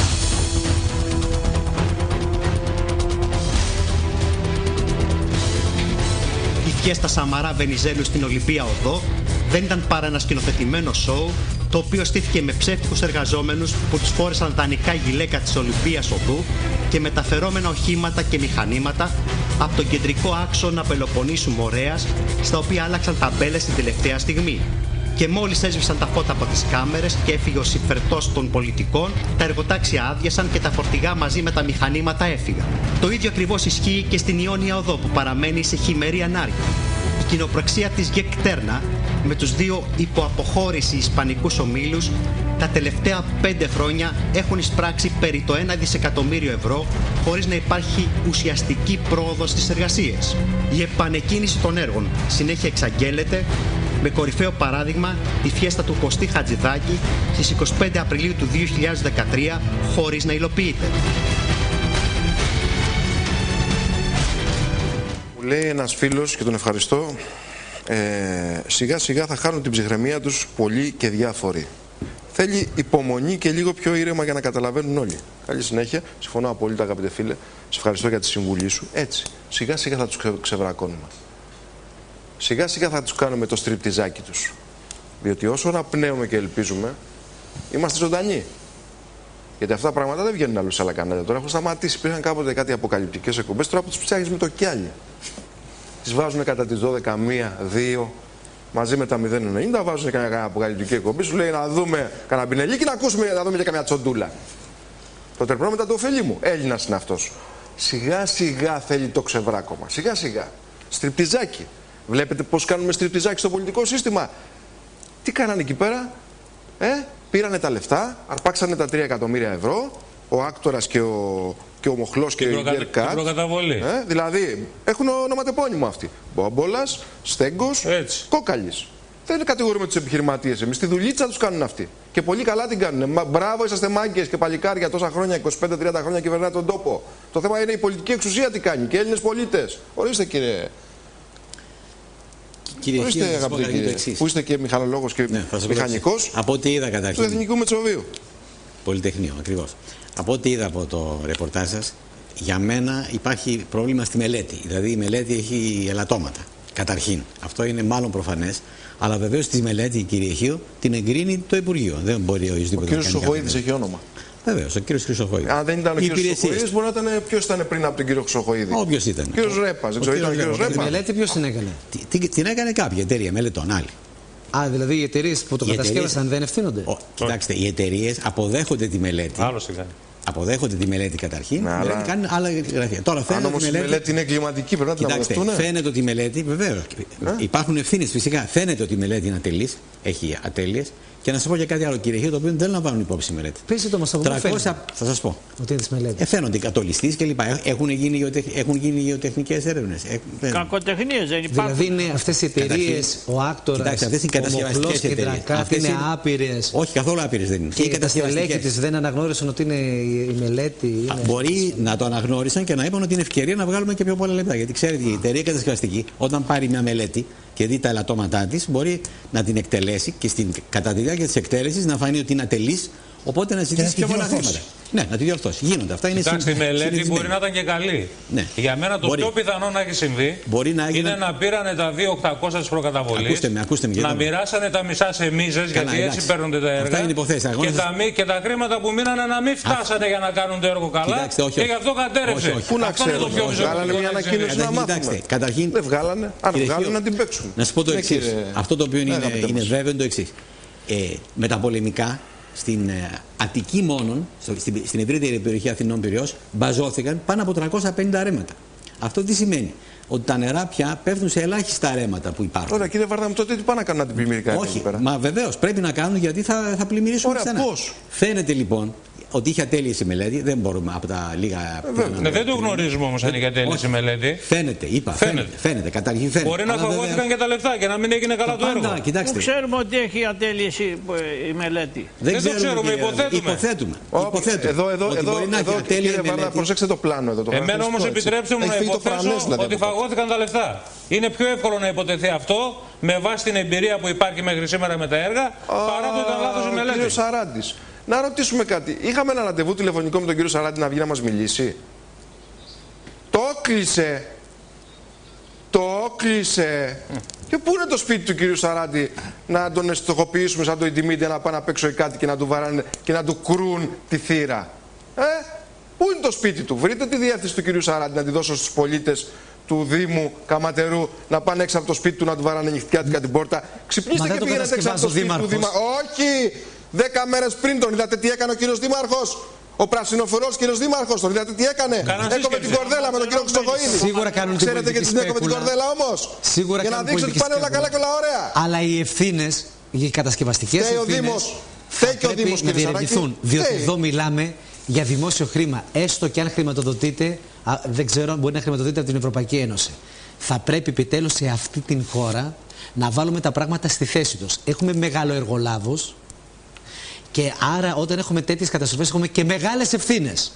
Η φιέστα Σαμαρά Βενιζέλου στην Ολυμπία Οδό δεν ήταν παρά ένα σκηνοθετημένο σοου το οποίο στήθηκε με ψεύτικους εργαζόμενους που τους φόρεσαν δανεικά γυλαίκα της Ολυμπίας Οδού και μεταφερόμενα οχήματα και μηχανήματα από τον κεντρικό άξονα Πελοποννήσου Μορέας στα οποία άλλαξαν ταμπέλες την τελευταία στιγμή. Και μόλις έσβησαν τα φώτα από τις κάμερες και έφυγε ο συμφερτός των πολιτικών, τα εργοτάξια άδειασαν και τα φορτηγά μαζί με τα μηχανήματα έφυγαν. Το ίδιο ακριβώς ισχύει και στην Ιόνια Οδό που παραμένει σε χειμερή ανάργεια. Η κοινοπραξία της ΓΕΚΤΕΡΝΑ με τους δύο υποαποχώρηση ισπανικούς ομίλους τα τελευταία πέντε χρόνια έχουν εισπράξει περί το 1 δισεκατομμύριο ευρώ χωρίς να υπάρχει ουσιαστική πρόοδος στις εργασίες. Η επανεκκίνηση των έργων συνέχεια εξαγγέλλεται με κορυφαίο παράδειγμα τη φιέστα του Κωστή Χατζηδάκη στις 25 Απριλίου του 2013 χωρίς να υλοποιείται. Μου λέει ένας φίλος και τον ευχαριστώ ε, σιγά σιγά θα χάνουν την ψυχραιμία τους πολλοί και διάφοροι. Θέλει υπομονή και λίγο πιο ήρεμα για να καταλαβαίνουν όλοι. Καλή συνέχεια. Συμφωνώ απόλυτα, αγαπητέ φίλε. Σε ευχαριστώ για τη συμβουλή σου. Έτσι. Σιγά σιγά θα τους ξεβρακώνουμε. Σιγά σιγά θα τους κάνουμε το στριπτιζάκι τους. Διότι όσο αναπνέουμε και ελπίζουμε, είμαστε ζωντανοί. Γιατί αυτά τα πράγματα δεν βγαίνουν αλλού σε άλλα κανάλια. Τώρα έχουν σταματήσει. Υπήρχαν κάποτε κάτι αποκαλυπτικές εκπομπές. Τώρα που του ψάχνεις με το κιάλι τις βάζουν κατά τις 12, 1, 2, μαζί με τα 0,90, βάζουν κανένα αποκαλυπτική εκπομπή, σου λέει να δούμε κανένα πινελί και να ακούσουμε, να δούμε και καμιά τσοντούλα. Το τερπνό μετά το ωφελή μου. Έλληνας είναι αυτός. Σιγά σιγά θέλει το ξεβράκωμα. Σιγά σιγά. Στριπτιζάκι. Βλέπετε πώς κάνουμε στριπτιζάκι στο πολιτικό σύστημα. Τι κάνανε εκεί πέρα, ε, πήρανε τα λεφτά, αρπάξανε τα 3 εκατομμύρια ευρώ, ο άκτορας και ο και ο Μοχλός και, και ο Γκέρκατ. Ε, δηλαδή έχουν ονοματεπώνυμο αυτοί. Μπόμπολας, Στέγκος, Κόκαλης. Δεν κατηγορούμε τους επιχειρηματίες εμείς. Τη δουλίτσα τους κάνουν αυτοί. Και πολύ καλά την κάνουν. Μα, μπράβο, είσαστε μάγκες και παλικάρια τόσα χρόνια, 25-30 χρόνια κυβερνάτε τον τόπο. Το θέμα είναι η πολιτική εξουσία τι κάνει και οι Έλληνες πολίτες. Ορίστε κύριε. Κύριε Ορίστε, αγαπητέ κύριε. Που είστε και μηχανολόγος και ναι, μηχανικός. Από ό,τι είδα καταρχήν. Του Εθνικού Μετσοβίου. Πολυτεχνείο, ακριβώς. Από ό,τι είδα από το ρεπορτάζ σας, για μένα υπάρχει πρόβλημα στη μελέτη. Δηλαδή η μελέτη έχει ελαττώματα. Καταρχήν. Αυτό είναι μάλλον προφανές. Αλλά βεβαίως τη μελέτη, κύριε Χίου, την εγκρίνει το Υπουργείο. Δεν μπορεί ο Ο κύριος Χρυσοχοίδης έχει όνομα. Βεβαίως, ο κύριος Χρυσοχοίδης. Αν δεν ήταν ο κύριος Χρυσοχοίδης, μπορεί να ήταν ποιος ήταν πριν από τον κύριο Χρυσοχοίδη; Όποιο ήταν. Ο κύριο Ρέπας. Δεν ξέρω, ήταν ο κύριος Ρέπας. Τη μελέτη ποιος την έκανε; Την έκανε κάποια εταιρεία μελετών, άλλη. Α, δηλαδή οι εταιρείες που το κατασκεύασαν δεν ευθύνονται; Κοιτάξτε, οι εταιρείες αποδέχονται τη μελέτη. Άλλο Αποδέχονται τη μελέτη καταρχήν, ναι, αλλά... κάνουν άλλα γραφεία. Τώρα φαίνεται Αν όμω η μελέτη είναι εγκληματική, πρέπει να την Κοιτάξτε, φαίνεται ότι η μελέτη, βεβαίως. Ε; Υπάρχουν ευθύνες φυσικά. Φαίνεται ότι η μελέτη είναι ατελής, έχει ατέλειες Και να σα πω και κάτι άλλο, κύριε το οποίο δεν λαμβάνουν υπόψη μελέτη. Πείτε το μα από 300, θα σας πω. Ότι είναι μελέτης. Ε, φαίνονται κατολιστή κλπ. Έχουν γίνει, έχουν γίνει γεωτεχνικές έρευνες. Κακοτεχνίες δεν υπάρχουν. Δηλαδή είναι αυτές οι εταιρείες, ο Άκτορας, Κοιτάξτε, αυτές είναι κατασκευαστικές εταιρείες. Αυτές είναι άπειρες. Όχι, καθόλου άπειρες δεν είναι. Και, οι κατασκευαστικές της δεν αναγνώρισαν ότι είναι η μελέτη. Είναι... Μπορεί να το αναγνώρισαν και να είπαν ότι είναι ευκαιρία να βγάλουμε και πιο πολλά λεπτά. Γιατί ξέρετε, η εταιρεία κατασκευαστική, όταν πάρει μια μελέτη και δει τα ελαττώματά της, μπορεί να την εκτελέσει και στην, κατά τη διάρκεια της εκτέλεσης να φανεί ότι είναι ατελής Οπότε να ζητήσει πιο πολλά χρήματα. Ναι, να τη διορθώσει. Γίνονται. Αυτά είναι Κοιτάξτε, η μελέτη μπορεί να ήταν και καλή. Ναι. Για μένα το μπορεί. πιο πιθανό να έχει συμβεί μπορεί να έγινε... είναι να πήρανε τα 2.800 τη προκαταβολής. Ακούστε με, ακούστε με. Να μοιράσανε τα μισά σε μίζες, γιατί έτσι παίρνουν τα έργα. Αυτά είναι υποθέσεις. Και, τα, και τα χρήματα που μείνανε να μην φτάσανε για να κάνουν το έργο καλά. Κοιτάξτε, όχι, και γι' αυτό κατέρευσε. Πού να ξέρουν, βγάλανε μια ανακοίνωση να μάθουμε. Καταρχήν. Δεν βγάλανε, αν βγάλουν να την παίξουν. Να σα πω το εξής. Αυτό το οποίο είναι βέβαιο είναι το εξής. Με τα πολεμικά στην ε, Αττική μόνον, στην, στην ευρύτερη περιοχή Αθηνών περιός, μπαζώθηκαν πάνω από 350 ρέματα. Αυτό τι σημαίνει; Ότι τα νερά πια πέφτουν σε ελάχιστα ρέματα που υπάρχουν. Ωραία, κύριε Βαρδάμ, τότε τι πάνε να κάνουν αντιπλημμυρικά Όχι, μα βεβαίως πρέπει να κάνουν γιατί θα, θα πλημμυρίσουν Ωραία, ξανά. Πώς; Φαίνεται λοιπόν ότι είχε ατέλειε η μελέτη. Δεν μπορούμε από τα λίγα. Ε, ναι, δεν το γνωρίζουμε όμως αν είχε ατέλειε η μελέτη. Φαίνεται, είπα. Φαίνεται. φαίνεται, καταρχήν φαίνεται. Μπορεί να φαγώθηκαν και τα λεφτά και να μην έγινε καλά το, έργο. Κοιτάξτε. Πού ξέρουμε ότι έχει ατέλειε η μελέτη. Δεν, δεν το ξέρουμε, υποθέτουμε. Υποθέτουμε. υποθέτουμε. Εδώ, εδώ, εδώ, εδώ κύριε Βάρδα, προσέξτε το πλάνο εδώ. Το Εμένα όμως επιτρέψτε μου να υποθέσω δηλαδή, ότι φαγώθηκαν τα λεφτά. Είναι πιο εύκολο να υποτεθεί αυτό με βάση την εμπειρία που υπάρχει μέχρι σήμερα με τα έργα παρά το ήταν λάθος η μελέτη. Να ρωτήσουμε κάτι. Είχαμε ένα ραντεβού τηλεφωνικό με τον κύριο Σαράντη να βγει να μας μιλήσει; Το κλείσε. Το κλείσε. Και πού είναι το σπίτι του κύριου Σαράντη να τον εστοχοποιήσουμε σαν το Ιντιμίδια να πάνε απ' έξω ή κάτι και να του βαράνε και να του κρούν τη θύρα; Ε, πού είναι το σπίτι του; Βρείτε τη διεύθυνση του κύριου Σαράντη να τη δώσω στους πολίτες του Δήμου Καματερού να πάνε έξω από το σπίτι του να του βαράνε νυχτιάτικα την πόρτα. Ξυπνήστε και πήγαινε έξω από το σπίτι του Δήμα. Όχι! Δέκα μέρες πριν τον είδατε τι έκανε ο κύριος Δήμαρχος; Ο πρασινοφορό κύριος Δήμαρχος, τον είδατε τι έκανε; Έκομε την κορδέλα με τον κύριο Χρυσοκοίδη. Σίγουρα κάνουν την Ξέρετε γιατί την έκομε την κορδέλα όμως; Σίγουρα Για να δείξω ότι πάνε όλα καλά και όλα ωραία. Αλλά οι ευθύνες, οι κατασκευαστικές ευθύνες. Φταίει και ο Δήμος να διερευνηθούν. Διότι εδώ μιλάμε για δημόσιο χρήμα. Έστω και αν χρηματοδοτείται, δεν ξέρω αν μπορεί να χρηματοδοτείται από την Ευρωπαϊκή Ένωση. Θα πρέπει επιτέλους σε αυτή την χώρα να βάλουμε τα πράγματα στη θέση τους. Έχουμε μεγάλο εργολάβου, και άρα όταν έχουμε τέτοιες καταστροφές έχουμε και μεγάλες ευθύνες.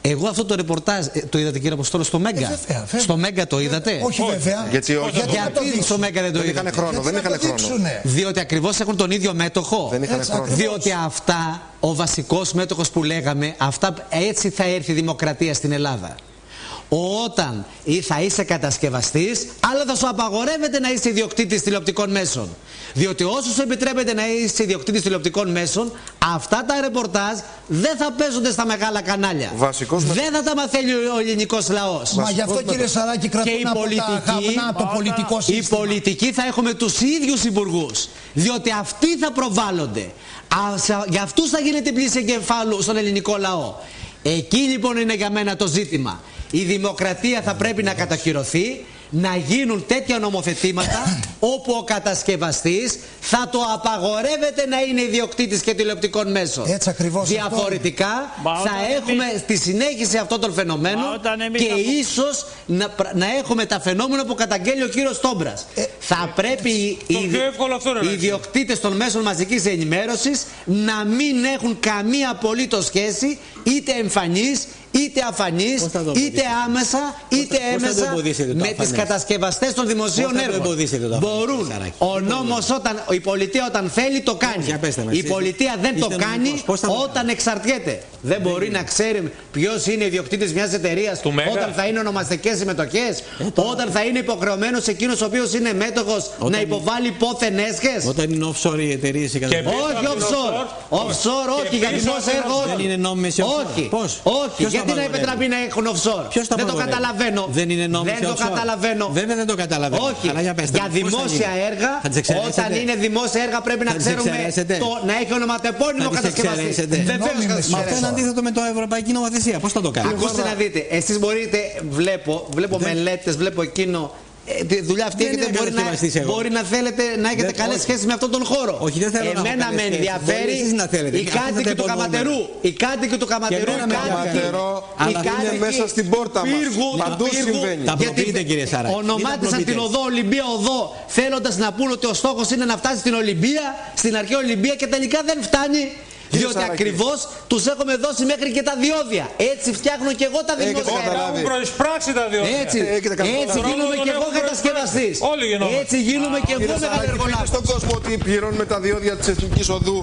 Εγώ αυτό το ρεπορτάζ ε, το είδατε κύριε Αποστόλο στο Μέγκα; Ε, βέβαια, βέβαια. Στο Μέγκα το είδατε; Ε, όχι βέβαια. Γιατί, όχι, γιατί, γιατί στο Μέγκα δεν το δεν είδατε; Είχαν χρόνο, δεν είχαν χρόνο. Διότι ακριβώς έχουν τον ίδιο μέτοχο. Δεν είχαν χρόνο. Διότι αυτά, ο βασικός μέτοχος που λέγαμε, αυτά, έτσι θα έρθει η δημοκρατία στην Ελλάδα όταν θα είσαι κατασκευαστής, αλλά θα σου απαγορεύεται να είσαι ιδιοκτήτης τηλεοπτικών μέσων. Διότι όσο σου επιτρέπεται να είσαι ιδιοκτήτης τηλεοπτικών μέσων, αυτά τα ρεπορτάζ δεν θα παίζονται στα μεγάλα κανάλια. Βασικός δεν θα τα μαθαίνει ο ελληνικός λαός. Μα γι' αυτό κύριε Σαράκη κρατούν και η πολιτική, από το πολιτικό σύστημα. Η πολιτική θα έχουμε τους ίδιους υπουργούς. Διότι αυτοί θα προβάλλονται. Για αυτούς θα γίνεται πλήση εγκεφάλου στον ελληνικό λαό. Εκεί λοιπόν είναι για μένα το ζήτημα η δημοκρατία θα πρέπει να καταχυρωθεί να γίνουν τέτοια νομοθετήματα [COUGHS] όπου ο κατασκευαστής θα το απαγορεύεται να είναι ιδιοκτήτης και τηλεοπτικών μέσων. Έτσι ακριβώς Διαφορετικά θα έχουμε εμείς... τη συνέχιση αυτών των φαινομένων και θα... ίσως να, να έχουμε τα φαινόμενα που καταγγέλει ο κύριος Τόμπρας. Ε, θα ε, πρέπει οι, οι ιδιοκτήτες των μέσων μαζικής ενημέρωσης να μην έχουν καμία απολύτως σχέση είτε εμφανής είτε αφανής, είτε άμεσα, είτε έμεσα με τις κατασκευαστές των δημοσίων έργων. Μπορούν. Ο νόμος όταν, η πολιτεία όταν θέλει το κάνει. Η πολιτεία δεν το κάνει όταν εξαρτιέται. Δεν μπορεί να ξέρει ποιος είναι ιδιοκτήτης μιας εταιρείας όταν θα είναι ονομαστικές συμμετοχές, ε, όταν θα είναι υποχρεωμένος εκείνος ο οποίος είναι μέτοχος να υποβάλει πόθεν έσχες. Όταν είναι offshore οι εταιρείες Όχι offshore. Offshore όχι για δημόσιο έργο. Δεν είναι νόμιμες Όχι. Όχι γιατί να επιτραπεί να έχουν offshore; Ποιος δεν το καταλαβαίνω. Δεν είναι νόμιμο. Δεν το καταλαβαίνω. Βέβαια δεν το καταλαβαίνω. Όχι. για, για δημόσια έργα, όταν είναι δημόσια έργα πρέπει να ξέρουμε το, να έχει ονοματεπώνυμο κατασκευαστή. Βεβαίω Μα αυτό είναι αντίθετο με το ευρωπαϊκή νομοθεσία. Πώς θα το κάνει. Ακούστε να δείτε. Εσείς μπορείτε, βλέπω, βλέπω μελέτες, βλέπω εκείνο ε, τη δουλειά αυτή Δεν έχετε, είμαι μπορεί, να, κατασκευαστής εγώ. μπορεί να θέλετε να έχετε Δεν- καλές όχι. σχέσεις με αυτόν τον χώρο. Όχι, δεν θέλω να έχω Εμένα καλές με σχέσεις. ενδιαφέρει Μπορεί εσείς να θέλετε. οι Αυτά θα κάτοικοι τα του υπονοούμενα. Καματερού. Οι κάτοικοι του Καματερού. εμένα με οι κάτοικοι- Καματερό οι είναι κάτοικοι μέσα στην πόρτα μας. πύργου, Παντού του πύργου, συμβαίνει. Τα γιατί προποιείτε, κύριε Σαράκη. Ονομάτισαν Είναι την προποιητές. οδό Ολυμπία Οδό θέλοντας να πούν ότι ο στόχος είναι να φτάσει στην Ολυμπία, στην αρχαία Ολυμπία και τελικά δεν φτάνει. Διότι Σαράκη. ακριβώς τους έχουμε δώσει μέχρι και τα διόδια. Έτσι φτιάχνω και εγώ τα Έχετε δημόσια. καταλάβει. Έχουν προεισπράξει τα δύο. Έτσι, Έχετε καταλάβει. έτσι Τον γίνομαι ρόλο και τον εγώ έχουμε κατασκευαστής. Όλοι γινόμαστε. Έτσι γίνομαι και εγώ Κύριε Σαράκη, πείτε μεγαλεργολάβο. στον κόσμο ότι πληρώνουμε τα διόδια της Εθνικής Οδού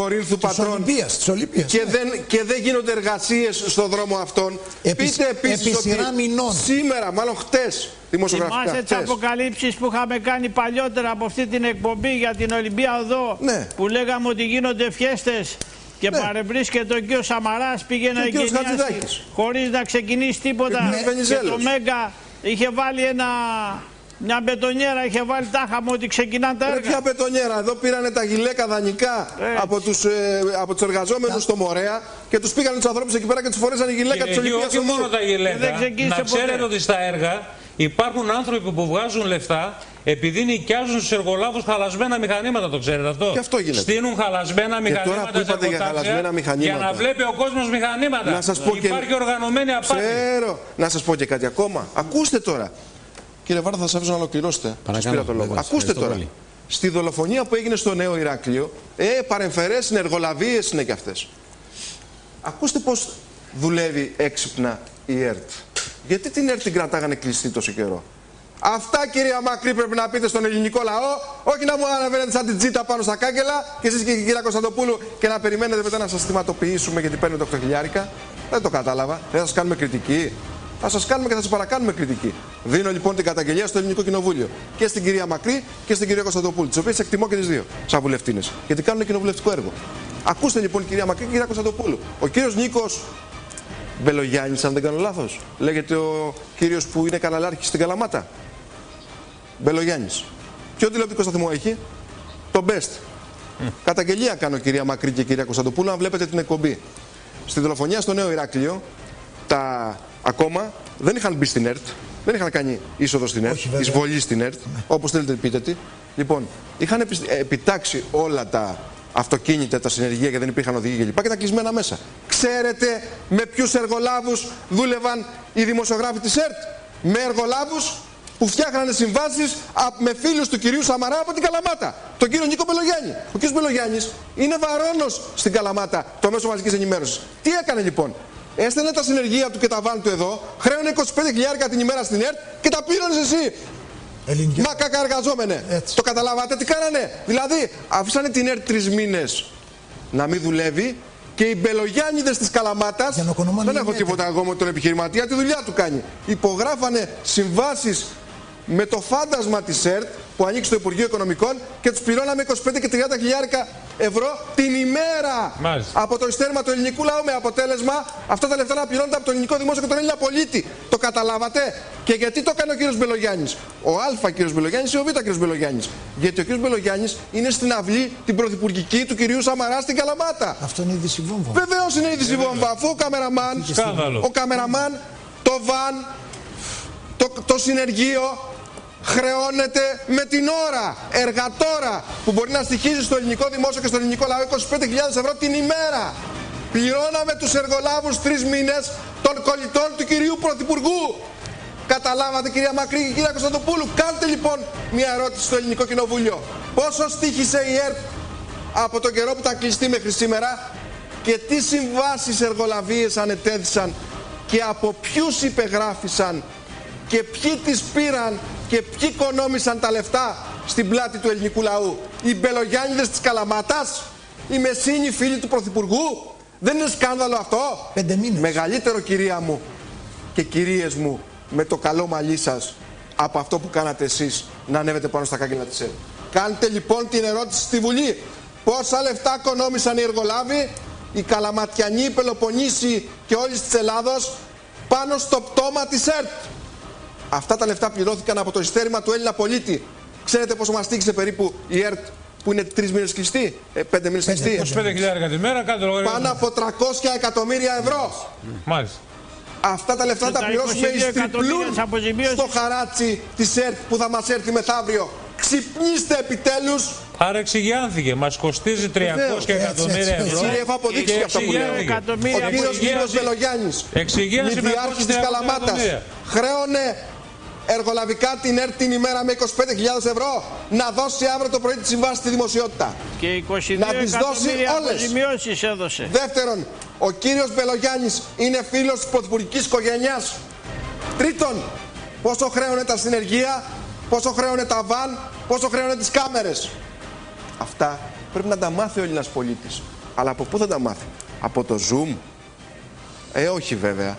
Κορίνθου Της Πατρών Ολυμπίας, της Ολυμπίας. και δεν, και δεν γίνονται εργασίες στον δρόμο αυτόν. Επί- Πείτε επίσης επί ότι σειρά μηνών. σήμερα, μάλλον χτες, δημοσιογραφικά, Θυμάσαι τις χτες, αποκαλύψεις που είχαμε κάνει παλιότερα από αυτή την εκπομπή για την Ολυμπία Οδό. Ναι. Που λέγαμε ότι γίνονται φιέστες και Ναι. παρευρίσκεται ο κ. Σαμαράς πήγε να Και ο κύριος εγκαινιάσει Χατζηδάκης. χωρίς να ξεκινήσει τίποτα. Και ο κύριος και Βενιζέλος. το Μέγκα είχε βάλει ένα. Μια μπετονιέρα είχε βάλει τάχα μου ότι ξεκινάνε τα Ρε, έργα. ποια πετονιέρα, εδώ πήρανε τα γυλαίκα δανεικά Έτσι. από τους, ε, από τους εργαζόμενους στο Μορέα και τους πήγανε τους ανθρώπους εκεί πέρα και τους φορέσανε γυλαίκα της Κύριε Γη, Ολυμπίας όχι Οδού. μόνο τα Δεν γυλαίκα. ξεκίνησε Να ποτέ. ξέρετε ότι στα έργα υπάρχουν άνθρωποι που βγάζουν λεφτά επειδή νοικιάζουν στους εργολάβους χαλασμένα μηχανήματα. Το ξέρετε αυτό; Και αυτό γίνεται. Στείνουν χαλασμένα τώρα μηχανήματα που είπατε σε για εργοτάξια χαλασμένα μηχανήματα. Για να βλέπει ο κόσμος μηχανήματα. Να σας πω και- Υπάρχει οργανωμένη απάτη. Ξέρω. Να σας πω και κάτι ακόμα. Ακούστε τώρα. Κύριε Βάρδα, θα σας αφήσω να ολοκληρώσετε. Σας Παρακαλώ, πήρα το λόγο. βέβαια, Ακούστε ευχαριστώ τώρα. πολύ. Στη δολοφονία που έγινε στο Νέο Ηράκλειο, ε, παρεμφερές είναι, εργολαβίες είναι και αυτές. Ακούστε πώς δουλεύει έξυπνα η ΕΡΤ. Γιατί την ΕΡΤ την κρατάγανε κλειστή τόσο καιρό; Αυτά κυρία Μακρύ πρέπει να πείτε στον ελληνικό λαό, όχι να μου αναβαίνετε σαν την τζίτα πάνω στα κάγκελα και εσείς και η κυρία Κωνσταντοπούλου και να περιμένετε μετά να σας θυματοποιήσουμε γιατί παίρνετε 8 χιλιάρικα. Δεν το κατάλαβα. Δεν θα σας κάνουμε κριτική. Θα σας κάνουμε και θα σας παρακάνουμε κριτική. Δίνω λοιπόν την καταγγελία στο Ελληνικό Κοινοβούλιο και στην κυρία Μακρύ και στην κυρία Κωνσταντοπούλου, τις οποίες εκτιμώ και τις δύο σαν βουλευτίνες, γιατί κάνουν κοινοβουλευτικό έργο. Ακούστε λοιπόν κυρία Μακρύ και κυρία Κωνσταντοπούλου. Ο κύριος Νίκος Μπελογιάννης, αν δεν κάνω λάθος. Λέγεται ο κύριος που είναι καναλάρχης στην Καλαμάτα. Μπελογιάννης. Ποιο τηλεοπτικό σταθμό έχει, το Best. Καταγγελία κάνω κυρία Μακρύ και κυρία Κωνσταντοπούλου, αν βλέπετε την εκπομπή. Στη δολοφονία στο Νέο Ηράκλειο, τα ακόμα δεν είχαν μπει στην ΕΡΤ, δεν είχαν κάνει είσοδο στην ΕΡΤ, Όχι, βέβαια. εισβολή στην ΕΡΤ, όπως θέλετε πείτε τι. Λοιπόν, είχαν επισ- ε, επιτάξει όλα τα αυτοκίνητα, τα συνεργεία και δεν υπήρχαν οδηγοί κλπ. και τα κλεισμένα μέσα. Ξέρετε με ποιους εργολάβους δούλευαν οι δημοσιογράφοι της ΕΡΤ; Με εργολάβους που φτιάχνανε συμβάσεις με φίλους του κυρίου Σαμαρά από την Καλαμάτα. Τον κύριο Νίκο Μπελογιάννη. Ο κύριος Μπελογιάννη είναι βαρόνος στην Καλαμάτα, το μέσο μαζικής ενημέρωσης. Τι έκανε λοιπόν; Έστελνε τα συνεργεία του και τα βάν του εδώ, χρέωνε 25 χιλιάρικα την ημέρα στην ΕΡΤ και τα πήρανε εσύ. Ελληνική. Μα κακαργαζόμενε. Έτσι. Το καταλάβατε τι κάνανε; Δηλαδή, αφήσανε την ΕΡΤ τρεις μήνες να μην δουλεύει και οι μπελογιάννηδες της Καλαμάτας. Για να οικονομάνε Δεν οι έχω μέτροι. τίποτα εγώ με τον επιχειρηματία, τη δουλειά του κάνει. Υπογράφανε συμβάσεις με το φάντασμα της ΕΡΤ που ανοίξει το Υπουργείο Οικονομικών και τους πληρώναμε 25 και 30 χιλιάρικα ευρώ την ημέρα Μάλιστα. από το ειστέρημα του ελληνικού λαού με αποτέλεσμα αυτά τα λεφτά να πληρώνονται από το ελληνικό δημόσιο και τον Έλληνα πολίτη. Το καταλάβατε; Και γιατί το έκανε ο κύριος Μπελογιάννης; Ο Α κύριος Μπελογιάννης ή ο Β κύριος Μπελογιάννης; Γιατί ο κύριος Μπελογιάννης είναι στην αυλή την πρωθυπουργική του κυρίου Σαμαρά στην Καλαμάτα. Αυτό είναι είδηση βόμβα. Βεβαίως είναι είδηση βόμβα, αφού ο καμεραμάν, Σκάνδαλο. ο καμεραμάν, το βαν, το, το συνεργείο χρεώνεται με την ώρα, εργατόρα που μπορεί να στοιχίζει στο ελληνικό δημόσιο και στο ελληνικό λαό 25.000 ευρώ την ημέρα. Πληρώναμε τους εργολάβους τρεις μήνες των κολλητών του κυρίου Πρωθυπουργού. Καταλάβατε κυρία Μακρύ και κυρία Κωνσταντοπούλου. Κάντε λοιπόν μια ερώτηση στο ελληνικό κοινοβούλιο. Πόσο στήχησε η ΕΡΤ από τον καιρό που τα κλειστεί μέχρι σήμερα και τι συμβάσεις εργολαβίες ανετέθησαν και από ποιους υπεγράφησαν και ποιοι τις πήραν και ποιοι οικονόμησαν τα λεφτά στην πλάτη του ελληνικού λαού; Οι μπελογιάννηδες της Καλαμάτας, οι μεσίνοι φίλοι του Πρωθυπουργού; Δεν είναι σκάνδαλο αυτό; Πέντε μήνες. Μεγαλύτερο κυρία μου και κυρίες μου με το καλό μαλλί σας από αυτό που κάνατε εσείς να ανέβετε πάνω στα κάγκελα της ΕΡΤ. Κάντε λοιπόν την ερώτηση στη Βουλή. Πόσα λεφτά οικονόμησαν οι εργολάβοι, οι Καλαματιανοί, οι Πελοποννήσοι και όλη της Ελλάδος πάνω στο πτώμα της ΕΡΤ; Αυτά τα λεφτά πληρώθηκαν από το ειστέρημα του Έλληνα πολίτη. Ξέρετε πόσο μας τύχησε περίπου η ΕΡΤ που είναι τρεις μήνες κλειστή, ε, πέντε μήνες κλειστή. 25 χιλιάρικα τη μέρα, κάντε λογαριασμό. Πάνω από 300 εκατομμύρια ευρώ. Μάλιστα. Αυτά τα λεφτά Και τα τα πληρώσουμε 22 εις τριπλούν εκατομμύρια αποζημίωσης. στο χαράτσι της ΕΡΤ που θα μας έρθει μεθαύριο. Ξυπνήστε επιτέλους. Παρεξηγιάνθηκε. Μας κοστίζει 300 Βεβαίως. εκατομμύρια Έτσι, ευρώ. έτσι. Κύριε, έχω αποδείξει και για αυτά που λέω. εξηγιάνθηκε. Εκατομμύρια Ο κύριος Εξηγίαση- Νίκος Βελογιάννης, Εξηγίαση με μηδιάρχης της 230 Καλαμάτας, εκατομμύρια. χρέωνε εργολαβικά την ΕΡΤ την ημέρα με 25.000 ευρώ να δώσει αύριο το πρωί της συμβάσης στη δημοσιότητα. Και 22 Να τις δώσει εκατομμύρια όλες. αποζημιώσεις έδωσε. Δεύτερον, ο κύριος Μπελογιάννης είναι φίλος της πρωθυπουργικής οικογένειας. Τρίτον, πόσο χρέωνε τα συνεργεία, πόσο χρέωνε τα βαν, πόσο χρέωνε τις κάμερες. Αυτά πρέπει να τα μάθει ο Έλληνας πολίτης. Αλλά από πού θα τα μάθει, από το Zoom. Ε, όχι βέβαια.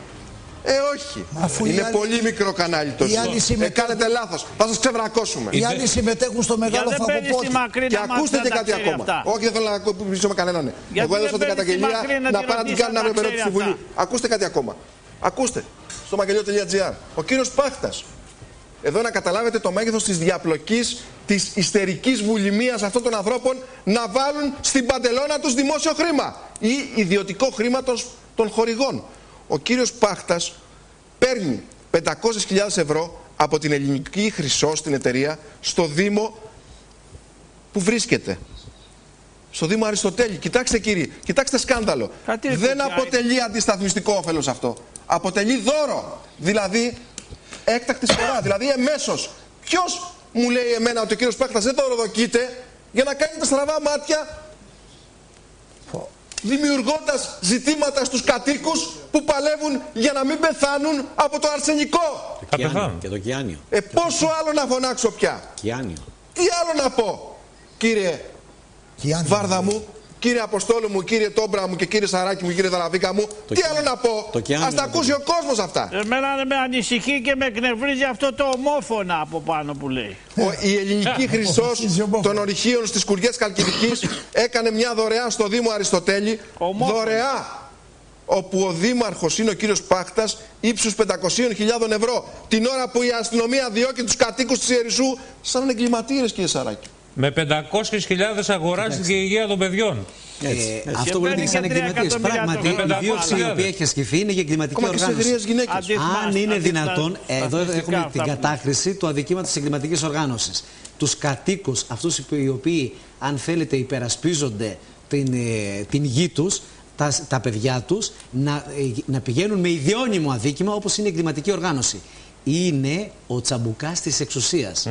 Ε, όχι. Αφού οι είναι άλλοι- πολύ μικρό κανάλι το οι Zoom. άλλοι Ε, συμμετέχουν- κάνετε λάθος. Θα σας ξεβρακώσουμε. Οι άλλοι συμμετέχουν στο μεγάλο δεν παίρνεις φαγοπότη. τη μακρύ Και να μάθει ακούστε να και τα κάτι ξέρει ακόμα. αυτά. Όχι, δεν θέλω να ακούσω με κανέναν. Γιατί Εγώ έδωσα δεν την παίρνεις τη καταγγελία μακρύ να να τη πάνε να την ρωτήσεις κάνουν αν τα αύριο περίπτωση στη ξέρει Βουλή. αυτά. Ακούστε κάτι ακόμα. Ακούστε. Στο μαγγελίο.gr. Ο κύριος Πάχτας. Εδώ να καταλάβετε το μέγεθος της διαπλοκής, της ιστερικής βουλημίας αυτών των ανθρώπων να βάλουν στην παντελώνα τους δημόσιο χρήμα ή ιδιωτικό χρήμα των, των χορηγών. Ο κύριος Πάχτας παίρνει 500.000 ευρώ από την ελληνική χρυσό στην εταιρεία στο Δήμο που βρίσκεται. Στο Δήμο Αριστοτέλη. Κοιτάξτε κύριοι, κοιτάξτε σκάνδαλο. Κάτι Δεν κουτιά αποτελεί αντισταθμιστικό όφελος αυτό. Αποτελεί δώρο. Δηλαδή έκτακτη φορά. Δηλαδή εμέσως. Ποιος μου λέει εμένα ότι ο κύριος Πάχτας δεν δωροδοκείται για να κάνει τα στραβά μάτια δημιουργώντας ζητήματα στους κατοίκους που παλεύουν για να μην πεθάνουν από το αρσενικό. Θα Κιάνιο, πεθάνουν. και το Κιάνιο. Ε, πόσο άλλο να φωνάξω πια; Κιάνιο. Τι άλλο να πω, κύριε Και οι άλλοι- Βάρδα μου, κύριε Αποστόλου μου, κύριε Τόμπρα μου και κύριε Σαράκη μου, κύριε Δαραβίκα μου. Το τι Κιάνιο. άλλο να πω; Το Κιάνιο Ας τα είναι ακούσει ο κόσμος αυτά. Εμένα με ανησυχεί και με εκνευρίζει αυτό το ομόφωνα από πάνω που λέει. Ο, η ελληνική χρυσός Αποφασίζει ο Μπόφος. των ορυχείων στις κουριές Καλκιδικής έκανε μια δωρεά στο Δήμο Αριστοτέλη. Ομόφωνα. Δωρεά. Όπου ο δήμαρχος είναι ο κύριος Πάχτας ύψους 500.000 ευρώ. Την ώρα που η αστυνομία διώκει τους κατοίκους της Ιερισσού σαν εγκληματίες κύριε Σαράκη. Με 500.000 αγοράστηκε η υγεία των παιδιών. Ε, αυτό που παίρνει λέτε σαν και τρία εγκληματίες. εκατομμύρια Πράγματι, το η χρόνο. δίωξη η οποία έχει ασκηθεί είναι για εγκληματική Ακόμα και σε οργάνωση. εγρίες γυναίκες. Αντιθυμά- Αν είναι αντιθυμά- δυνατόν, εδώ στατιστικά έχουμε αυτά την που κατάχρηση του αδικήματος της εγκληματικής οργάνωσης. Τους κατοίκους, αυτούς οι οποίοι, αν θέλετε, υπερασπίζονται την, ε, την γη τους, τα, τα παιδιά τους, να, ε, να πηγαίνουν με ιδιώνυμο αδίκημα όπως είναι η εγκληματική οργάνωση. Είναι ο τσαμπουκάς της εξουσίας.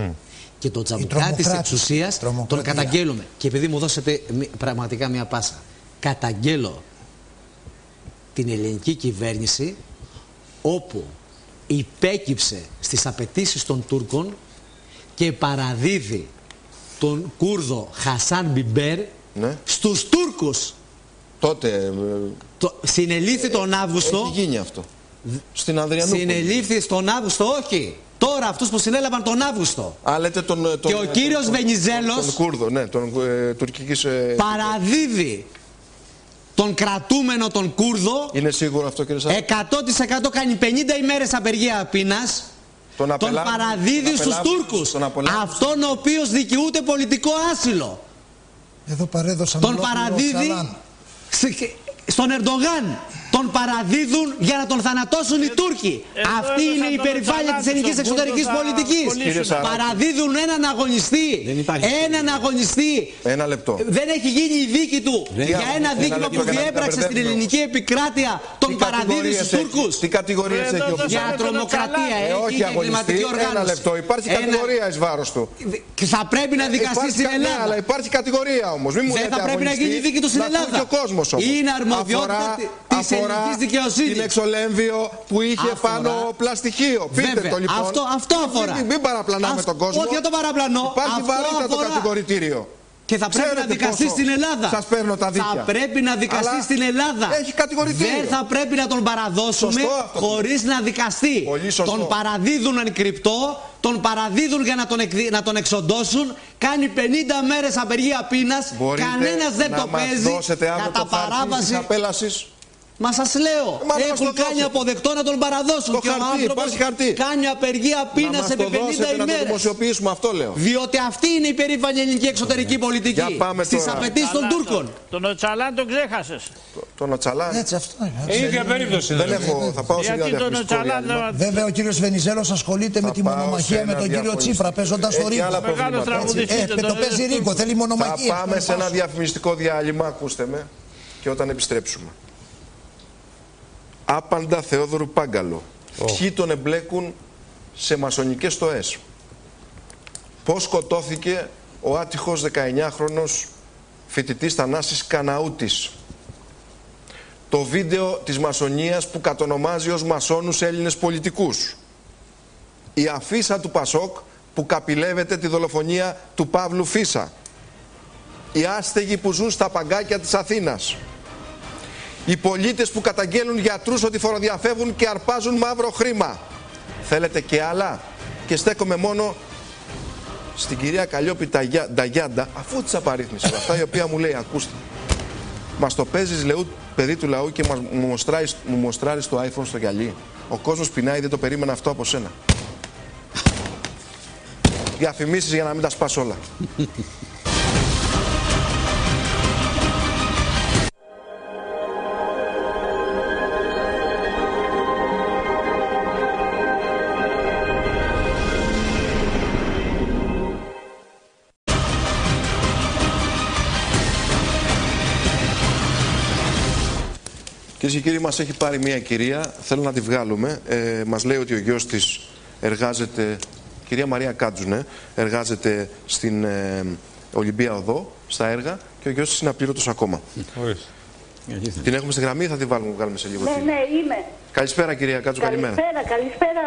Και το τσαμπουκά της τρομοκράτη. εξουσίας τον Τρομοκρατία. καταγγέλουμε. Και επειδή μου δώσετε μη- πραγματικά μια πάσα, καταγγέλω την ελληνική κυβέρνηση όπου υπέκυψε στις απαιτήσεις των Τούρκων και παραδίδει τον Κούρδο Χασάν Μπιμπέρ Ναι. στους Τούρκους. Τότε ε, Το, συνελήφθη τον Αύγουστο. έχει γίνει αυτό. Στην Ανδριανούπολη. Συνελήφθη στον Αύγουστο, όχι. Τώρα αυτούς που συνέλαβαν τον Αύγουστο. Α, λέτε τον, τον, Και ο κύριος τον- Βενιζέλος- Τον Κούρδο, ναι, τον ε, τουρκικής... Ε, Παραδίδει τον κρατούμενο τον Κούρδο. είναι σίγουρο αυτό κύριε Σαράκη. 100% κάνει 50 ημέρες απεργία πείνας. Τον Τον απελάβουν- παραδίδει τον στους απελάβουν- Τούρκους. τον απελάβουν- Αυτόν ο οποίος δικαιούται πολιτικό άσυλο. Εδώ παρέδωσαν Τον ολόκληρο παραδίδει Σαλάν. σε- στον Ερντογάν. Τον παραδίδουν για να τον θανατώσουν οι Τούρκοι. εδώ Αυτή είναι έδωσαν η τον υπερηφάνεια Σαλάν της ελληνικής στον εξωτερικής Κούρδο, θα πολιτικής. κολλήσουν. Κύριε Σαράκη. Παραδίδουν έναν αγωνιστή. Δεν υπάρχει. Έναν αγωνιστή. Ένα λεπτό. Δεν έχει γίνει η δίκη του Δεν για έχει. ένα Ένα δίκημα λεπτό που για να μην τα διέπραξε στην μπερδεύουμε. ελληνική επικράτεια. Τον Τι παραδίδει κατηγορίες στους έχει- Τούρκους. Τι κατηγορίες Εδώ έχει ο δώσαμε Για Κούρδος. τον τρομοκρατία Τσαλάν. Ε, έχει όχι και αγωνιστή. εγκληματική οργάνωση. Ένα λεπτό. Υπάρχει Ένα- κατηγορία εις βάρος του. Και θα πρέπει να δικαστεί Υπάρχει στην κα- ναι, αλλά Ελλάδα. υπάρχει κατηγορία όμως. Μην μου Δεν λέτε θα πρέπει να αγωνιστή. γίνει η δίκη του στην Να ακούει Ελλάδα. και ο κόσμος όμως. Είναι αρμοδιότητα Αφορά- τη- της αφορά ελληνικής δικαιοσύνης. την εξολέμβιο που είχε Αφορά- πάνω πλαστιχείο. Πείτε Βέβαια, το λοιπόν. αυτό, αυτό αφορά. Μην, μην παραπλανάμε Αυτό- τον κόσμο. Όχι, δεν το παραπλανώ. Υπάρχει Αυτό βαρύτατο αφορά- κατηγορητήριο. Και θα πρέπει Ξέρετε να δικαστεί πόσο στην Ελλάδα. σας παίρνω τα δίκαια. Θα πρέπει να δικαστεί Αλλά στην Ελλάδα. έχει κατηγορητήριο. Δεν θα πρέπει να τον παραδώσουμε Σωστό αυτό. χωρίς να δικαστεί. Πολύ σωστό. Τον παραδίδουν εν κρυπτό, τον παραδίδουν για να τον, εκδι- να τον εξοντώσουν. Κάνει 50 μέρες απεργία πείνας. Μπορείτε Κανένας δεν να το μας παίζει. δώσετε αύριο Κατά το χάρτη της παράβαση. Απέλασης. Μα σας λέω, Μα να μας έχουν το κάνει δώσετε. αποδεκτό να τον παραδώσουν. Το και χαρτί, ο άνθρωπος υπάρχει χαρτί. κάνει απεργία Να πείνας μας επί το 50 δώσετε να το ημέρες. δημοσιοποιήσουμε, αυτό λέω. Διότι αυτή είναι η περήφανη ελληνική εξωτερική πολιτική. Για πάμε Στις τώρα. απαιτήσεις των Καλά, Τούρκων. Τον τον Οτσαλάν τον ξέχασες. Τον Οτσαλάν. Έτσι αυτό είναι. Η ίδια περίπτωση. Δεν δηλαδή. έχω, θα πάω σε ένα Γιατί τον διαφημιστικό Οτσαλάν διάλειμμα. δεν Βέβαια ο κύριος Βενιζέλος ασχολείται με τη πάω μονομαχία σε με ένα τον κύριο διαφωνιστικό. Τσίπρα παίζοντας το Έχει Ρίκο. άλλα Μεγάλος προβλήματα. τραγουδιστής. Ε, τον- το τον- παίζει Ρίκο, θέλει Θα μονομαχία. πάμε σε ένα διαφημιστικό διάλειμμα, ακούστε με, και όταν επιστρέψουμε. Άπαντα Θεόδωρου Πάγκαλο. Ποιοι τον εμπλέκουν σε μασονικές στοές. Πώς σκοτώθηκε ο άτυχος 19χρονος φοιτητής Θανάσης Καναούτης. Το βίντεο της μασονίας που κατονομάζει ως μασόνους Έλληνες πολιτικούς. Η αφίσα του Πασόκ που καπηλεύεται τη δολοφονία του Παύλου Φίσα. Οι άστεγοι που ζουν στα παγκάκια της Αθήνας. Οι πολίτες που καταγγέλουν γιατρούς ότι φοροδιαφεύγουν και αρπάζουν μαύρο χρήμα. Θέλετε και άλλα; Και στέκομαι μόνο στην κυρία Καλλιόπη Ταγιά- Νταγιάντα, αφού της απαρίθμησε αυτά, η οποία μου λέει, ακούστε, μας το παίζεις λαού, παιδί του λαού και μας, μου, μοστράρεις, μου μοστράρεις το iPhone στο γυαλί. Ο κόσμος πεινάει, δεν το περίμενα αυτό από σένα. Διαφημίσεις για να μην τα σπάς όλα. Κυρίες και κύριοι, μας έχει πάρει μια κυρία. Θέλω να τη βγάλουμε. Ε, μας λέει ότι ο γιος της εργάζεται. Κυρία Μαρία Κάτζουνε, εργάζεται στην ε, Ολυμπία Οδό, στα έργα και ο γιος της είναι απλήρωτος ακόμα. Ορίστε. Την έχουμε στη γραμμή ή θα τη βάλουμε, βγάλουμε σε λίγο. Ναι, την- ναι, είμαι. Καλησπέρα, κυρία Κάτσου, καλημέρα. Καλησπέρα, καλησπέρα.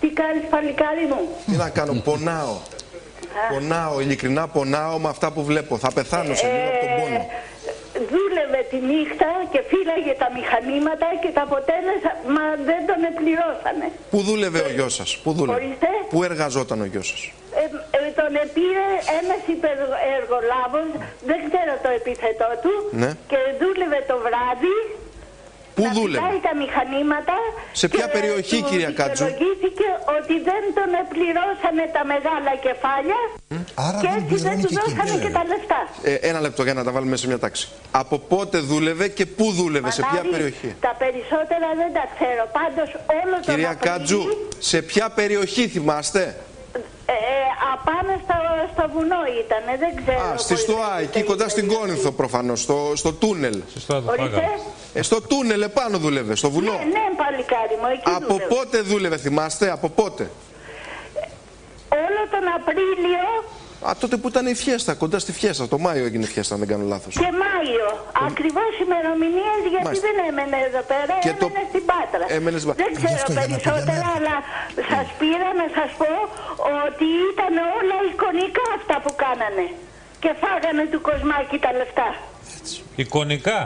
Τι κάνεις παλικάρι μου; Τι να κάνω, πονάω. Πονάω, ειλικρινά πονάω με αυτά που βλέπω. Θα πεθάνω σε λίγο από τον πόνο. Δούλευε τη νύχτα και φύλαγε τα μηχανήματα και το αποτέλεσμα δεν τον επληρώσανε. Πού δούλευε ο γιος σας, Πού δούλευε; Ορίστε. Πού εργαζόταν ο γιος σας; Ε, ε, τον επήρε ένας υπεργολάβος, δεν ξέρω το επίθετό του, Ναι. και δούλευε το βράδυ. Πού να δούλευε; φυλάει τα μηχανήματα. Σε ποια και περιοχή, του κυρία Κάτζου; δικαιολογήθηκε ότι δεν τον επληρώσανε τα μεγάλα κεφάλια Άρα και δεν έτσι δεν πληρώνει του και εκείνη. δώσανε και τα λεφτά. Ε, ένα λεπτό για να τα βάλουμε σε μια τάξη. Από πότε δούλευε και πού δούλευε, σε ποια Μανάρη, περιοχή; Τα περισσότερα δεν τα ξέρω. Πάντως όλο το Κυρία Απρίλη, Κάτζου, σε ποια περιοχή θυμάστε; Ε, απάνω στο, στο βουνό ήταν, δεν ξέρω. Α, στη πώς Στοά, λέγεται εκεί η κοντά στην περιοχή. Κόνηθο προφανώς, στο, στο τούνελ. Σωστά το Ορίστε. φάγαμε. Ε, στο τούνελ επάνω δούλευες, στο βουνό. Ναι, ναι, παλικάρι μου, εκεί Από δούλευε. πότε δούλευε, θυμάστε, από πότε; Όλο τον Απρίλιο Α, τότε που ήταν η φιέστα, κοντά στη φιέστα. Το Μάιο έγινε η φιέστα, αν δεν κάνω λάθος. και Μάιο. Ακριβώς ημερομηνίες γιατί Μάλιστα. δεν έμενε εδώ πέρα, Και το- έμενε στην Πάτρα. Έμενε στην Πάτρα. Δεν Γι' ξέρω αυτό για να περισσότερα, πηγαίνει. αλλά σας πήρα να σας πω ότι ήταν όλα εικονικά αυτά που κάνανε. Και φάγανε του κοσμάκι τα λεφτά. Εικονικά.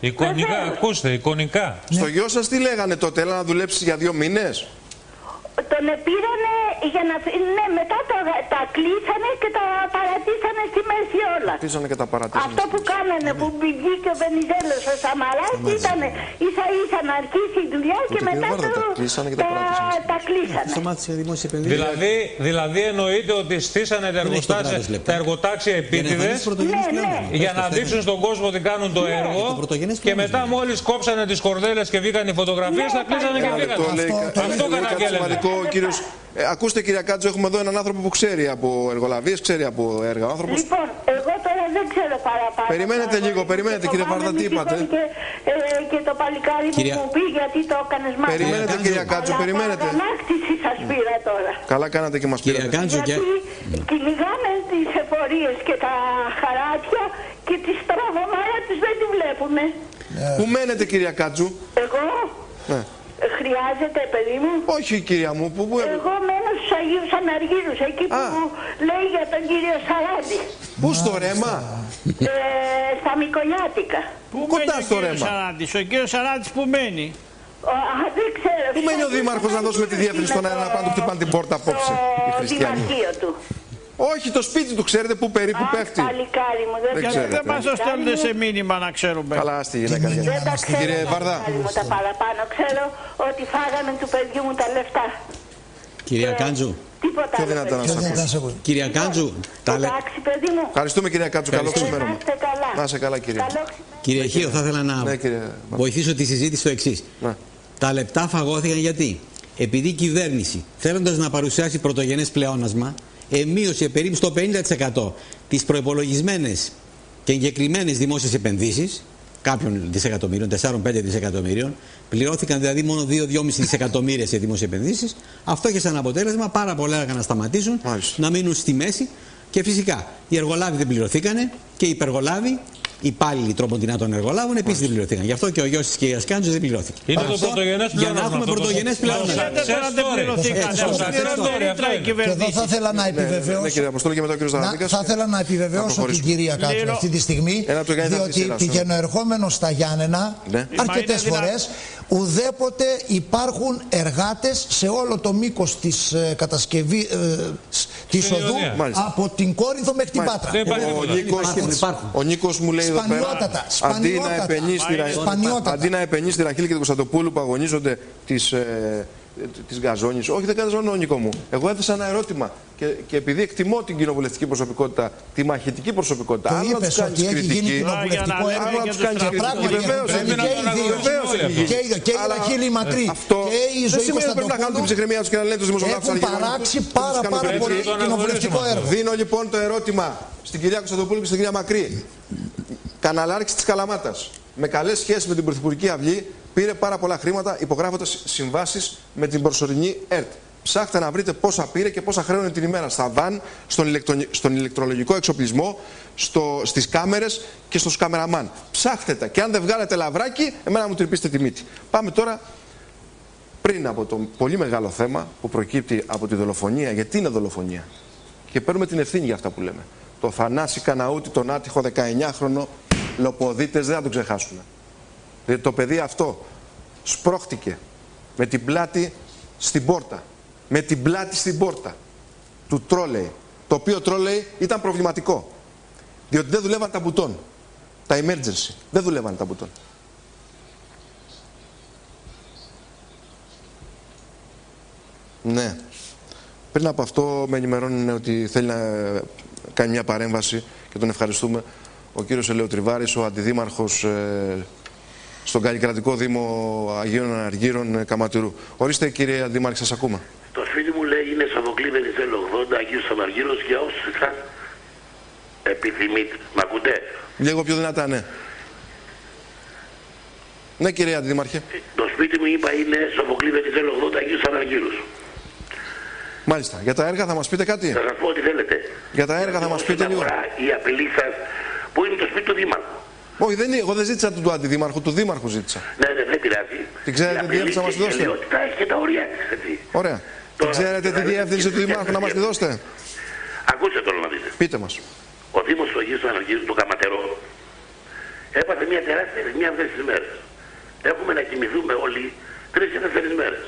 Εικονικά, Βεβαίως. ακούστε, εικονικά. Στο γιο σας τι λέγανε τότε, έλα να δουλέψεις για δύο μήνες; Τον πήρανε για να... φυ- Ναι, μετά τα, τα κλείσανε και τα παρατήσανε στη μέση όλα. Πήσανε και τα παρατήσανε. Αυτό που κάνανε, που βγήκε ο Βενιζέλος ο Σαμαράς ήταν ίσα ίσα να αρχίσει η δουλειά και Ούτε μετά και βάρδα το, τα κλείσανε και τα τα, παράτησαν. τα κλείσανε. Σταμάτησε δημόσια επενδύση. Δηλαδή, δηλαδή εννοείται ότι στήσανε τα, Δεν έχει το εργοτάξια, κράτος λεπτά. τα εργοτάξια Για να επίτηδες εμφανίσει πρωτογενές Ναι, πλέον. ναι. για να δείξουν στον κόσμο ότι κάνουν το έργο Το πρωτογενές και πλέον μετά είναι. μόλις κόψανε τις κορδέλες και βγήκαν οι φωτογραφίες Ναι, τα κλείσανε και αυτό βγήκαν. Το λέει, Αυτό- κα- αυτό λέει κάτι καταγγέλλεται. Σημαντικό ο κύριος. Ε, ακούστε κυρία Κάτζο, έχουμε εδώ έναν άνθρωπο που ξέρει από εργολαβίες, ξέρει από έργα. Ο άνθρωπος Λοιπόν, εγώ τώρα δεν ξέρω παραπάνω. Περιμένετε Τώρα, λίγο, εγώ περιμένετε, κύριε φοβάμαι Βάρδα, τι μη είπατε; τυχόν Και, ε, και το παλικάρι Κυρία- μου μου πει γιατί το έκανες μάθημα. Περιμένετε Κάτζο. κυρία Κάτζο, Αλλά περιμένετε. από αγανάκτηση σας πήρα τώρα. Καλά κάνατε και μας Κυρία πήρατε. Κάντζο και... Γιατί κυνηγάνε τις εφορίες και τα χαράτια και τη στραβωμάρα τους δεν τη βλέπουνε. Πού μένετε κυρία Κάτζου. Εγώ; Ναι. Ε, χρειάζεται παιδί μου; Όχι κυρία μου, πού, πού, Εγώ μένω στους Αγίους Αναργύρους, εκεί που Α. λέει για τον κύριο Σαράντη. πού στο ρέμα; ε, στα Μικολιάτικα. Πού Κοντά μένει ο στο κύριος ρέμα. Σαράντης, ο κύριος Σαράντης που μένει; Ο, α, δεν ξέρω. Πού μένει ο Δήμαρχος να δώσουμε τη διεύθυνση στον αέρα να πάνε να του χτυπάνε την πόρτα απόψε, οι Το χριστιανοί; δημαρχείο του. Όχι, το σπίτι του ξέρετε που περίπου Αχ, πέφτει. παλικάρι μου, δεν, Δεν Γιατί ξέρετε. δεν μας το στέλνετε σε μήνυμα να ξέρουμε. Καλά, άστη γυναίκα. Δεν τα ξέρω, Κύριε Βαρδά. παλικάρι μου, τα παραπάνω. Ξέρω ότι φάγανε του παιδιού μου τα λεφτά. Κυρία Κάντζου, Τίποτα Πιο άλλο, δυνατά να παιδί. σας Δεν ακούσω. θα σε ακούω. κυρία Κάντζου, τα λε... Εντάξει, παιδί μου. Ευχαριστούμε κυρία Κάτσου. Καλό Ευχαριστούμε. ξημέρωμα. Να είστε καλά. Να είσαι καλά κυρία. Καλό ξημέρωμα. Κύριε Χίο, θα ήθελα να Ναι, κύριε. βοηθήσω τη συζήτηση στο εξής. Ναι. Τα λεπτά φαγώθηκαν γιατί; Επειδή η κυβέρνηση, θέλοντας να παρουσιάσει πρωτογενές πλεόνασμα, εμείωσε περίπου στο 50% τις προπολογισμένε και εγκεκριμένες δημόσιες επενδύσεις, κάποιων δισεκατομμύριων, 4-5 δισεκατομμύριων, πληρώθηκαν δηλαδή μόνο 2-2,5 δισεκατομμύρια σε δημόσιες επενδύσεις. Αυτό είχε σαν αποτέλεσμα πάρα πολλά έργα να σταματήσουν, Μάλιστα. να μείνουν στη μέση και φυσικά οι εργολάβοι δεν πληρωθήκανε και οι υπεργολάβοι, οι υπάλληλοι τρόπον των εργολάβων επίσης δεν πληρωθήκαν. Γι' αυτό και ο γιο τη κυρία Κάντζο δεν πληρώθηκε. Είναι το Αυτό πρωτογενές Για να πλεόνασμα έχουμε αυτό το- πρωτογενές πλεόνασμα. Ξέρετε τώρα δεν story. πληρωθήκατε. Έτσι, Έχουν success πληρώνει story, ρήτρα αυτό οι είναι. Και εδώ θα κυβερνήσεις. ήθελα να Ναι, ναι, ναι, επιβεβαιώσω. κύριε Αποστόλη και μετά ο κύριος Να, Δαραντίκας. θα ήθελα να επιβεβαιώσω την προχωρήσουμε. κυρία Κάτσου Λίρο. αυτή τη στιγμή, Ένα από το Γιάννη θα διότι πει σειρά, πηγαινοερχόμενο στα Γιάννενα Ναι. αρκετές Μα είναι φορές, ουδέποτε υπάρχουν εργάτες σε όλο το μήκος της κατασκευή ε, της Στην οδού Ιωνία. Μάλιστα. από την Κόρινθο μέχρι την Μάλιστα. Πάτρα. Δεν υπάρχει Ο τίποτα. Νίκος, Υπάρχουν, υπάρχουν. ο Νίκος μου λέει εδώ πέρα, Σπανιότατα, αντί να σπανιότατα. επενείς στη, Ρα- Σπανιότατα. αντί να επενείς στη Ραχίλ και την Κωνσταντοπούλου που αγωνίζονται τις, ε, της Γαζόνης, όχι δεν καταζώνω Νίκο μου. Εγώ έθεσα ένα ερώτημα και, και επειδή εκτιμώ την κοινοβουλευτική προσωπικότητα, τη μαχητική προσωπικότητα, Το άλλο να είπες τους κάνεις ότι έχει κριτική, γίνει για να κοινοβουλευτικό λέμε έργο. άλλο να και τους τους κάνεις Και κριτική. πράγματι Βεβαίως έχουν έχει γίνει γίνει. και οι δύο. Βεβαίως έχει γίνει. Και οι δύο. Και η Αλλά Ραχίλη Μακρύ αυτό και η δεν Ζωή σημαίνει ότι πρέπει να κάνουν την Κωνσταντοπούλου ψυχραιμία τους και να λένε τους δημοσιογράφους έχουν αργυρώνικους. παράξει Δεν τους πάρα κάνουν πάρα κριτική. πολύ το κοινοβουλευτικό αναγνωρίζουμε έργο. Δίνω λοιπόν το ερώτημα στην κυρία Κωνσταντοπούλου και στην κυρία Μακρύ. Καναλάρχη τη Καλαμάτα. Με καλέ σχέσει με την Πρωθυπουργική Αυγή πήρε πάρα πολλά χρήματα υπογράφοντας συμβάσεις με την προσωρινή ΕΡΤ. Ψάχτε να βρείτε πόσα πήρε και πόσα χρέωνε την ημέρα στα βαν, στον, ηλεκτρονι- στον ηλεκτρολογικό εξοπλισμό, στο, στις κάμερες και στους καμεραμάν. Ψάχτε τα και αν δεν βγάλετε λαβράκι, εμένα μου τρυπήστε τη μύτη. Πάμε τώρα πριν από το πολύ μεγάλο θέμα που προκύπτει από τη δολοφονία. Γιατί είναι δολοφονία; Και παίρνουμε την ευθύνη για αυτά που λέμε. Το Θανάση Καναούτη, τον άτυχο 19χρονο λοποδίτες δεν θα τον ξεχάσουμε. Διότι το παιδί αυτό σπρώχτηκε με την πλάτη στην πόρτα. Με την πλάτη στην πόρτα του τρόλεϊ. Το οποίο τρόλεϊ ήταν προβληματικό. Διότι δεν δουλεύαν τα μπουτόν. Τα emergency. Δεν δουλεύαν τα μπουτόν. Ναι. Πριν από αυτό με ενημερώνουν ότι θέλει να κάνει μια παρέμβαση και τον ευχαριστούμε. Ο κύριος Ελαιοτριβάρης, ο αντιδήμαρχος ε, στον Καλλικρατικό Δήμο Αγίων Αναργύρων ε, Καματηρού. Ορίστε κύριε Αντιδήμαρχε, σας ακούμε. Το σπίτι μου λέει είναι Σαβοκλή Βενιζέλο 80 Αγίου Αναργύρος για όσους εσάς επιθυμείτε. Μ' ακούτε; Λίγο πιο δυνατά, ναι. Ναι κύριε Αντιδήμαρχε. Το σπίτι μου είπα είναι Σοφοκλή Βενιζέλο 80 Αγίου Αναργύρους. Μάλιστα. Για τα έργα θα μας πείτε κάτι; Θα σας πω ό,τι θέλετε. Για τα έργα θα μας πείτε λίγο. Αφορά η απειλή σας που είναι το σπίτι του Δήμαρχου; Όχι, δεν, είναι- εγώ δεν ζήτησα του, του Αντιδήμαρχου, του Δήμαρχου ζήτησα. Ναι, ναι, δεν πειράζει. Την ξέρετε Η τη απειλή διεύθυνση να μας και η δώσετε; γελιότητας έχει και τα όρια της, έτσι. Ωραία. Την Τώρα, ξέρετε τη δηλαδή, διεύθυνση του και- Δήμαρχου να μας τη δώσετε; Ακούστε τώρα να δείτε. Πείτε μας. Ο Δήμος του Αγίου Αναργύρου, του Καματερό, έπαθε μια τεράστια ρυθμία αυτές τις μέρες. Έχουμε να κοιμηθούμε όλοι τρεις και τέσσερις μέρες.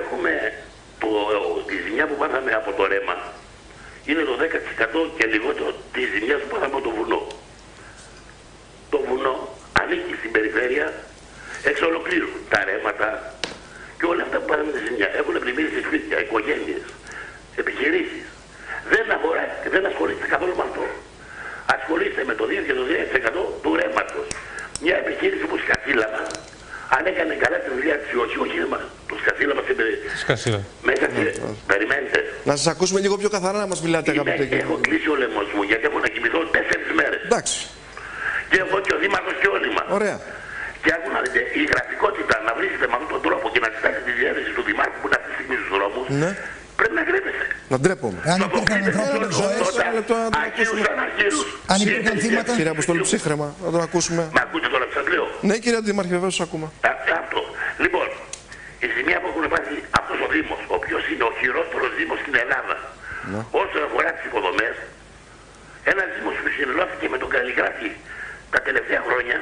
Έχουμε το, τη ζημιά που πάθαμε από το ρέμα. Είναι το 10% και λιγότερο τη ζημιά που πάθαμε από το βουνό. Το βουνό ανήκει στην περιφέρεια εξ ολοκλήρου. Τα ρέματα και όλα αυτά που πάθαμε τη ζημιά έχουν πλημμύρει σε σπίτια, οικογένειες, επιχειρήσεις. Δεν αφορά και δεν ασχολείστε καθόλου με αυτό. Ασχολείστε με το 2 και το 3% του ρέματος. Μια επιχείρηση που σκασίλαμα, αν έκανε καλά τη δουλειά της ή όχι, όχι ρέμα, το σκασίλαμα σε περι- Σκασίλα. μέσα σε... Περιμένετε. Να σας ακούσουμε λίγο πιο καθαρά να μας μιλάτε Είμαι, αγαπητέ κύριε. έχω κλείσει ο λαιμός μου γιατί έχω να κοιμηθώ τέσσερις μέρες. Εντάξει. Και εγώ και ο Δήμαρχος και όλοι μας. Ωραία. Και άκου να δείτε, η γραφικότητα να βρίσκεται με αυτόν τον τρόπο και να ζητάτε τη διεύθυνση του Δημάρχου που είναι αυτή τη στιγμή στους δρόμους, Ναι. πρέπει να κρίνεστε. Να ντρέπομαι. Αν υπήρχαν ανθρώπινες ζωές, Ένα λεπτό να τον Αγίους ακούσουμε. Αναργύρους. αν υπήρχαν θύματα, Κύριε Αποστόλη, ψύχρεμα. Να τον ακούσουμε. Μ' ακούτε τώρα που σας λέω. Ναι κύριε Αντιδήμαρχε, βεβαίως σας ακούμε. Α, Αυτό. Λοιπόν, η ζημιά που έχουν πάθει αυτός ο Δήμος, ο οποίος είναι ο χειρότερος Δήμος στην Ελλάδα, Ναι. όσον αφορά τις υποδομές, ένας Δήμος που συνελώθηκε με τον Καλλιγράφη τα τελευταία χρόνια,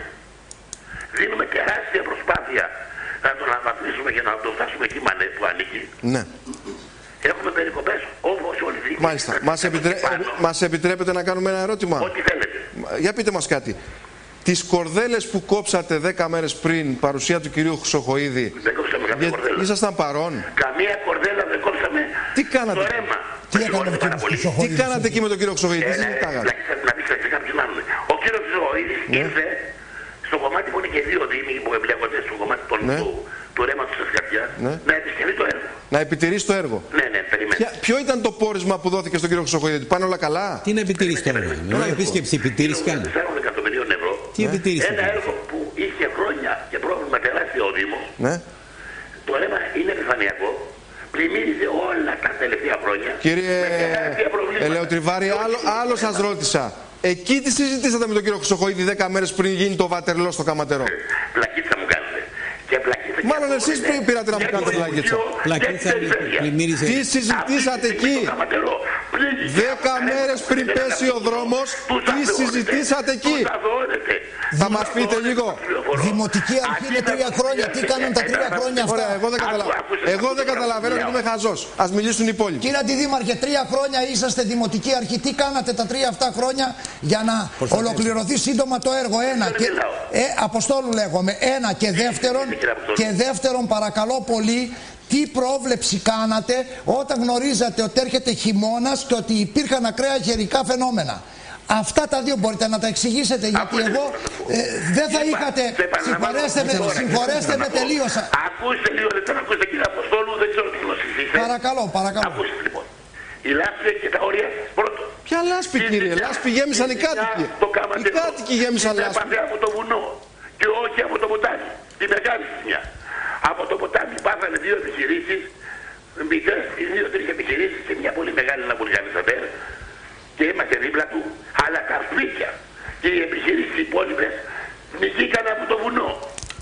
δίνουμε τεράστια προσπάθεια να τον αναβαθμίσουμε και να τον φτάσουμε εκεί μανε- που ανήκει. Ναι. Έχουμε περικοπές Μάλιστα. Μας, επιτρέ... μας επιτρέπετε να κάνουμε ένα ερώτημα; Ό,τι θέλετε. Για πείτε μας κάτι. Τις κορδέλες που κόψατε 10 μέρες πριν, παρουσία του κυρίου Χρυσοχοίδη, Δεν κόψαμε καμία για... κορδέλα. ήσασταν παρόν; Καμία κορδέλα δεν κόψαμε Τι κάνατε; στο ρέμα. Τι έκανε ο πάρα κύριος πολύ. Τι Χρυσοχοίδης. κάνατε εκεί με τον κύριο Χρυσοχοίδη, τι Ε, ναι, συζητάγατε; πλάκα, Να δείξω σε κάποιους άλλους. Ο κύριος Ζωοίδης Ναι. ήρθε στο κομμάτι που είναι και δύο δήμοι που εμπλέκονται στο κομμάτι των- Ναι. του, του ρέματος της καρδιάς Ναι. να επισκεφθεί το έργο. Να επιτηρήσει το έργο. Ναι, ναι, περιμένω. Ποια- ποιο ήταν το πόρισμα που δόθηκε στον κύριο Χρυσοχοίδη, ότι πάνε όλα καλά; Τι είναι επιτήρηση τώρα, Μια επίσκεψη επιτήρηση κάνει. 4 εκατομμυρίων ευρώ. Τι επιτήρηση Ένα κάνει. έργο που είχε χρόνια και πρόβλημα τεράστιο ο Δήμος. Ναι. Το ρέμα είναι επιφανειακό. Πλημμύριζε όλα τα τελευταία χρόνια. Κύριε με τεράστια προβλήματα. Ελεοτριβάρη, Και άλλο, όχι άλλο το σας ρέμα. ρώτησα. Εκεί τι συζητήσατε με τον κύριο Χρυσοχοίδη 10 μέρες πριν γίνει το βατερλό στο Καματερό. Πλακίτσα μου κάνετε. Και πλακίτσα και Μάλλον αυτό εσείς είναι πριν πήρατε να μου και κάνετε το πλακίτσα. Υπουργείο Πλακίτσα και την περιφέρεια. πλημμύριζε. Τι συζητήσατε Αυτή τη στιγμή εκεί. το Καματερό πλήγει. 10 μέρες πριν πέσει ο δρόμος, Τους τι αθωώνετε. συζητήσατε εκεί; Τους αθωώνετε. Θα μας πείτε λίγο. Δημοτική αρχή είναι τρία χρόνια. Τι κάνουν τα τρία χρόνια αυτά; Ωραία, εγώ δεν, καταλα... εγώ δεν καταλαβαίνω γιατί είμαι χαζός. Ας μιλήσουν οι υπόλοιποι. Κύριε Αντιδήμαρχε, τρία χρόνια είσαστε δημοτική αρχή. Τι κάνατε τα τρία αυτά χρόνια για να ολοκληρωθεί σύντομα το έργο; Ένα. Δεν Και, μιλάω. ε, Αποστόλου λέγομαι. Ένα. Και δεύτερον, κύριε Αποστόλου. Και δεύτερον, παρακαλώ πολύ, τι πρόβλεψη κάνατε όταν γνωρίζατε ότι έρχεται χειμώνας και ότι υπήρχαν ακραία χερικά φαινόμενα. Αυτά τα δύο μπορείτε να τα εξηγήσετε γιατί Ακούστε, εγώ ε, δεν θα Είπα, είχατε. σε επαναλαμβάνω, Συγχωρέστε με, τώρα, συγχωρέστε με να πω. τελείωσα. Ακούστε λίγο λεπτό, ακούστε κύριε Αποστόλου, δεν ξέρω τι γνώση είστε. Παρακαλώ, παρακαλώ. Ακούστε λοιπόν. Η λάσπη και τα όρια πρώτο. Ποια λάσπη Η κύριε, ζητιά- λάσπη γέμισαν οι η ζητιά κάτοικοι. στο Οι Καματερό. κάτοικοι γέμισαν Είναι λάσπη. έπαθε από το βουνό και όχι από το ποτάμι. Τη μεγάλη ζημιά. Από το ποτάμι πάθανε δύο επιχειρήσεις, μικρές, δύο-τρεις επιχειρήσεις και μια πολύ μεγάλη ένα βουλγανισατέρ και είμαστε δίπλα του, αλλά τα σπίτια και οι επιχειρήσεις οι υπόλοιπες νικήκαν από το βουνό.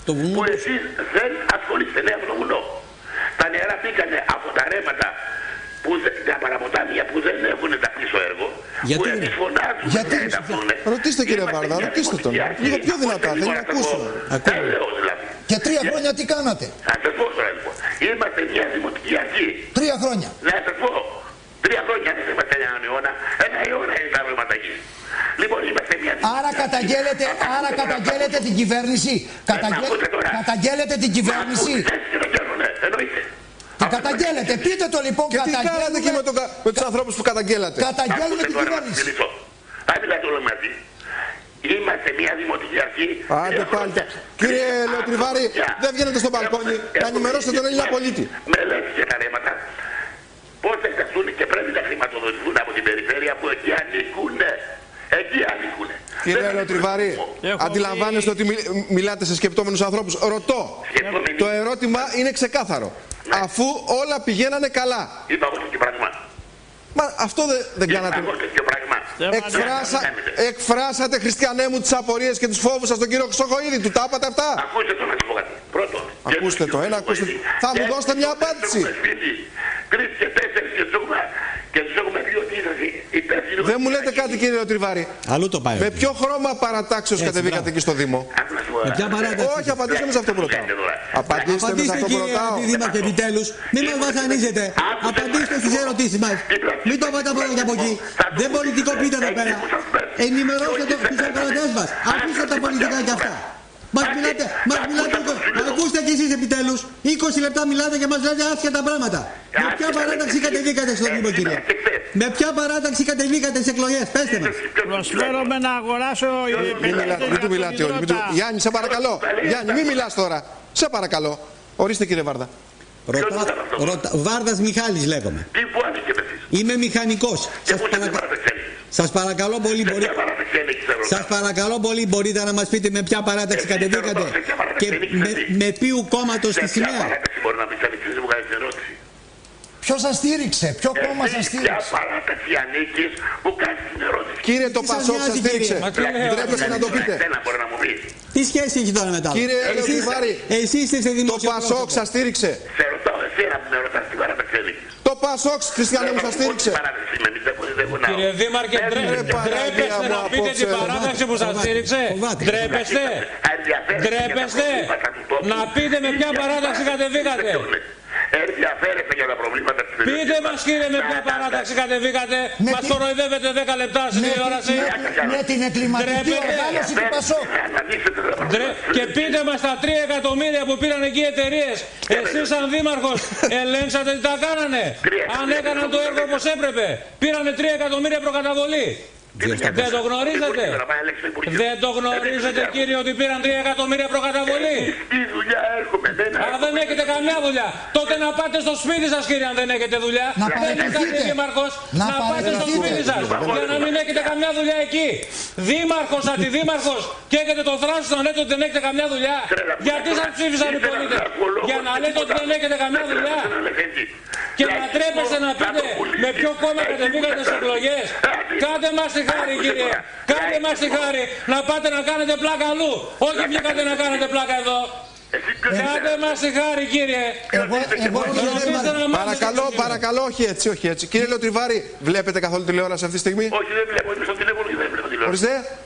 Το βουνό Που εσείς δεν ασχολείστε, ναι, από το βουνό. Τα νερά μπήκανε από τα ρέματα που, δεν- τα παραποτάμια που δεν έχουν τα πίσω έργο, Γιατί που είναι; εμείς φωνάζουμε Γιατί; και ενταφνούνε. Ρωτήστε, κύριε Είμαστε Βάρδα, μια ρωτήστε τον. δημοτική αρχή. Λίγο πιο δυνατά, Ακούστε δεν λίγο να ακούσω. σας πω. Ακούω. Έλεος δηλαδή. Και τρία χρόνια τι κάνατε; Να σας πω τώρα λοιπόν. Είμαστε μια δημοτική αρχή. Τρία χρόνια. Να σας πω. Τρία χρόνια δεν είμαστε έναν αιώνα. Ένα αιώνα είναι τα βήματα εκεί. Λοιπόν, είμαστε μια δημοτική Άρα αρχή. καταγγέλλετε, Ακούστε άρα τώρα, καταγγέλλετε την κυβέρνηση. Καταγγέ- ακούστε τώρα. Καταγγέλλετε την κυβέρνηση. Ακούστε, έτσι και το κάνω, ναι, εννοείται. Την καταγγέλλετε. Πείτε το λοιπόν. Και τι κάνατε εκεί με, το, κα- με τους ανθρώπους που καταγγέλλατε; Καταγγέλνουμε Ακούστε την τώρα να σας κυβέρνηση. μιλήσω. Αν μιλάτε όλα μαζί. Είμαστε μια δημοτική αρχή. Άντε Τρία πάλι. χρόνια. Κύριε Τρία Λεωτριβάρη, χρόνια. δεν βγαίνετε στο μπαλκόνι. Έχουμε- Να ενημερώσετε τον Έλληνα πολίτη. Μελέτη και τα ρέματα. Πώς θα εκτεθούν και πρέπει να χρηματοδοτηθούν από την περιφέρεια που εκεί ανήκουν. Εκεί ανήκουν. Κύριε Λεωτριβάρη, Έχω αντιλαμβάνεστε ότι μιλ- μιλάτε σε σκεπτόμενους ανθρώπους. Ρωτώ. Σκεπτόμενοι. Το ερώτημα είναι ξεκάθαρο. Αφού όλα πηγαίνανε καλά. Είπα εγώ τέτοιο πράγμα. Μα αυτό δεν, δεν Είπα κάνατε. εγώ τέτοιο πράγμα. Εκφράσα, Δεν κάνετε. εκφράσατε χριστιανέ μου τις απορίες και τους φόβους σας στον κύριο Χρυσοχοίδη. Του τα είπατε αυτά; Ακούστε το να σου πω κάτι. Πρώτον. Ακούστε το ένα, ακούστε το- Θα μου δώσετε μια απάντηση. Τρεις και τέσσερις και τους έχουμε, και τους έχουμε πει ότι είσαστε υπεύθυνοι. Δεν μου λέτε κάτι κύριε Λεωτριβάρη. Αλλού το πάει. Με ποιο χρώμα παρατάξεως Έτσι, κατεβήκατε μπράβο. εκεί στο Δήμο; Άκου να σου πω, Με ποια παράταξη. Όχι, απαντήστε με σε αυτό που ρωτάω. Λέτε τώρα. Απαντήστε με σε Απαντήστε αυτό που κύριε ρωτάω. Αντιδήμαρχε επιτέλους. Μην μας βασανίζετε. Απαντήστε στις ερωτήσεις μας. Μην το πάτε από εδώ και από εκεί. Δεν πολιτικοποιείτε εδώ πέρα. Ενημερώστε το, τους ακροατές μας. Αφήστε τα πολιτικά και αυτά. Μας μιλάτε, μας μιλάτε, ακούστε κι εσείς επιτέλους. 20 λεπτά μιλάτε και μας λέτε άσχετα πράγματα. Με ποια παράταξη κατεβήκατε στο Δήμο κύριε. Με ποια παράταξη κατεβήκατε στις εκλογές; Πέστε μας. Προσφέρομαι να αγοράσω. ε, Μην, μιλάτε μιλάτε, για μην του τον μιλάτε όλοι. μην του- Ιδρώτα. Γιάννη, σε παρακαλώ. Γιάννη, μην μιλάς τώρα. Σε παρακαλώ. Ορίστε κύριε Βάρδα. Ρωτά, ρωτά, Βάρδας Μιχάλης λέγομαι. Τι που ανήκετε εσείς; Είμαι μηχανικός. Και Σας, πού είστε παρακα... παραταξένοι. Σας παρακαλώ πολύ Σε μπορεί... ποια παραταξένοι ξέρω. Σας παρακαλώ πολύ μπορείτε να μας πείτε με ποια παράταξη Εσείς κατεβήκατε ρωτάτε ποια παράταξη και ανήκετε με, εσείς. με ποιου κόμματος Σε τη ποια σημαία; παράταξη μπορεί να πεις αν εσείς μου κάνετε ερώτηση. Ποιος σας στήριξε, ποιο κόμμα σας Εσείς ποια στήριξε; παράταξη ανήκεις που κάνεις την ερώτηση. Κύριε, το Τι σας Πασόκ σας νοιάζει, στήριξε. κύριε; Μα τι λέει, Ντρέπεστε να το πείτε. Ένα μπορεί να μου πεις. Τι σχέση έχει τώρα μετά; Κύριε εσείς, Λεωτριβάρη, εσείς είστε Το δημόσιο Πασόκ πρόσωπο. σας στήριξε. Σε ρωτάω εσένα που με ρωτάς τι παράταξη ανήκεις. Το Πασόκ, χριστιανέ μου, σας στήριξε. Τι παράταξη είμαι, μην δεν- δεν γονάω. Κύριε Δήμαρχε, Ε, ντρέ- ρε, Παναγία ντρέπεστε μου, να πείτε την απόψε. παράταξη που σας Φοβάται, στήριξε. φοβάται. Ντρέπεστε. Ενδιαφέρεστε για τα Ντρέπεστε. προβλήματα του τόπου. Να πείτε με ποια Ίδια παράταξη παράταξη κατεβήκατε. Δεν έρθει αφαίρετα για τα προβλήματα της περιοχής Πείτε μας κύριε με ποια παράταξη κατεβήκατε, μας κοροϊδεύετε 10 λεπτά στην τηλεόραση. Με την εγκληματική οργάνωση του Πασόκ. Και πείτε μας τα 3 εκατομμύρια που πήραν εκεί οι εταιρείες. Εσείς σαν δήμαρχος [LAUGHS] ελέγξατε τι τα κάνανε. Αν έκαναν το έργο όπως έπρεπε. Πήρανε 3 εκατομμύρια προκαταβολή. Δεν το γνωρίζετε. Δεν το γνωρίζετε κύριε ότι πήραν 3 εκατομμύρια προκαταβολή. Τι δουλειά έρχομαι. Αν δεν έχετε καμιά δουλειά, τότε να πάτε στο σπίτι σας κύριε αν δεν έχετε δουλειά. Δεν έχετε δήμαρχος, να, πάτε στο σπίτι σας. Για να μην έχετε καμιά δουλειά εκεί. Δήμαρχος, αντιδήμαρχος και έχετε το θράσος να λέτε ότι δεν έχετε καμιά δουλειά. Γιατί σας ψήφισαν οι πολίτες; Για να λέτε ότι δεν έχετε καμιά δουλειά. Και να τρέπεστε να πείτε με ποιο κόμμα κατεβήκατε στις εκλογές. Κάντε μας τη χάρη κύριε. Κάντε μας τη χάρη να πάτε να κάνετε πλάκα αλλού. Όχι βγήκατε να κάνετε πλάκα εδώ. Κάντε μας τη χάρη κύριε. Παρακαλώ, παρακαλώ, όχι έτσι, όχι έτσι. Κύριε Λεωτριβάρη, βλέπετε καθόλου τηλεόραση αυτή τη στιγμή; Όχι, δεν βλέπω. Είμαι στο τηλέφωνο και δεν βλέπω τηλεόραση. Ορίστε.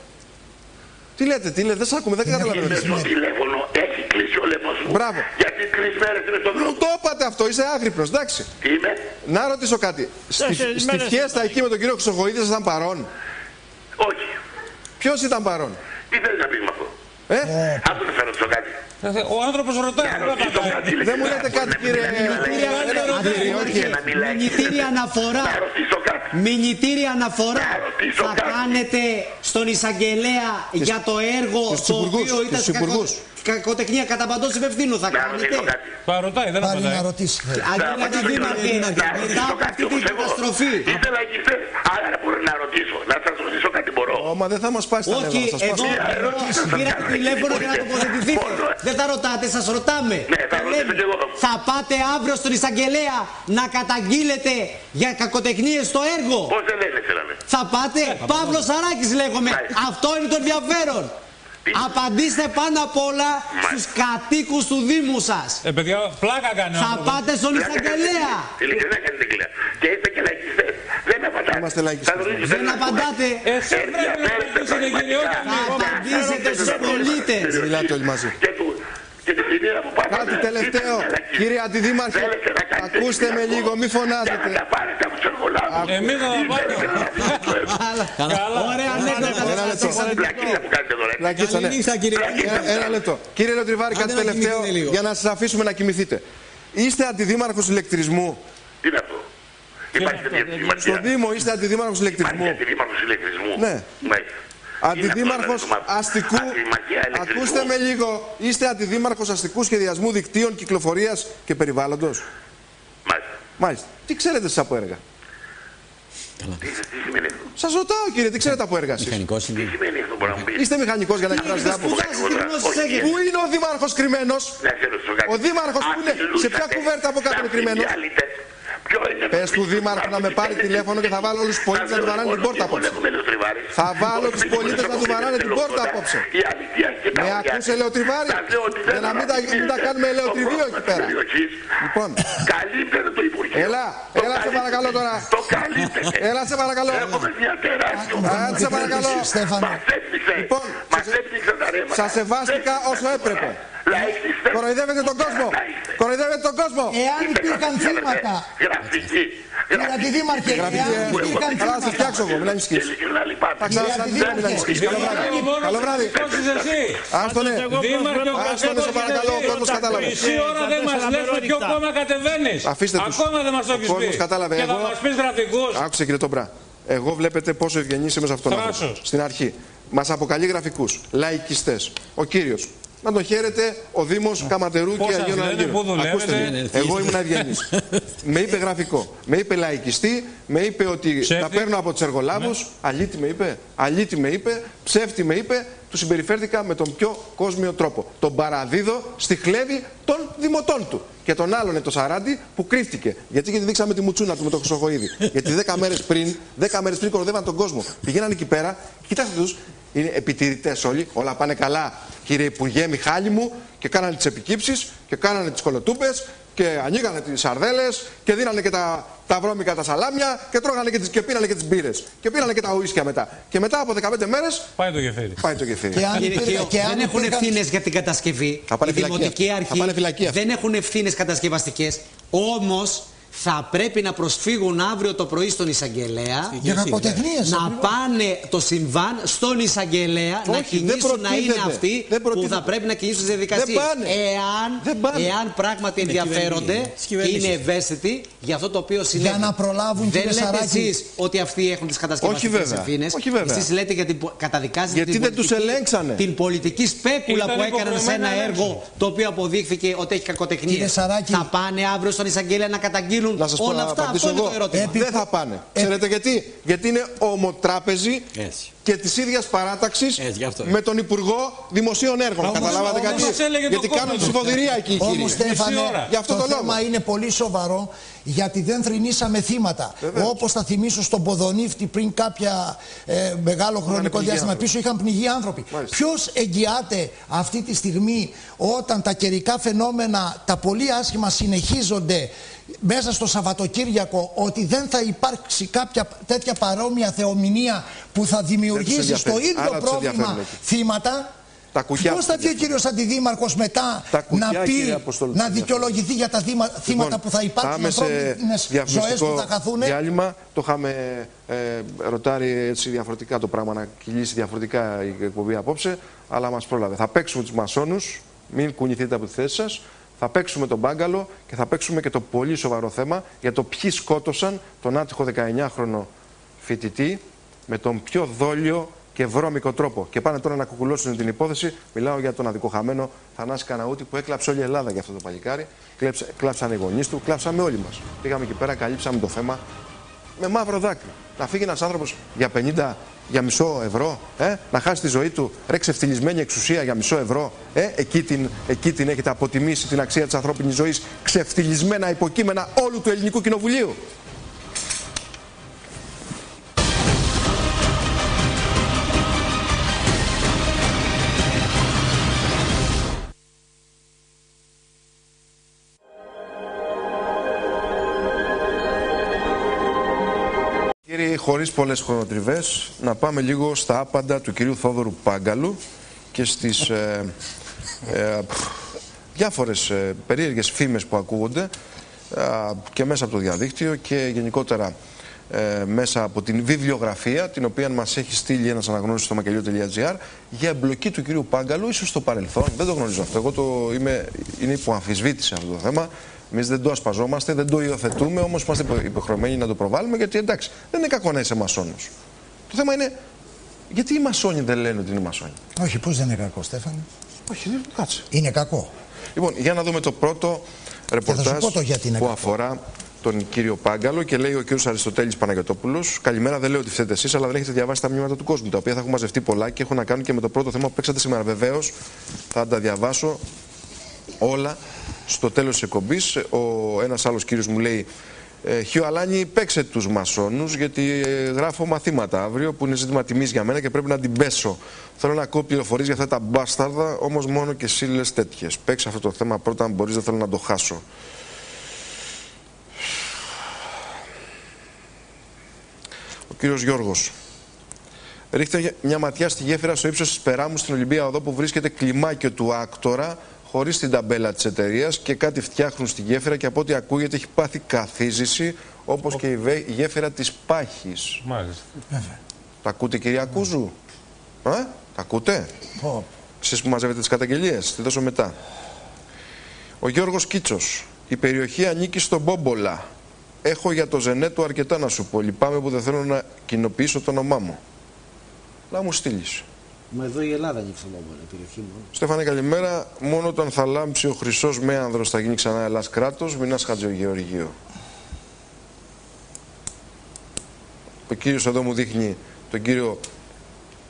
Τι λέτε, τι λέτε, δεν σ' ακούμε, δεν καταλαβαίνω. Είμαι στο τηλέφωνο, έχει κλείσει ο λαιμός μου. Μπράβο. Γιατί τρεις μέρες είναι στον δρόμο. Μου το είπατε αυτό, είσαι άγρυπνος, εντάξει. Τι είμαι; Να ρωτήσω κάτι. Στη, Τέσσερις στη μέρες φιέστα εκεί με τον κύριο Χρυσοχοίδης ήσασταν παρόν; Όχι. Ποιος ήταν παρόν; Τι θέλει να πει με αυτό. Ε; Άκου να σε ρωτήσω κάτι. Ο άνθρωπος ρωτάει. Δεν μου λέτε κάτι κύριε. Μηνυτήρια αναφορά. Μηνυτήρια αναφορά θα κάνετε στον εισαγγελέα για το έργο το οποίο ήταν σε κακο- κακοτεχνία κατά παντός υπευθύνου. Θα κάνετε. Παροτάει, δεν Πάλι απαντάει. να ρωτήσει. Αντίλα Δήμαρχε, μετά από αυτή την καταστροφή. Είστε λαϊκιστές. Άρα μπορεί να ρωτήσω. Να σας ρωτήσω κάτι μπορώ. Ω, μα δεν θα μας πάει στα νεύρα, Όχι, θα σας εδώ, πάσω. εδώ πήρατε τηλέφωνο για να τοποθετηθείτε. Δεν θα ρωτάτε, σας ρωτάμε. Λέμε, Θα πάτε αύριο στον εισαγγελέα να καταγγείλετε για κακοτεχνίες στο έργο. Πώς δεν λένε, θέλανε. Θα πάτε, Παύλος Σαράκης λέγομαι. Αυτό είναι το ενδιαφέρον. Απαντήστε πάνω απ' όλα στους κατοίκους του Δήμου σας. Ε, παιδιά, πλάκα κάνει ο Θα άνθρωπος. πάτε στον εισαγγελέα. Ειλικρινά κάνετε κλαία. Και είστε και λαϊκιστές. Δεν απαντάτε. Είμαστε λαϊκιστές. Δεν απαντάτε. Εσύ πρέπει να απαντήσετε κύριε Θα απαντήσετε στους πολίτες. Μιλάτε όλοι μαζί. Και την πλημμύρα που πάτε. Κάτι τελευταίο. Κύριε Αντιδήμαρχε, ακούστε με λίγο, μη φωνάζετε. Εμείς θα τα πάρουμε. Ωραία ανέκδοτα. Ένα λεπτό. Πλακίτσα, ναι. Καληνύχτα, κύριε. Ένα- Ένα λεπτό. Κύριε Λεωτριβάρη, κάτι Άντε να τελευταίο κοιμηθείτε λίγο. για να σας αφήσουμε να κοιμηθείτε. Είστε αντιδήμαρχος ηλεκτρισμού. Τι είναι αυτό; Υπάρχει τέτοια Στο σημασία. Δήμο είστε αντιδήμαρχος ηλεκτρισμού. Υπάρχει δήμαρχος ηλεκτρισμού. Ναι. Αντιδήμαρχος αστικού. Ακούστε με λίγο. Είστε αντιδήμαρχος αστικού σχεδιασμού δικτύων κυκλοφορίας και περιβάλλοντος. Μάλιστα. Μάλιστα. Τι ξέρετε εσείς από έργα; Τι, τι σημαίνει αυτό; Σας ρωτάω κύριε, τι ξέρετε από έργα εσείς; Μηχανικός Τι σημαίνει αυτό μπορεί να μου πεις; Είστε μηχανικός για να εκφράσετε άποψη. Πού είναι ο δήμαρχος κρυμμένος; Να σε ρωτήσω κάτι. Ο δήμαρχος που είναι, σε ποια κουβέρτα από κάτω είναι κρυμμένος; Ποιο είναι Πες του δήμαρχου να με πάρει τηλέφωνο και θα βάλω όλους τους πολίτες να του βαράνε την πόρτα απόψε. Θα βάλω τους πολίτες να του βαράνε την πόρτα απόψε. Με ακούσε Λεωτριβάρη. Για να μην τα, μην τα κάνουμε ελαιοτριβείο εκεί πέρα. Λοιπόν, Καλύπτεται το Υπουργείο. έλα, έλα σε παρακαλώ τώρα. Το καλύπτεται. Έλα σε παρακαλώ. Έχουμε μια τεράστια Α, σε παρακαλώ. Στέφανε. Λοιπόν, Μας έπνιξαν τα ρέματα. σας σεβάστηκα όσο έπρεπε. Λαϊκιστές. Κοροϊδεύετε τον κόσμο. Κοροϊδεύετε τον κόσμο. Εάν υπήρχαν θύματα. Γραφική. Κύριε Αντιδήμαρχε, Γραφική, εάν ε, υπήρχαν Καλά, θα σε φτιάξω εγώ, μην ανησυχείς. Ειλικρινά λυπάμαι. Θα ξανασυναντηθούμε, μην ανησυχείς. Καλό βράδυ. Καλό βράδυ. Πώς είσαι εσύ. Άστονε. Δήμαρχε, ο Άστονε, σε παρακαλώ, ο κόσμος κατάλαβε. Μισή ώρα δεν μας λες με ποιο κόμμα κατεβαίνεις. Αφήστε τους. Ακόμα δεν μας το Ο έχεις πει. κόσμος κατάλαβε. Και θα Εγώ- μας πεις γραφικούς. Άκουσε κύριε Τομπρά. Εγώ βλέπετε πόσο ευγενής είμαι σε αυτόν τον άνθρωπο. Θράσος. Στην αρχή. Μας αποκαλεί γραφικούς, λαϊκιστές. Ο κύριος. Να τον χαίρετε ο Δήμος Καματερού και Πώς σας Αγίων λένε, Αργύρων. πού δουλεύετε; Ακούστε, Ναι, με. ναι, εγώ ήμουν ευγενής. με είπε γραφικό. Με είπε λαϊκιστή. Με είπε ότι Ψεύτη. τα παίρνω από τους εργολάβους. Ναι. Αλήτη με είπε. Αλήτη με είπε. Ψεύτη με είπε. Τους συμπεριφέρθηκα με τον πιο κόσμιο τρόπο. Τον παραδίδω στη χλέβη των δημοτών του. Και τον άλλον είναι το Σαράντι που κρύφτηκε. Γιατί, γιατί δείξαμε τη μουτσούνα του με το Χρυσοχοίδη. γιατί 10 μέρες πριν, 10 μέρες πριν κοροδεύαν τον κόσμο. Πηγαίναν εκεί πέρα, κοιτάξτε τους, είναι επιτηρητές όλοι, όλα πάνε καλά. Κύριε Υπουργέ Μιχάλη μου, και κάνανε τις επικύψεις και κάνανε τις κολοτούπες και ανοίγανε τις σαρδέλες και δίνανε και τα, τα βρώμικα τα σαλάμια και τρώγανε και, τις, και πίνανε και τις μπύρες. Και πίνανε και τα ουίσκια μετά. Και μετά από 15 μέρες. Πάει το γεφύρι. Πάει το γεφύρι. Και αν, και, και, δεν έχουν ευθύνες για την κατασκευή. Θα πάνε η Δημοτική Αρχή δεν έχουν ευθύνες κατασκευαστικές. Όμως θα πρέπει να προσφύγουν αύριο το πρωί στον εισαγγελέα. Για να πάνε το συμβάν στον εισαγγελέα να κινήσουν να είναι αυτοί που θα πρέπει να κινήσουν τι διαδικασίε. Εάν, εάν πράγματι ενδιαφέρονται και είναι ευαίσθητοι για αυτό το οποίο συνέβη. Για να προλάβουν Δεν λέτε εσείς ότι αυτοί έχουν τις κατασκευαστικές ευθύνες; Εσείς λέτε γιατί καταδικάζετε γιατί την, πολιτική, την πολιτική σπέκουλα που έκαναν σε ένα έργο το οποίο αποδείχθηκε ότι έχει κακοτεχνία. Θα πάνε αύριο στον εισαγγελέα να καταγγείλουν να σας όλα πω, αυτά. Αυτό είναι το ερώτημα. Δεν θα πάνε. Ε... Ξέρετε γιατί; Γιατί είναι ομοτράπεζοι Έτσι. και της ίδιας παράταξης με τον Υπουργό Δημοσίων Έργων. Όμως, Καταλάβατε κάτι; Γιατί κάνουν ψηφοδηρία εκεί οι κύριοι. Στέφανε, Για αυτό το, το θέμα είναι πολύ σοβαρό γιατί δεν θρυνήσαμε θύματα. Όπως θα θυμίσω στον Ποδονύφτη πριν κάποια ε, μεγάλο χρονικό διάστημα πίσω είχαν πνιγεί άνθρωποι. Ποιος εγγυάται αυτή τη στιγμή όταν τα καιρικά φαινόμενα, τα πολύ άσχημα συνεχίζονται μέσα στο Σαββατοκύριακο ότι δεν θα υπάρξει κάποια τέτοια παρόμοια θεομηνία που θα δημιουργήσει στο ίδιο πρόβλημα θύματα; Πώς θα βγει ο κύριος Αντιδήμαρχος μετά να πει, να δικαιολογηθεί για τα θύματα λοιπόν, που θα υπάρξουν ανθρώπινες ζωές που θα χαθούν. Διάλειμμα, το είχαμε ε, ρωτάρει έτσι διαφορετικά το πράγμα, να κυλήσει διαφορετικά η εκπομπή απόψε, αλλά μας πρόλαβε. Θα παίξουμε τους μασόνους, μην κουνηθείτε από τη θέση σας θα παίξουμε τον μπάγκαλο και θα παίξουμε και το πολύ σοβαρό θέμα για το ποιοι σκότωσαν τον άτυχο 19χρονο φοιτητή με τον πιο δόλιο και βρώμικο τρόπο. Και πάνε τώρα να κουκουλώσουν την υπόθεση. Μιλάω για τον αδικοχαμένο Θανάση Καναούτη που έκλαψε όλη η Ελλάδα για αυτό το παλικάρι. Κλάψαν οι γονείς του, κλάψαμε όλοι μας. Πήγαμε εκεί πέρα, καλύψαμε το θέμα με μαύρο δάκρυ. Να φύγει ένας άνθρωπος για 50 για μισό ευρώ, ε; να χάσει τη ζωή του, ρε ξεφτυλισμένη εξουσία για μισό ευρώ. Ε; Εκεί, την, εκεί την έχετε αποτιμήσει την αξία της ανθρώπινης ζωής, ξεφτυλισμένα υποκείμενα όλου του ελληνικού κοινοβουλίου. Χωρίς πολλές χρονοτριβές, να πάμε λίγο στα άπαντα του κυρίου Θόδωρου Πάγκαλου και στις ε, ε, διάφορες ε, περίεργες φήμες που ακούγονται ε, και μέσα από το διαδίκτυο και γενικότερα ε, μέσα από την βιβλιογραφία την οποία μας έχει στείλει ένας αναγνώστης στο μακελιό.gr για εμπλοκή του κυρίου Πάγκαλου ίσως στο παρελθόν, δεν το γνωρίζω αυτό, εγώ το είμαι, είναι υπό αμφισβήτηση αυτό το θέμα Εμείς δεν το ασπαζόμαστε, δεν το υιοθετούμε, όμως είμαστε υποχρεωμένοι να το προβάλλουμε γιατί εντάξει, δεν είναι κακό να είσαι μασόνο. Το θέμα είναι γιατί οι μασόνοι δεν λένε ότι είναι μασόνοι; Όχι, πώς δεν είναι κακό, Στέφανη. Όχι, δεν κάτσε. Είναι κακό. Λοιπόν, για να δούμε το πρώτο ρεπορτάζ που αφορά τον κύριο Πάγκαλο και λέει ο κύριος Αριστοτέλης Παναγιοτόπουλο. Καλημέρα, δεν λέω ότι φταίτε εσείς, αλλά δεν έχετε διαβάσει τα μηνύματα του κόσμου, τα οποία θα έχουν μαζευτεί πολλά και έχουν να κάνουν και με το πρώτο θέμα που παίξατε σήμερα. Βεβαίως θα τα διαβάσω όλα στο τέλος της εκπομπής. Ο ένας άλλος κύριος μου λέει ε, Χιωαλάνη, παίξε τους μασόνους γιατί ε, γράφω μαθήματα αύριο που είναι ζήτημα τιμής για μένα και πρέπει να την πέσω. Θέλω να ακούω πληροφορίες για αυτά τα μπάσταρδα, όμως μόνο και εσύ λες τέτοιες. Παίξε αυτό το θέμα πρώτα αν μπορείς, δεν θέλω να το χάσω. Ο κύριος Γιώργος. Ρίχτε μια ματιά στη γέφυρα στο ύψος της Περάμου στην Ολυμπία Οδό που βρίσκεται κλιμάκιο του άκτορα χωρίς την ταμπέλα της εταιρείας και κάτι φτιάχνουν στη γέφυρα και από ό,τι ακούγεται έχει πάθει καθίζηση όπως και η γέφυρα της Πάχης. Μάλιστα. Τα ακούτε κυρία Κούζου. Ε; Τα ακούτε; Oh. Εσείς που μαζεύετε τις καταγγελίες. Τη δώσω μετά. Ο Γιώργος Κίτσος. Η περιοχή ανήκει στον Μπόμπολα. Έχω για το Ζενέτο αρκετά να σου πω. Λυπάμαι που δεν θέλω να κοινοποιήσω το όνομά μου. Να μου στείλεις. Μα εδώ η Ελλάδα ανοίξει μόνο, η περιοχή μου. Στέφανε, καλημέρα. Μόνο όταν θα λάμψει ο χρυσός μέανδρο θα γίνει ξανά Ελλάς κράτος. Μινά Χατζογεωργίου. Ο κύριος εδώ μου δείχνει τον κύριο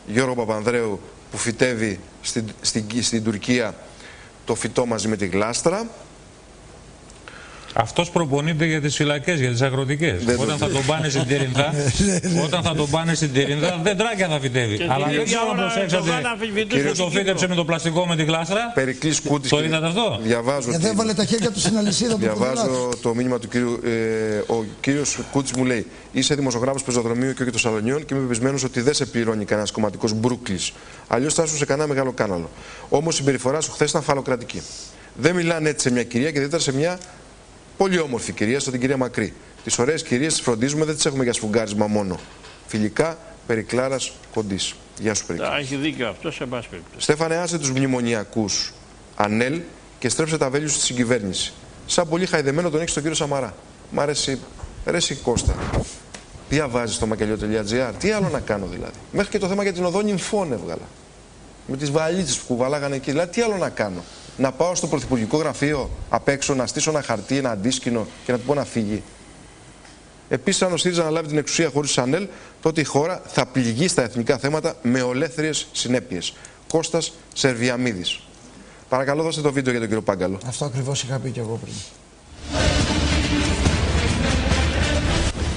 Γιώργο Παπανδρέου που φυτεύει στην, στην, στην Τουρκία το φυτό μαζί με τη γλάστρα. Αυτός προπονείται για τις φυλακές, για τις αγροτικές. [LAUGHS] Όταν θα τον πάνε στην Τυρινδά, όταν θα τον πάνε στην Τυρινδά, δεν τράκια θα φυτεύει. Αλλά δεν ξέρω αν προσέξατε που το φύτεψε με το πλαστικό με τη γλάστρα. Περικλής Κούτης. Το είδατε αυτό; Διαβάζω. δεν βάλε τα χέρια του στην αλυσίδα Διαβάζω το μήνυμα του κύριου. Ε, ο κύριος Κούτης μου λέει: Είσαι δημοσιογράφος πεζοδρομίου και όχι των Σαλονιών και είμαι πεπισμένος ότι δεν σε πληρώνει κανένας κομματικός μπρούκλι. Αλλιώς θα σου σε κανένα μεγάλο κάναλο. Όμως η συμπεριφορά σου χθες ήταν φαλοκρατική. Δεν μιλάνε έτσι σε μια κυρία και ιδιαίτερα σε μια πολύ όμορφη κυρία, στην κυρία Μακρύ. Τις ωραίες κυρίες τις φροντίζουμε, δεν τις έχουμε για σφουγγάρισμα μόνο. Φιλικά, περί Κλάρας Κοντής. Γεια σου, Περί. Έχει δίκιο αυτός, σε πάση περιπτώσει. Στέφανε, άσε τους μνημονιακούς ανέλ και στρέψε τα βέλη στην κυβέρνηση. Σαν πολύ χαϊδεμένο τον έχεις τον κύριο Σαμαρά. Μ' αρέσει. Ρε Κώστα. Διαβάζεις στο μακελιό.gr. Τι άλλο να κάνω δηλαδή. Μέχρι και το θέμα για την οδό νυμφών έβγαλα. Με τις βαλίτσες που κουβαλάγανε εκεί. Δηλαδή, τι άλλο να κάνω να πάω στο πρωθυπουργικό γραφείο απ' έξω, να στήσω ένα χαρτί, ένα αντίσκηνο και να του πω να φύγει. Επίσης, αν ο ΣΥΡΙΖΑ αναλάβει την εξουσία χωρίς ΣΑΝΕΛ, τότε η χώρα θα πληγεί στα εθνικά θέματα με ολέθριες συνέπειες. Κώστας Σερβιαμίδης. Παρακαλώ, δώστε το βίντεο για τον κύριο Πάγκαλο. Αυτό ακριβώς είχα πει και εγώ πριν.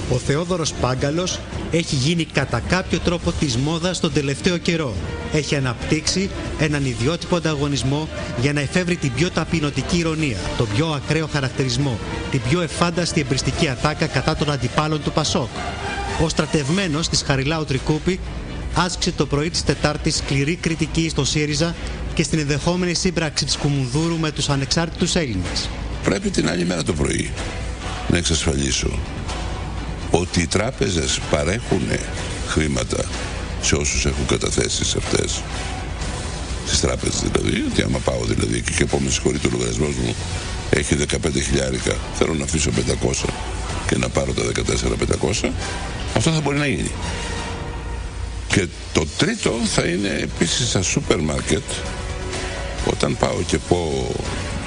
Ο Θεόδωρος Πάγκαλος έχει γίνει κατά κάποιο τρόπο της μόδας τον τελευταίο καιρό. Έχει αναπτύξει έναν ιδιότυπο ανταγωνισμό για να εφεύρει την πιο ταπεινωτική ηρωνία, τον πιο ακραίο χαρακτηρισμό, την πιο εφάνταστη εμπριστική ατάκα κατά των αντιπάλων του Πασόκ. Ο στρατευμένος της Χαριλάου Τρικούπη άσκησε το πρωί της Τετάρτης σκληρή κριτική στο ΣΥΡΙΖΑ και στην ενδεχόμενη σύμπραξη της Κουμουνδούρου με τους ανεξάρτητους Έλληνες. Πρέπει την άλλη μέρα το πρωί να εξασφαλίσω ότι οι τράπεζες παρέχουν χρήματα σε όσους έχουν καταθέσει αυτές τις τράπεζες δηλαδή, ότι άμα πάω δηλαδή και, και πω με συγχωρείτε ο λογαριασμός μου έχει 15 χιλιάρικα, θέλω να αφήσω 500 και να πάρω τα 14-500, αυτό θα μπορεί να γίνει. Και το τρίτο θα είναι επίσης στα σούπερ μάρκετ, όταν πάω και πω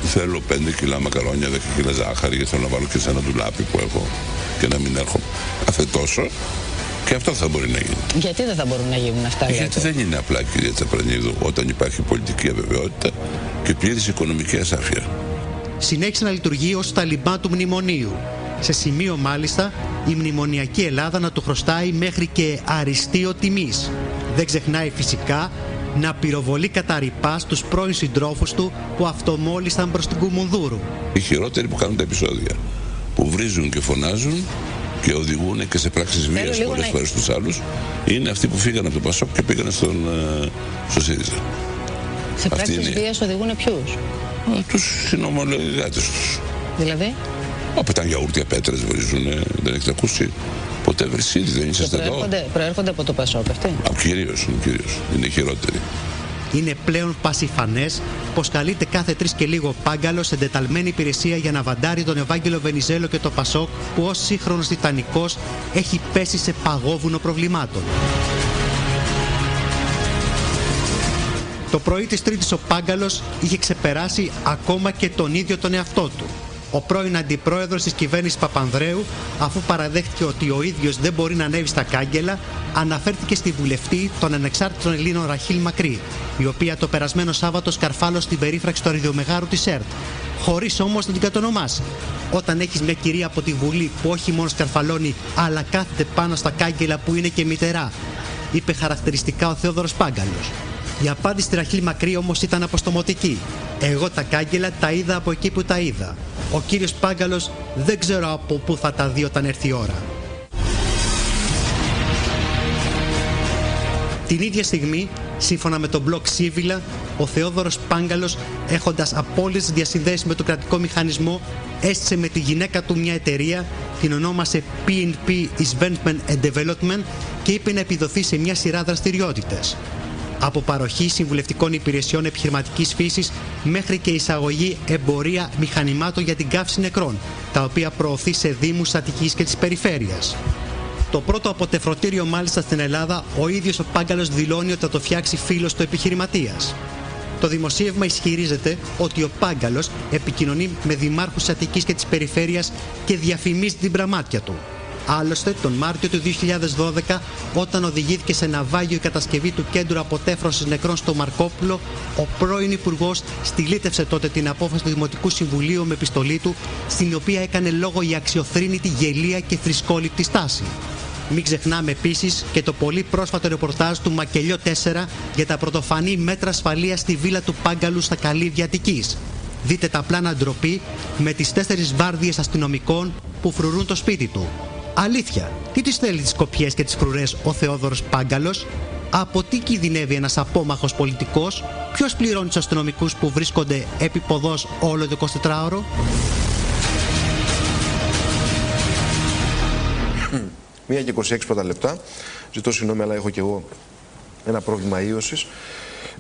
θέλω 5 κιλά μακαρόνια, 10 κιλά ζάχαρη και θέλω να βάλω και σε ένα ντουλάπι που έχω και να μην έρχομαι κάθε τόσο. Και αυτό θα μπορεί να γίνει. Γιατί δεν θα μπορούν να γίνουν αυτά, Γιατί, γιατί δεν είναι απλά, κυρία Τσαπρανίδου, όταν υπάρχει πολιτική αβεβαιότητα και πλήρης οικονομική ασάφεια. Συνέχισε να λειτουργεί ως ταλιμπά του μνημονίου. Σε σημείο μάλιστα η μνημονιακή Ελλάδα να του χρωστάει μέχρι και αριστείο τιμής. Δεν ξεχνάει φυσικά να πυροβολεί κατά ρηπά στους πρώην συντρόφους του που αυτομόλυσαν προς την Κουμουνδούρου. Οι χειρότεροι που κάνουν τα επεισόδια που βρίζουν και φωνάζουν και οδηγούν και σε πράξεις βίας πολλές να... φορές τους άλλους είναι αυτοί που φύγαν από το Πασόκ και πήγαν στον, ε, στο ΣΥΡΙΖΑ. Σε πράξεις είναι... βίας οδηγούν ποιους; Ε, τους συνομολογάτες τους. Δηλαδή; Όπου ήταν γιαούρτια πέτρες βρίζουν, δεν έχετε ακούσει. Ποτέ βρυσίδι, δεν είσαστε εδώ. Προέρχονται από το Πασόκ αυτοί. Α, κυρίως, κυρίως. Είναι χειρότεροι. Είναι πλέον πασιφανές πως καλείται κάθε τρεις και λίγο πάγκαλο σε εντεταλμένη υπηρεσία για να βαντάρει τον Ευάγγελο Βενιζέλο και το Πασόκ που ως σύγχρονος Τιτανικός έχει πέσει σε παγόβουνο προβλημάτων. Το πρωί της Τρίτης ο Πάγκαλος είχε ξεπεράσει ακόμα και τον ίδιο τον εαυτό του ο πρώην αντιπρόεδρος της κυβέρνησης Παπανδρέου, αφού παραδέχτηκε ότι ο ίδιος δεν μπορεί να ανέβει στα κάγκελα, αναφέρθηκε στη βουλευτή των ανεξάρτητων Ελλήνων Ραχίλ Μακρύ, η οποία το περασμένο Σάββατο σκαρφάλωσε την περίφραξη του αριδιομεγάρου της ΕΡΤ, χωρίς όμως να την κατονομάσει. Όταν έχεις μια κυρία από τη Βουλή που όχι μόνο σκαρφαλώνει, αλλά κάθεται πάνω στα κάγκελα που είναι και μητερά, είπε χαρακτηριστικά ο Θεόδωρος Πάγκαλος. Η απάντηση στη Ραχίλ Μακρύ όμως ήταν αποστομωτική. Εγώ τα κάγκελα τα είδα από εκεί που τα είδα. Ο κύριος Πάγκαλος δεν ξέρω από πού θα τα δει όταν έρθει η ώρα. Την ίδια στιγμή, σύμφωνα με τον μπλοκ Σίβιλα, ο Θεόδωρος Πάγκαλος, έχοντας απόλυτες διασυνδέσεις με το κρατικό μηχανισμό, έστησε με τη γυναίκα του μια εταιρεία, την ονόμασε PNP Investment and Development και είπε να επιδοθεί σε μια σειρά δραστηριότητες από παροχή συμβουλευτικών υπηρεσιών επιχειρηματικής φύσης μέχρι και εισαγωγή εμπορία μηχανημάτων για την καύση νεκρών, τα οποία προωθεί σε Δήμους Αττικής και της περιφέρειας. Το πρώτο αποτεφρωτήριο μάλιστα στην Ελλάδα, ο ίδιος ο Πάγκαλος δηλώνει ότι θα το φτιάξει φίλος του επιχειρηματίας. Το δημοσίευμα ισχυρίζεται ότι ο Πάγκαλος επικοινωνεί με δημάρχους Αττικής και της περιφέρειας και διαφημίζει την πραμάτια του. Άλλωστε, τον Μάρτιο του 2012, όταν οδηγήθηκε σε ναυάγιο η κατασκευή του κέντρου αποτέφρωσης νεκρών στο Μαρκόπουλο, ο πρώην Υπουργός στυλίτευσε τότε την απόφαση του Δημοτικού Συμβουλίου με επιστολή του, στην οποία έκανε λόγο η αξιοθρύνητη γελία και θρησκόληπτη στάση. Μην ξεχνάμε επίσης και το πολύ πρόσφατο ρεπορτάζ του Μακελιό 4 για τα πρωτοφανή μέτρα ασφαλείας στη βίλα του Πάγκαλου στα Καλύβια Αττικής. Δείτε τα πλάνα ντροπή με τις τέσσερις βάρδιες αστυνομικών που φρουρούν το σπίτι του. Αλήθεια, τι τις θέλει τις κοπιές και τις φρουρές ο Θεόδωρος Πάγκαλος, από τι κινδυνεύει ένας απόμαχος πολιτικός, ποιος πληρώνει τους αστυνομικούς που βρίσκονται επί ποδός όλο το 24ωρο. Μία και 26 πρώτα λεπτά. Ζητώ συγγνώμη, αλλά έχω και εγώ ένα πρόβλημα ίωσης.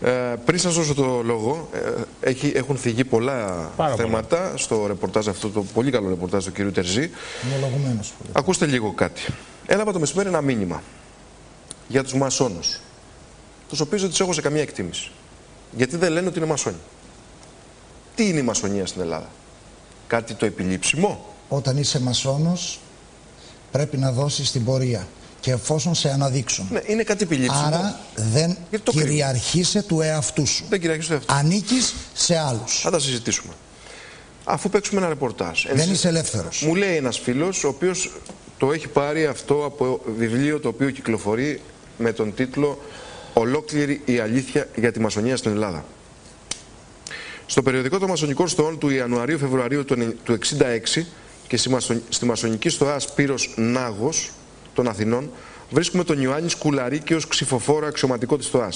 Ε, πριν σας δώσω το λόγο, ε, έχει, έχουν φυγεί πολλά θέματα στο ρεπορτάζ αυτό, το πολύ καλό ρεπορτάζ του κ. Τερζή. Ακούστε λίγο κάτι. Έλαβα το μεσημέρι ένα μήνυμα για τους μασόνους, τους οποίους δεν τους έχω σε καμία εκτίμηση. Γιατί δεν λένε ότι είναι μασόνοι. Τι είναι η μασονία στην Ελλάδα; Κάτι το επιλήψιμο. Όταν είσαι μασόνος πρέπει να δώσεις την πορεία και εφόσον σε αναδείξουν. Ναι, είναι κάτι επιλήψιμο. Άρα δεν κυριαρχείσαι του εαυτού σου. Δεν κυριαρχείσαι του εαυτού σου. Ανήκεις σε άλλους. Θα τα συζητήσουμε. Αφού παίξουμε ένα ρεπορτάζ. Δεν είσαι ελεύθερος. Μου λέει ένας φίλος, ο οποίος το έχει πάρει αυτό από βιβλίο το οποίο κυκλοφορεί με τον τίτλο «Ολόκληρη η αλήθεια για τη μασονία στην Ελλάδα». Στο περιοδικό των Μασονικών Στοών του Ιανουαρίου-Φεβρουαρίου του 1966 και στη Μασονική Στοά Σπύρος Νάγος των Αθηνών βρίσκουμε τον Ιωάννης Σκουλαρίκη ως ψηφοφόρο αξιωματικό της ΤΟΑ.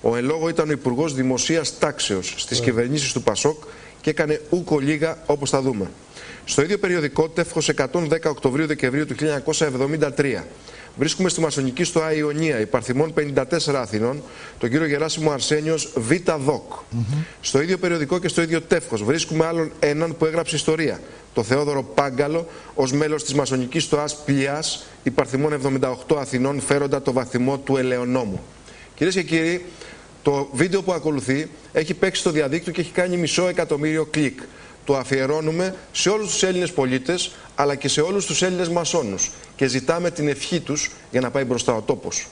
Ο ελόγο ήταν ο Υπουργός Δημοσίας Τάξεως στις yeah. κυβερνήσεις του Πασόκ και έκανε ούκο λίγα όπως θα δούμε. Στο ίδιο περιοδικό, τεύχος 110 Οκτωβρίου-Δεκεμβρίου του 1973, βρίσκουμε στη Μασονική στοά Ιωνία, υπαρθυμών 54 Αθηνών, τον κύριο Γεράσιμο Αρσένιος Β. Δοκ. Στο ίδιο περιοδικό και στο ίδιο τεύχος βρίσκουμε άλλον έναν που έγραψε ιστορία, το Θεόδωρο Πάγκαλο, ως μέλος της Μασονικής στοά Πλιά, υπαρθυμών 78 Αθηνών, φέροντα το βαθμό του Ελαιονόμου. Κυρίες και κύριοι, το βίντεο που ακολουθεί έχει παίξει στο διαδίκτυο και έχει κάνει μισό εκατομμύριο κλικ το αφιερώνουμε σε όλους τους Έλληνες πολίτες αλλά και σε όλους τους Έλληνες μασόνους και ζητάμε την ευχή τους για να πάει μπροστά ο τόπος.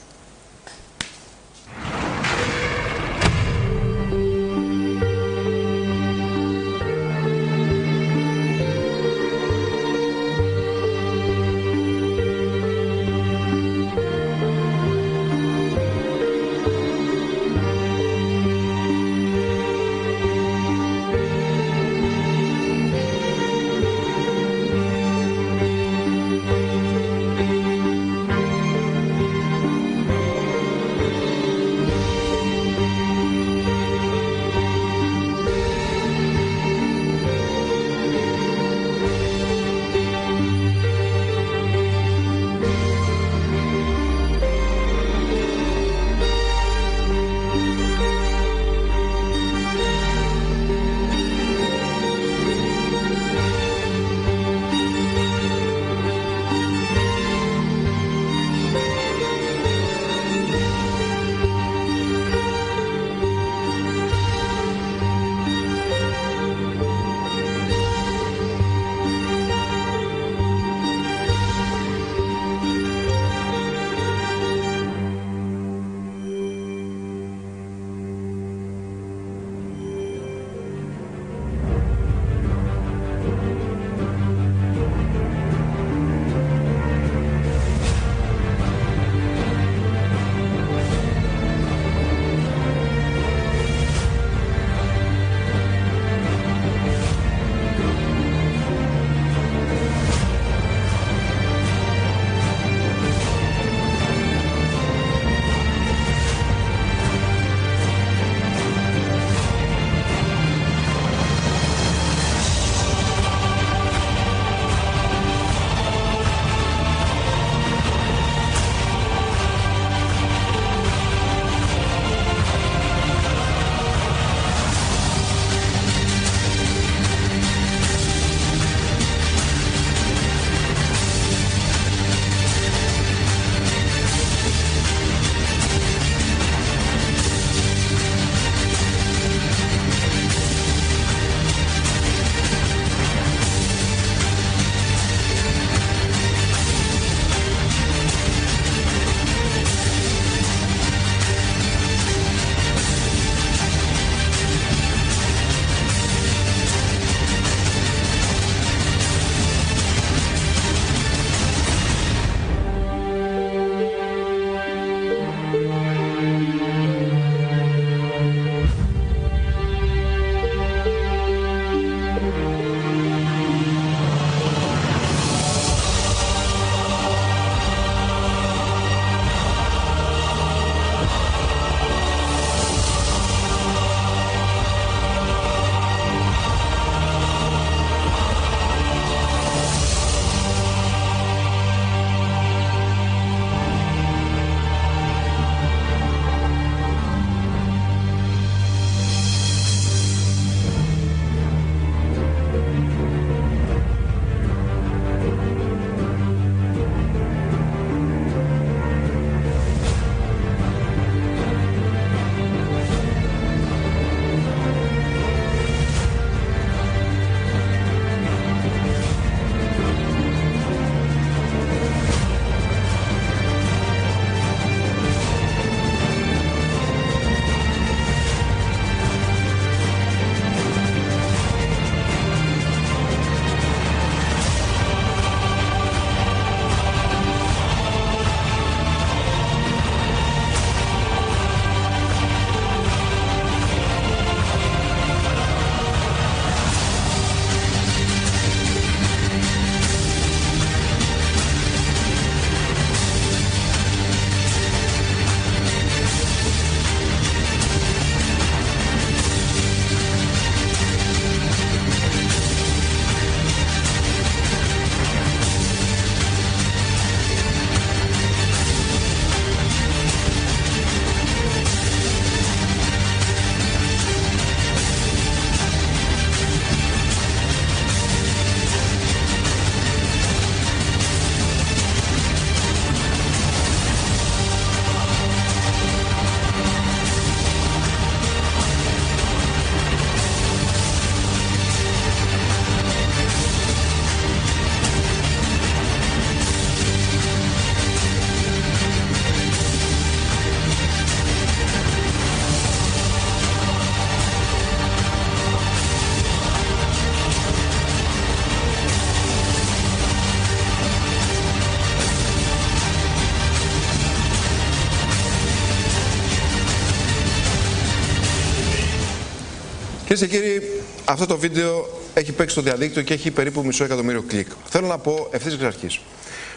Κυρίες και κύριοι, αυτό το βίντεο έχει παίξει στο διαδίκτυο και έχει περίπου μισό εκατομμύριο κλικ. Θέλω να πω ευθύς εξ αρχής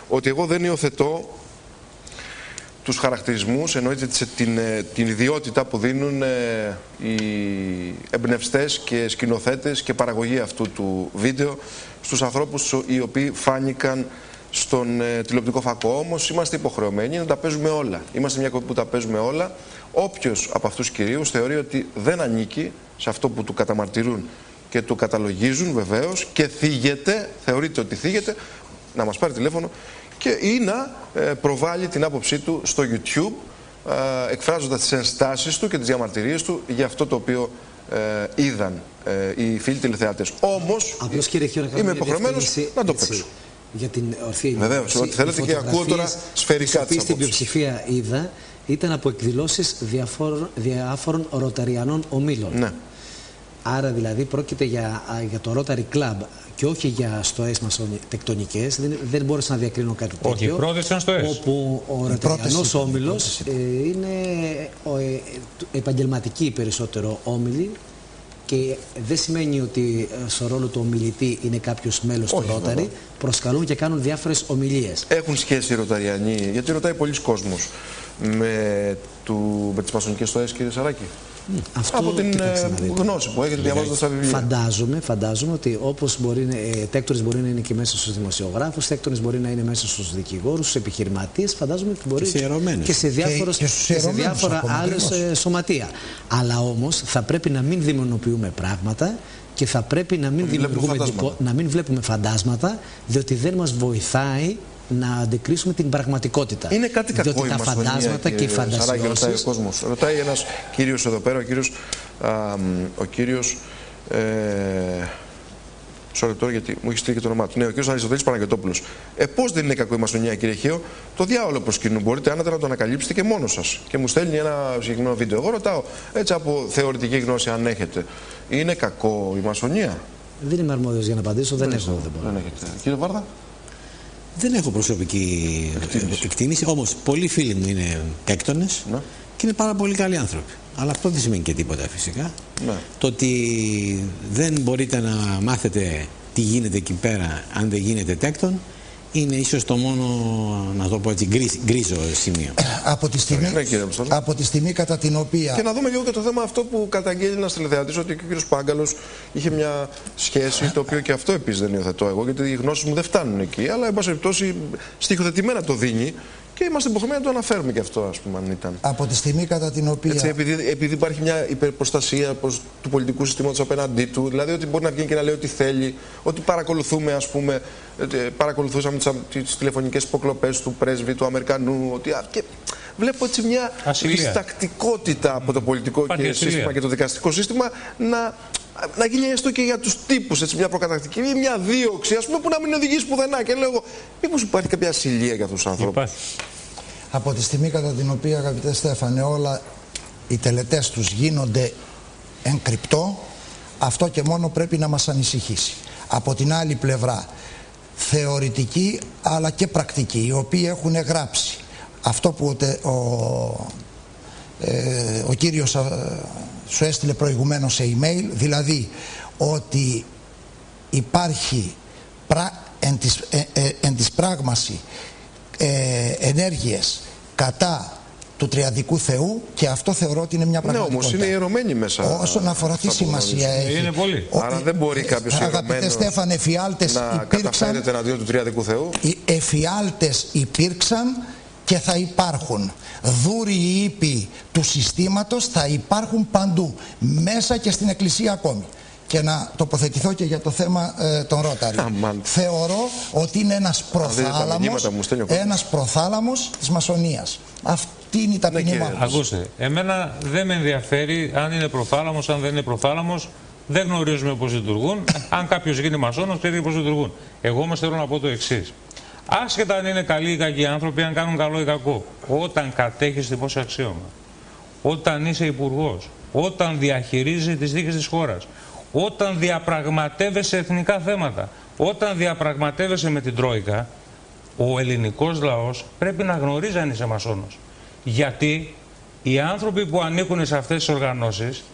ότι εγώ δεν υιοθετώ τους χαρακτηρισμούς, εννοείται την, ε, την ιδιότητα που δίνουν ε, οι εμπνευστές και σκηνοθέτες και παραγωγή αυτού του βίντεο στους ανθρώπους οι οποίοι φάνηκαν στον ε, τηλεοπτικό φακό. Όμως είμαστε υποχρεωμένοι να τα παίζουμε όλα. Είμαστε μια κοπή που τα παίζουμε όλα. Όποιος από αυτούς του κυρίους θεωρεί ότι δεν ανήκει σε αυτό που του καταμαρτυρούν και του καταλογίζουν βεβαίως και θίγεται, θεωρείται ότι θίγεται, να μας πάρει τηλέφωνο και ή να ε, προβάλλει την άποψή του στο YouTube ε, εκφράζοντας τις ενστάσεις του και τις διαμαρτυρίες του για αυτό το οποίο ε, είδαν οι φίλοι τηλεθεατές. Όμως είμαι υποχρεωμένος να το παίξω. Για την ορθή Βεβαίως, ό,τι θέλετε και ακούω τώρα σφαιρικά τις Στην πλειοψηφία είδα ήταν από εκδηλώσεις διαφόρων, διάφορων ροταριανών ομίλων. Ναι. Άρα δηλαδή πρόκειται για, για το Rotary Club και όχι για στοέ τεκτονικές. Δεν, δεν μπόρεσα να διακρίνω κάτι τέτοιο. Όχι, οι πρώτε ήταν στοέ. Όπου ο Ρατριανό όμιλος ε, είναι ο, ε, επαγγελματική περισσότερο όμιλη και δεν σημαίνει ότι ε, στο ρόλο του ομιλητή είναι κάποιος μέλος του Ρόταρι. Προσκαλούν και κάνουν διάφορες ομιλίες. Έχουν σχέση οι Ρωταριανοί, γιατί ρωτάει πολλοί κόσμος με, με τις μασονικές στοέ, κύριε Σαράκη. Αυτό, από την ε, γνώση που έχετε διαβάζοντας τα βιβλία. Φαντάζομαι, φαντάζομαι ότι όπως μπορεί, ε, τέκτορε μπορεί να είναι και μέσα στους δημοσιογράφους, τέκτορε μπορεί να είναι μέσα στους δικηγόρους, στους επιχειρηματίες. Φαντάζομαι ότι μπορεί και, και σε, διάφορα, και, και σε διάφορα άλλες σωματεία. Αλλά όμως θα πρέπει να μην δημονοποιούμε πράγματα και θα πρέπει να μην, να μην βλέπουμε φαντάσματα, διότι δεν μας βοηθάει να αντικρίσουμε την πραγματικότητα. Είναι κάτι κακό Διότι η τα φαντάσματα και οι φαντασιώσεις... ρωτάει ο κόσμος. Ρωτάει ένας κύριος εδώ πέρα, ο κύριος... Α, ο κύριος ε, Sorry τώρα γιατί μου έχεις στείλει και το όνομά του. Ναι, ο κ. Αριστοτέλης Παναγιοτόπουλο. Ε, πώς δεν είναι κακό η μασονία, κύριε Χίο, το διάολο προσκυνούν. Μπορείτε άνετα να το ανακαλύψετε και μόνος σας. Και μου στέλνει ένα συγκεκριμένο βίντεο. Εγώ ρωτάω έτσι από θεωρητική γνώση, αν έχετε. Είναι κακό η μασονία; Δεν είμαι αρμόδιος για να απαντήσω, δεν, δεν έχω. Δεν, δεν έχετε. Κύριε Βάρδα; Δεν έχω προσωπική εκτίμηση. εκτίμηση Όμως, πολλοί φίλοι μου είναι τέκτονε ναι. και είναι πάρα πολύ καλοί άνθρωποι. Αλλά αυτό δεν σημαίνει και τίποτα φυσικά. Ναι. Το ότι δεν μπορείτε να μάθετε τι γίνεται εκεί πέρα αν δεν γίνετε τέκτον είναι ίσως το μόνο, να το πω έτσι, γκρίζο σημείο. από, τη στιγμή, ναι, από τη στιγμή κατά την οποία... Και να δούμε λίγο και το θέμα αυτό που καταγγέλει ένας τηλεθεατής ότι και ο κύριος Πάγκαλος είχε μια σχέση, το οποίο και αυτό επίσης δεν υιοθετώ εγώ, γιατί οι γνώσεις μου δεν φτάνουν εκεί, αλλά εν πάση περιπτώσει στοιχειοθετημένα το δίνει και είμαστε υποχρεωμένοι να το αναφέρουμε και αυτό, ας πούμε, αν ήταν. Από τη στιγμή κατά την οποία. Έτσι, επειδή, επειδή υπάρχει μια υπερπροστασία προς, του πολιτικού συστήματος απέναντί του, δηλαδή ότι μπορεί να βγει και να λέει ό,τι θέλει, ότι παρακολουθούμε, ας πούμε, παρακολουθούσαμε τις τηλεφωνικές υποκλοπές του πρέσβη του Αμερικανού. Ότι, και βλέπω έτσι μια διστακτικότητα από το πολιτικό και σύστημα και το δικαστικό σύστημα να να γίνει έστω και για τους τύπους μια προκατακτική ή μια δίωξη, ας πούμε, που να μην οδηγήσει πουθενά. Και λέω, μήπως υπάρχει κάποια ασυλία για αυτούς τους ανθρώπους; Από τη στιγμή κατά την οποία, αγαπητέ Στέφανε, όλα οι τελετές τους γίνονται εν κρυπτό, αυτό και μόνο πρέπει να μας ανησυχήσει. Από την άλλη πλευρά, θεωρητικοί αλλά και πρακτικοί, οι οποίοι έχουν γράψει αυτό που ο, ο, ε, ο κύριος σου έστειλε προηγουμένως σε email, δηλαδή ότι υπάρχει πρα, εν, της, ε, ε, εν της πράγμαση ε, ενέργειες κατά του Τριαδικού Θεού και αυτό θεωρώ ότι είναι μια πραγματικότητα. Ναι, όμως είναι ιερωμένη μέσα. Όσον αφορά τι σημασία έχει. Είναι πολύ. Άρα δεν μπορεί κάποιος Αγαπητέ Στέφανε, εφιάλτες να υπήρξαν. καταφέρεται εναντίον του Τριαδικού Θεού; Οι εφιάλτες υπήρξαν και θα υπάρχουν. Δούροι ύποι του συστήματος θα υπάρχουν παντού, μέσα και στην Εκκλησία ακόμη. Και να τοποθετηθώ και για το θέμα ε, των Ρόταρι. Θεωρώ ότι είναι ένας προθάλαμος, ένας προθάλαμος της μασονίας. Αυτή είναι η ταπεινή ναι, Ακούστε, εμένα δεν με ενδιαφέρει αν είναι προθάλαμος, αν δεν είναι προθάλαμος. Δεν γνωρίζουμε πώς λειτουργούν. αν κάποιος γίνει μασόνος, ξέρει πώς λειτουργούν. Εγώ όμως θέλω να πω το εξής. Άσχετα αν είναι καλοί ή κακοί άνθρωποι, αν κάνουν καλό ή κακό. Όταν κατέχεις δημόσιο αξίωμα, όταν είσαι υπουργός, όταν διαχειρίζεις τις δίκες της χώρας, όταν διαπραγματεύεσαι εθνικά θέματα, όταν διαπραγματεύεσαι με την Τρόικα, ο ελληνικός λαός πρέπει να γνωρίζει αν είσαι μασόνος. Γιατί οι άνθρωποι που ανήκουν σε αυτές τις οργανώσεις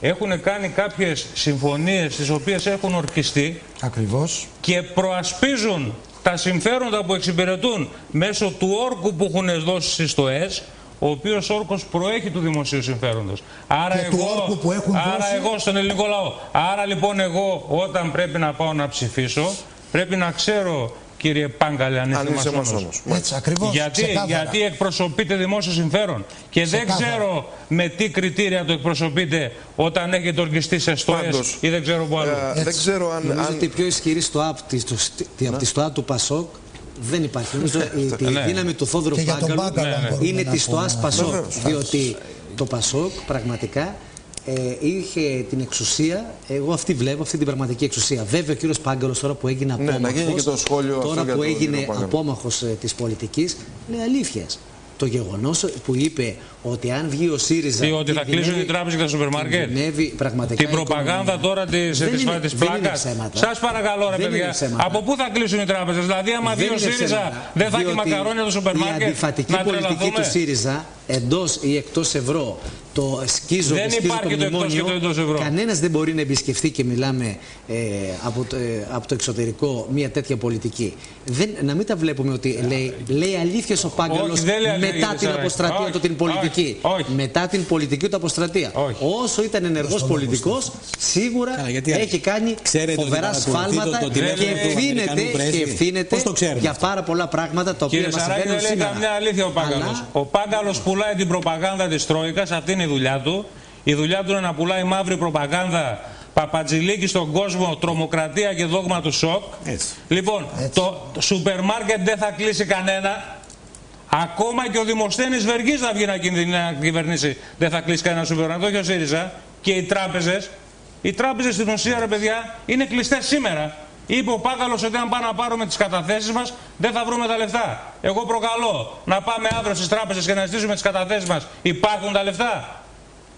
έχουν κάνει κάποιες συμφωνίες τις οποίες έχουν ορκιστεί Ακριβώς. και προασπίζουν τα συμφέροντα που εξυπηρετούν μέσω του όρκου που έχουν δώσει στις ΤΟΕΣ ο οποίος όρκος προέχει του δημοσίου συμφέροντος. Άρα, και εγώ, που έχουν άρα δώσει... εγώ στον ελληνικό λαό. Άρα λοιπόν εγώ όταν πρέπει να πάω να ψηφίσω, πρέπει να ξέρω κύριε Πάγκαλε, αν είστε μασόνος. Έτσι, ακριβώς, γιατί, γιατί εκπροσωπείτε δημόσιο συμφέρον. Και δεν ξέρω με τι κριτήρια το εκπροσωπείτε όταν έχετε ορκιστεί σε στόες ή δεν ξέρω που άλλο. Ε, δεν ξέρω αν... Νομίζω αν... ότι η πιο ισχυρή στο από τη ΣΤΟΑ του Πασόκ δεν υπάρχει. Νομίζω η, ναι. δύναμη του Θόδωρου Πάγκαλου είναι της ΣΤΟΑ Πασόκ. Διότι το Πασόκ πραγματικά ε, είχε την εξουσία, εγώ αυτή βλέπω, αυτή την πραγματική εξουσία. Βέβαια ο κύριος Πάγκαλος τώρα που έγινε ναι, απόμαχος, το σχόλιο τώρα που έγινε απόμαχος ε, της πολιτικής, λέει αλήθειες. Το γεγονός που είπε ότι αν βγει ο ΣΥΡΙΖΑ. Τι, ότι θα κλείσουν οι τράπεζε και τα σούπερ μάρκετ; πραγματικά. Την προπαγάνδα τώρα τη πλάκας. Σας παρακαλώ, ρε παιδιά. Από πού θα κλείσουν οι τράπεζες; Δηλαδή, άμα βγει ο ΣΥΡΙΖΑ, δεν θα έχει μακαρόνια το σούπερ μάρκετ. Η αντιφατική πολιτική του ΣΥΡΙΖΑ εντός ή εκτός ευρώ το σκίζο δεν και σκίζο υπάρχει το, μνημόνιο, το ευρώ. κανένας δεν μπορεί να εμπισκεφτεί και μιλάμε ε, από, το, ε, από το εξωτερικό μια τέτοια πολιτική. Δεν, να μην τα βλέπουμε ότι λέει, λέει αλήθεια ο Πάγκαλος μετά την αποστρατεία του την πολιτική. Όχι, Μετά την πολιτική του αποστρατεία. Όσο ήταν ενεργός πολιτικός, σίγουρα έχει κάνει φοβερά σφάλματα και ευθύνεται, και ευθύνεται για πάρα πολλά πράγματα τα οποία μας συμβαίνουν σήμερα. Κύριε καμιά αλήθεια ο Πάγκαλος. Ο Πάγκαλος πουλάει την προπαγάνδα της Τρόικας, αυτή είναι η δουλειά του. Η δουλειά του είναι να πουλάει μαύρη προπαγάνδα Παπατζηλίκη στον κόσμο, τρομοκρατία και δόγμα του σοκ. Έτσι. Λοιπόν, το σούπερ μάρκετ δεν θα κλείσει κανένα. Ακόμα και ο Δημοσθένης Βεργής θα βγει να κυβερνήσει. Δεν θα κλείσει κανένα σούπερ μάρκετ. Όχι ο ΣΥΡΙΖΑ. Και οι τράπεζες. Οι τράπεζες στην ουσία, ρε παιδιά, είναι κλειστές σήμερα. Είπε ο Πάκαλος ότι αν πάμε να πάρουμε τις καταθέσεις μας, δεν θα βρούμε τα λεφτά. Εγώ προκαλώ να πάμε αύριο στις τράπεζες και να ζητήσουμε τις καταθέσεις μας. Υπάρχουν τα λεφτά.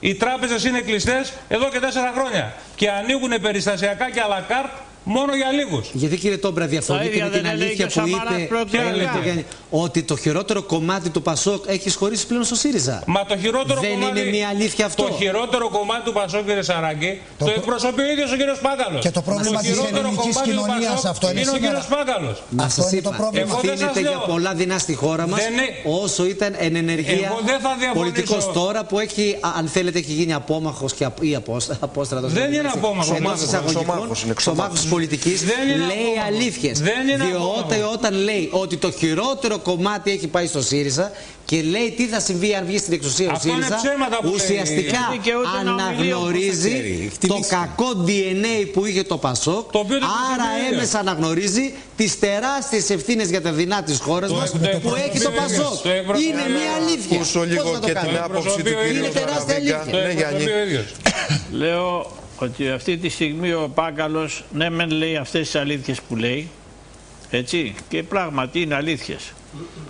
Οι τράπεζες είναι κλειστές εδώ και τέσσερα χρόνια και ανοίγουν περιστασιακά και αλακάρτ Μόνο για λίγους. Γιατί κύριε Τόμπρα, διαφωνείτε με την αλήθεια που είπε ότι το χειρότερο κομμάτι του Πασόκ έχεις σχωρήσει πλέον στο ΣΥΡΙΖΑ. Μα το χειρότερο Δεν κομμάτι. είναι μια αλήθεια αυτό. Το χειρότερο κομμάτι του Πασόκ, κύριε Σαράκη, το, το εκπροσωπεί ο ίδιος ο κύριος Πάγκαλο. Και το πρόβλημα της ελληνικής κοινωνίας αυτό είναι. Είναι ο κύριος Πάγκαλο. Μα σας είπα, ευθύνεται για πολλά δεινά στη χώρα μας όσο ήταν εν ενεργεία πολιτικός τώρα που έχει, αν θέλετε, έχει γίνει απόμαχος ή απόστρατος. Δεν είναι απόμαχος. Ξομάχο πολιτική λέει αλήθειε. Διότι όταν λέει ότι το χειρότερο κομμάτι έχει πάει στο ΣΥΡΙΖΑ και λέει τι θα συμβεί αν βγει στην εξουσία ο ΣΥΡΙΖΑ, ουσιαστικά αναγνωρίζει το κακό DNA που είχε το ΠΑΣΟΚ, άρα έμεσα αναγνωρίζει τι τεράστιε ευθύνε για τα δεινά τη χώρα μα που έχει το ΠΑΣΟΚ. Είναι μια αλήθεια. Πόσο λίγο και την άποψη του Είναι τεράστια αλήθεια. Λέω ότι αυτή τη στιγμή ο Πάγκαλος ναι μεν λέει αυτές τις αλήθειες που λέει έτσι και πράγματι είναι αλήθειες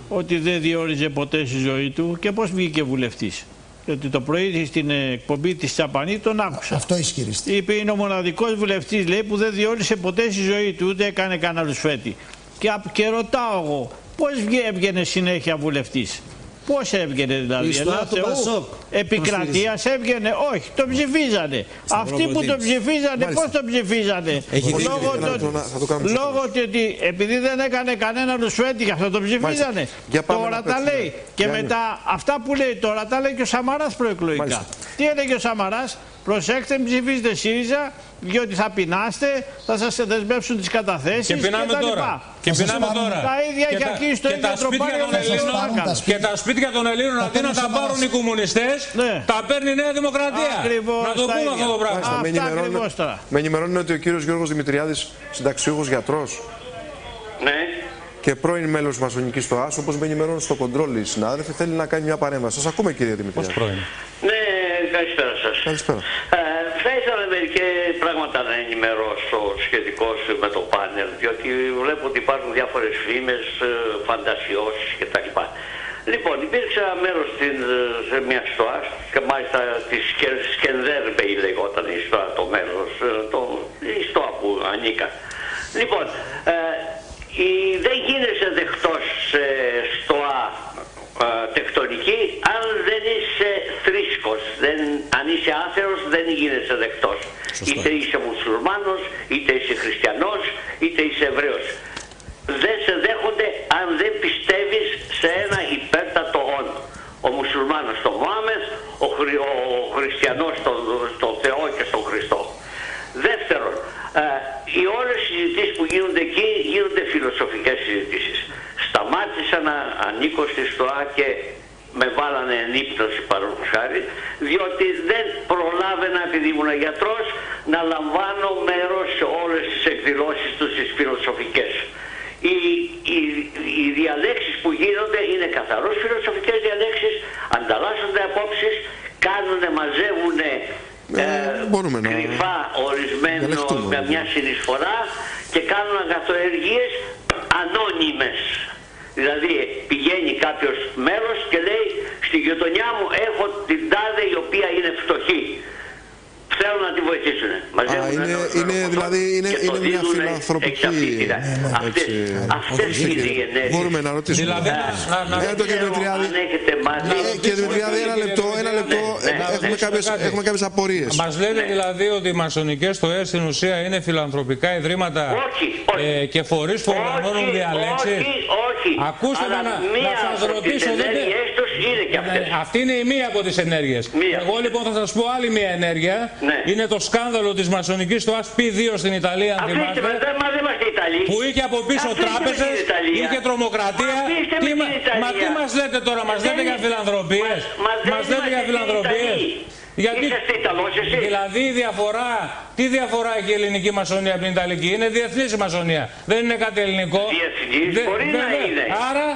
ότι δεν διόριζε ποτέ στη ζωή του και πώς βγήκε βουλευτής γιατί το πρωί στην εκπομπή της Τσαπανή τον άκουσα. Αυτό ισχυριστεί. Είπε είναι ο μοναδικός βουλευτής λέει που δεν διόρισε ποτέ στη ζωή του ούτε έκανε κανένα φέτη. Και, και ρωτάω εγώ πώς έβγαινε συνέχεια βουλευτής; Πώς έβγαινε δηλαδή, Ελλάδα Θεού, επικρατείας έβγαινε, όχι, το ψηφίζανε. Αυτοί που το ψηφίζανε, πώς το ψηφίζανε; λόγω, το, λόγω ότι επειδή δεν έκανε κανένα ρουσφέτη, γι' αυτό το ψηφίζανε. Τώρα τα λέει. Και μετά αυτά που λέει τώρα τα λέει και ο Σαμαράς προεκλογικά. Τι έλεγε ο Σαμαράς, προσέξτε, ψηφίζετε ΣΥΡΙΖΑ, διότι θα πεινάστε, θα σας δεσμεύσουν τις καταθέσεις και πεινάμε και τώρα. Και πεινάμε τώρα. Τα ίδια και, εκεί στο και τα σπίτια των Ελλήνων, και τα σπίτια των Ελλήνων αντί να τα πάρουν οι κομμουνιστές, ναι. τα παίρνει η Νέα Δημοκρατία. Ακριβώς να το πούμε αυτό το πράγμα. Αυτά με ενημερώνουν ότι ο κύριος Γιώργος Δημητριάδης, συνταξιούχος γιατρός, ναι. Και πρώην μέλος τη Μασονική ΤΟΑ, όπως με ενημερώνουν στο κοντρόλ οι συνάδελφοι, θέλει να κάνει μια παρέμβαση. Σας ακούμε, κύριε Δημητριάδη. Πώς πρώην; Ναι, καλησπέρα σας. Καλησπέρα. Ε, θα ήθελα μερικέ πράγματα να ενημερώσω σχετικώς με το πάνελ, διότι βλέπω ότι υπάρχουν διάφορες φήμες, φαντασιώσεις κτλ. Λοιπόν, υπήρξε ένα μέρος σε μια στοά και μάλιστα της Σκενδέρμπεϊ λεγόταν η στοά το μέρος, το, η στοά που ανήκα. Λοιπόν, ε, η, δεν γίνεσαι δεκτός σε στοά τεκτονική αν δεν είσαι θρήσκος. Δεν, αν είσαι άθερος δεν γίνεσαι είσαι δεκτός. Είτε είσαι μουσουλμάνος, είτε είσαι χριστιανός, είτε είσαι Εβραίος. Δεν σε δέχονται αν δεν πιστεύεις σε ένα υπέρτατο όν. Ο μουσουλμάνος στον Μωάμεθ, ο, χρη, ο χριστιανός στον, στο Θεό και στον Χριστό. Δεύτερον, ε, οι όλες οι συζητήσεις που γίνονται εκεί γίνονται φιλοσοφικές συζητήσεις. Σταμάτησα να ανήκω στη ΣΤΟΑ και με βάλανε ενύπτωση παρόλους χάρη, διότι δεν προλάβαινα επειδή ήμουν γιατρός να λαμβάνω μέρος σε όλες τις εκδηλώσεις τους τις φιλοσοφικές. Οι, οι, οι διαλέξεις που γίνονται είναι καθαρώς φιλοσοφικές διαλέξεις, ανταλλάσσονται απόψεις, κάνουν, μαζεύουν ε, μπορούμε να κρυφά ορισμένος με μια συνεισφορά και κάνουν αγαθοεργίες ανώνυμες. Δηλαδή πηγαίνει κάποιος μέλος και λέει στη γειτονιά μου έχω την τάδε η οποία είναι φτωχή. Θέλουν να τη βοηθήσουν. Α, είναι, είναι, δηλαδή είναι, είναι μια φιλανθρωπική... Αυτές, αυτές είναι οι ενέργειες. Μπορούμε να ρωτήσουμε. Δηλαδή, να, να, ε, το κύριε Δημητριάδη. Αν έχετε μάθει... Κύριε Δημητριάδη, ένα λεπτό, ένα λεπτό. Έχουμε κάποιες, έχουμε κάποιες απορίες. Μας λέτε δηλαδή ότι οι μασονικές ΕΕ στην ουσία είναι φιλανθρωπικά ιδρύματα όχι, ε, και φορείς που οργανώνουν διαλέξεις. Όχι, όχι. Ακούστε με να, να σας ρωτήσω. Δεν είναι και αυτές. Αυτή είναι η μία από τις ενέργειες. Εγώ λοιπόν θα σας πω άλλη μία ενέργεια. Ναι. Είναι το σκάνδαλο της μασονικής του ASP2 στην Ιταλία, αν Αφήστε με, θυμάστε. δεν- μας δεν είμαστε Ιταλοί. Που είχε από πίσω Αφήστε με τράπεζες, την Ιταλία. είχε τρομοκρατία. Αφήστε με Τι την μα- Ιταλία. Μα τι μας λέτε τώρα, μας Δεν λέτε για είναι- φιλανθρωπίες; Μα- μας δεν Μας λέτε για είμαστε φιλανθρωπίες. Ιταλοί. Γιατί... Είσαστε Ιταλός εσείς. Δηλαδή η διαφορά, τι διαφορά έχει η ελληνική μασονία από την Ιταλική; Είναι διεθνής η μασονία. Δεν είναι κάτι ελληνικό. Διεθνής, Δεν- μπορεί να βέβαια. είναι. Άρα,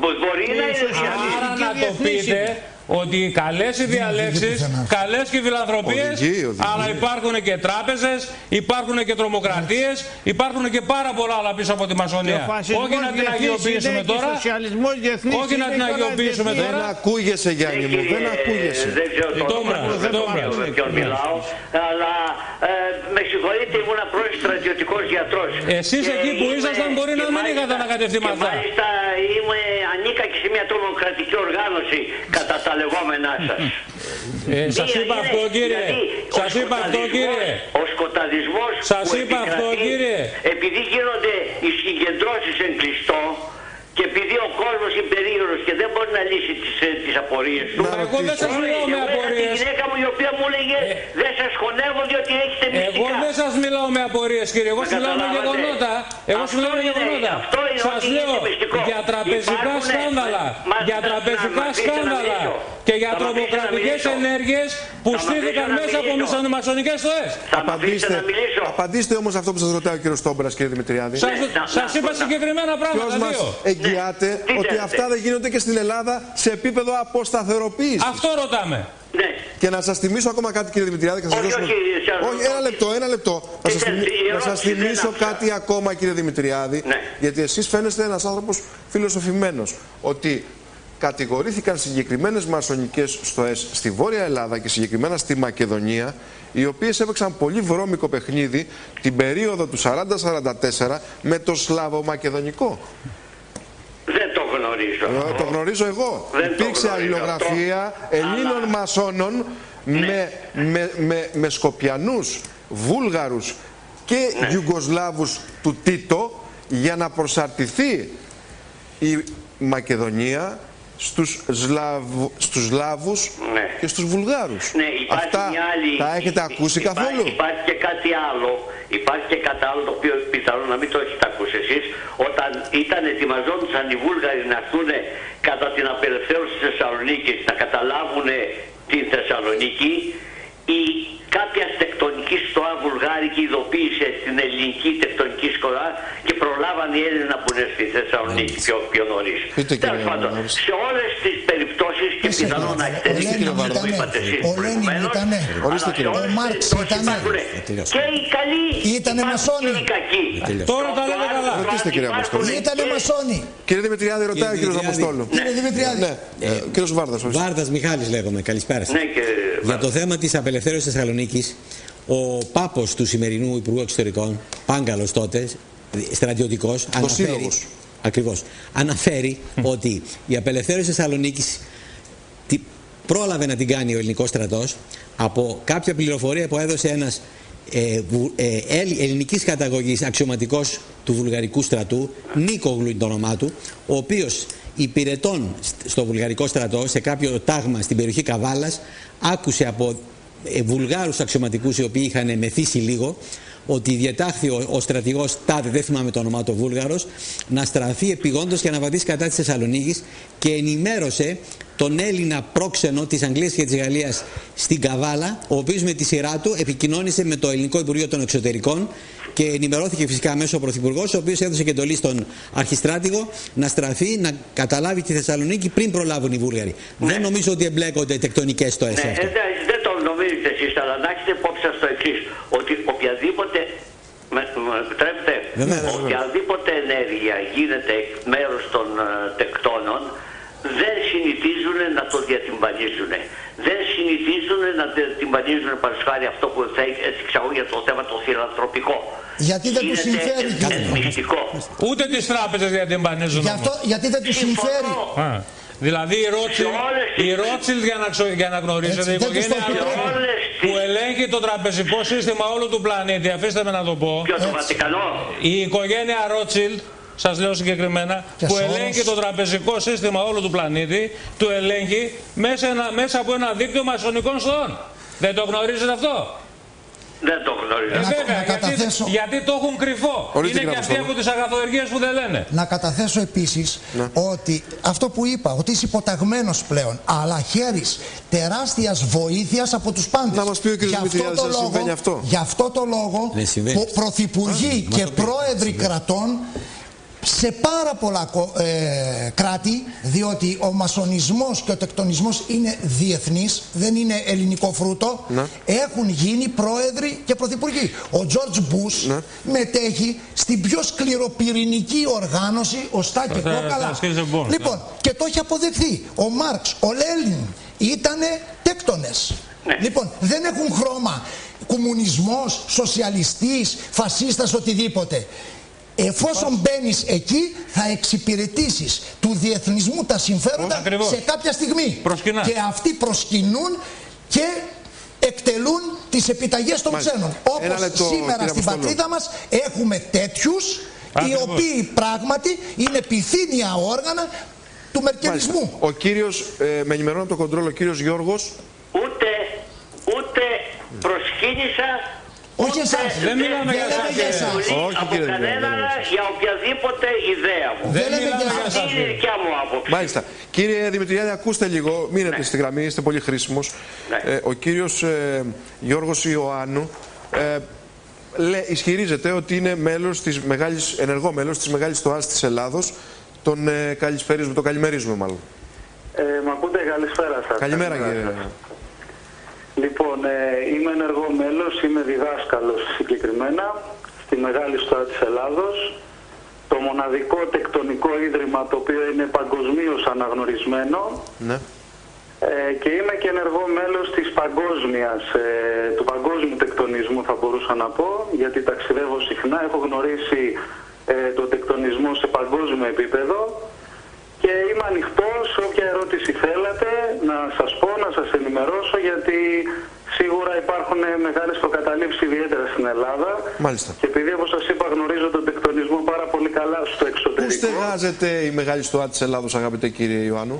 Μπο- Μπορεί να είναι άρα να το πείτε ότι οι καλές οι διαλέξεις, καλές και οι φιλανθρωπίες, Οδηγεί, οδηγεί. αλλά υπάρχουν και τράπεζες, υπάρχουν και τρομοκρατίες, υπάρχουν και πάρα πολλά άλλα πίσω από τη Και ο μασονία. φασισμός Όχι να την διεθνής αγιοποιήσουμε είναι και ο τώρα. σοσιαλισμός διεθνής Όχι να είναι την και όλα αγιοποιήσουμε διεθνής. Δεν τώρα. ακούγεσαι Γιάννη μου, δεν ακούγεσαι. Δεν ξέρω το Τόμπρα, όνομα του, δεν Τόμπρα. ξέρω με ποιον μιλάω, αλλά ε, με συγχωρείτε ήμουν πρώην στρατιωτικός γιατρός. Εσείς Και εκεί που είμαι- ήσασταν μπορεί και να μην μάλιστα- είχατε ανακατευτεί με Και αυτά. μάλιστα είμαι, ανήκα και σε μια τρομοκρατική οργάνωση κατά τα λεγόμενά σας. Ε, σας Μία είπα είναι, αυτό κύριε. δηλαδή, ο Σας είπα αυτό σκοταδισμός- κύριε. Ο σκοταδισμός Σας που είπα αυτό, επικρατεί, κύριε. Επειδή γίνονται οι συγκεντρώσεις εν κλειστό και επειδή ο κόσμος είναι περίγυρος και δεν μπορεί να λύσει τις, ε, τις απορίες του. Μα εγώ δεν σας μιλάω με Εγώ είχα απορίες. Τη γυναίκα μου η οποία μου έλεγε δεν σας χωνεύω διότι έχετε μυστικά. Εγώ δεν σας μιλάω με απορίες κύριε, εγώ Με σας μιλάω με καταλάβατε. γεγονότα. Εγώ σας Αυτό μιλάω με είναι- γεγονότα. αυτό είναι Σας ότι λέω είναι μυστικό. για τραπεζικά Υπάρχουνε- σκάνδαλα, Μα- για να- τραπεζικά να- να αφήσω να σκάνδαλα μιλήσω. και για Θα μ' αφήσω να τρομοκρατικές μιλήσω. ενέργειες που Θα μ' στήθηκαν αφήσω να μέσα από μιλήσω. μισονομασονικές στοές. Θα μ' αφήσετε να μιλήσω. απαντήστε όμως αυτό που σας ρωτάει ο κύριος Τόμπρας κύριε Δημητριάδη. Σας, σας είπα συγκεκριμένα πράγματα Ποιος μας δύο. Εγγυάται Τι ότι θέλετε; αυτά δεν γίνονται και στην Ελλάδα σε επίπεδο αποσταθεροποίησης. Αυτό ρωτάμε. Ναι. Και να σας θυμίσω ακόμα κάτι κύριε Δημητριάδη. και θα σας Όχι, δώσουμε- όχι, σε- όχι, ένα λεπτό, ένα λεπτό. Να σας, θέλετε, θυμι- η να σας ερώτηση δεν θυμίσω άφησα. κάτι ακόμα κύριε Δημητριάδη. Ναι. Γιατί εσείς φαίνεστε ένας άνθρωπος φιλοσοφημένος. Ότι κατηγορήθηκαν συγκεκριμένες μασονικές στοές στη Βόρεια Ελλάδα και συγκεκριμένα στη Μακεδονία οι οποίες έπαιξαν πολύ βρώμικο παιχνίδι την περίοδο του 40-44 με το Σλάβο-Μακεδονικό. Δεν το γνωρίζω. Ε, Το γνωρίζω εγώ. Δεν το Υπήρξε γνωρίζω αλληλογραφία αυτό, Ελλήνων αλλά- μασόνων με, με, με, με Σκοπιανούς, Βούλγαρους και Ναι. Ιουγκοσλάβους του Τίτο για να προσαρτηθεί η Μακεδονία στους, Σλαβ, στους Σλάβους Ναι. και στους Βουλγάρους. Ναι, υπάρχει Αυτά μια άλλη... τα έχετε ακούσει υπάρχει, καθόλου; Υπάρχει και κάτι άλλο. Υπάρχει και κάτι άλλο το οποίο πιθανόν να μην το έχετε ακούσει εσείς. Όταν ήταν ετοιμαζόντουσαν οι Βούλγαροι να έρθουν κατά την απελευθέρωση της Θεσσαλονίκης να καταλάβουν την Θεσσαλονίκη. Η κάποια τεκτονική στοά βουλγάρικη ειδοποίησε την ελληνική τεκτονική σκορά και προλάβαν οι Έλληνες να μπουν στη Θεσσαλονίκη πιο, πιο νωρίς. Πείτε, κύριε Τέλος πάντων, Βαρδάρης. σε όλες τις περιπτώσεις και Πες, πιθανόν να ο έχετε Λένιν δίκιο αυτό που ήτανε. είπατε εσείς Ο Λένιν προηγουμένως, ήτανε. Ορίστε, αλλά κύριε. σε όλες Ο τις Μάρξ περιπτώσεις ήτανε. υπάρχουν Και οι καλοί Ήτανε υπάρχουν μασόνοι. και οι κακοί. Τώρα τα λέτε καλά. Ρωτήστε, κύριε Υπάρχουν Αποστόλη. Ήτανε και- μασόνοι. Κύριε Δημητριάδη, ρωτάει ο κύριος Δημητριάδη. Αποστόλου. Κύριε Δημητριάδη. Ναι, ε, ο κύριος Βάρδας. ορίστε. Βάρδας Μιχάλης λέγομαι. Καλησπέρα σας. Ναι, και... Για το θέμα της απελευθέρωσης Θεσσαλονίκης, ο πάπος του σημερινού Υπουργού Εξωτερικών, Πάγκαλος τότε, στρατιωτικός, αναφέρει. σύλλογος. Ακριβώς. Αναφέρει ότι η απελευθέρωση Θεσσαλονίκης πρόλαβε να την κάνει ο ελληνικός στρατός από κάποια πληροφορία που έδωσε ένας ε, ε, ελληνικής καταγωγής αξιωματικός του βουλγαρικού στρατού, Νίκο είναι το όνομά του, ο οποίος υπηρετών στο βουλγαρικό στρατό, σε κάποιο τάγμα στην περιοχή Καβάλας, άκουσε από ε, βουλγάρους αξιωματικούς οι οποίοι είχαν μεθύσει λίγο, ότι διατάχθη ο, ο στρατηγός Τάδε, δεν θυμάμαι το όνομά του Βούλγαρος, να στραφεί επιγόντως και να βαδίσει κατά της Θεσσαλονίκης και ενημέρωσε τον Έλληνα πρόξενο της Αγγλίας και της Γαλλίας στην Καβάλα, ο οποίος με τη σειρά του επικοινώνησε με το Ελληνικό Υπουργείο των Εξωτερικών και ενημερώθηκε φυσικά μέσω ο Πρωθυπουργός, ο οποίος έδωσε και εντολή στον Αρχιστράτηγο να στραφεί, να καταλάβει τη Θεσσαλονίκη πριν προλάβουν οι Βούλγαροι. Ναι. Δεν νομίζω ότι εμπλέκονται τεκτονικές στο ΕΣΕ. Ναι, δεν το νομίζετε εσείς, αλλά να έχετε υπόψη σας το εξής, ότι οποιαδήποτε με, επιτρέπετε, οποιαδήποτε ενέργεια γίνεται μέρο των uh, τεκτώνων δεν συνηθίζουν να το διατυμπανίζουν. Δεν συνηθίζουν να διατυμπανίζουν παρασχάρι αυτό που θα έχει για το θέμα το φιλανθρωπικό. Γιατί δεν τους συμφέρει. Μυστικό. Ούτε τις τράπεζες διατυμπανίζουν. γιατί δεν τους συμφέρει. Δηλαδή η Ρότσιλ, για, να, για να γνωρίζετε, η οικογένεια που ελέγχει το τραπεζικό σύστημα όλου του πλανήτη, αφήστε με να το πω. Ποιο το Βατικανό. Η οικογένεια Ρότσιλ, σας λέω συγκεκριμένα, που ελέγχει το τραπεζικό σύστημα όλου του πλανήτη, του ελέγχει μέσα, μέσα από ένα δίκτυο μασονικών στοών. Δεν το γνωρίζετε αυτό; Δεν το γνωρίζω. Ε, βέβαια, γιατί, γιατί, το έχουν κρυφό. Είναι και αυτοί από τις αγαθοεργίες που δεν λένε. Να καταθέσω επίσης ναι. ότι αυτό που είπα, ότι είσαι υποταγμένος πλέον, αλλά χέρι τεράστιας βοήθειας από τους πάντες. Να μας πει ο κ. Δημητριάδη, δεν συμβαίνει αυτό. Γι' αυτό το λόγο, πρωθυπουργοί και πρόεδροι κρατών σε πάρα πολλά ε, κράτη, διότι ο μασονισμός και ο τεκτονισμός είναι διεθνής, δεν είναι ελληνικό φρούτο, ναι. έχουν γίνει πρόεδροι και πρωθυπουργοί. Ο Τζορτζ Μπούς ναι. μετέχει στην πιο σκληροπυρηνική οργάνωση, ο Στάκη Κόκαλα. Λοιπόν, και το έχει αποδεχθεί. Ο Μάρξ, ο Λέλιν ήταν τέκτονες. Ναι. Λοιπόν, δεν έχουν χρώμα κομμουνισμός, σοσιαλιστής, φασίστας, οτιδήποτε. Εφόσον μπαίνεις εκεί, θα εξυπηρετήσεις του διεθνισμού τα συμφέροντα σε κάποια στιγμή. Και αυτοί προσκυνούν και εκτελούν τις επιταγές των ξένων. Όπως σήμερα στην πατρίδα μας έχουμε τέτοιους οι οποίοι πράγματι είναι πυθύνια όργανα του μερκελισμού. Ο κύριος, ε, με ενημερώνει από το κοντρόλ, ο κύριος Γιώργος. Ούτε, ούτε προσκύνησα όχι εσάς. Δεν μιλάμε για εσάς. Όχι από κανέναν για οποιαδήποτε ιδέα μου. Δεν λέμε για εσάς. Αυτή είναι η δικιά μου άποψη. Μάλιστα. Κύριε Δημητριάδη, ακούστε λίγο. Μείνετε ναι. στη γραμμή, είστε πολύ χρήσιμος. Ναι. Ε, ο κύριος ε, Γιώργος Ιωάννου. Ε, λέ, ισχυρίζεται ότι είναι μέλος της μεγάλης, ενεργό μέλος της μεγάλης τοάς της Ελλάδος. Τον ε, καλησπέριζουμε, τον καλημερίζουμε μάλλον. Ε, μ' ακούτε, καλησπέρα σας. Καλημέρα κύριε. Λοιπόν, ε, είμαι ενεργό μέλος, είμαι διδάσκαλος συγκεκριμένα στη Μεγάλη Στοά της Ελλάδος. Το μοναδικό τεκτονικό ίδρυμα το οποίο είναι παγκοσμίως αναγνωρισμένο. Ναι. Ε, και είμαι και ενεργό μέλος της παγκόσμιας, ε, του παγκόσμιου τεκτονισμού θα μπορούσα να πω, γιατί ταξιδεύω συχνά, έχω γνωρίσει ε, το τεκτονισμό σε παγκόσμιο επίπεδο και είμαι ανοιχτός σε όποια ερώτηση θέλετε να σας πω, να σας ενημερώσω γιατί σίγουρα υπάρχουν μεγάλες προκαταλήψεις ιδιαίτερα στην Ελλάδα Μάλιστα. και επειδή όπως σας είπα γνωρίζω τον τεκτονισμό πάρα πολύ καλά στο εξωτερικό. Πού στεγάζεται η μεγάλη στοά της Ελλάδος αγαπητέ κύριε Ιωάννου;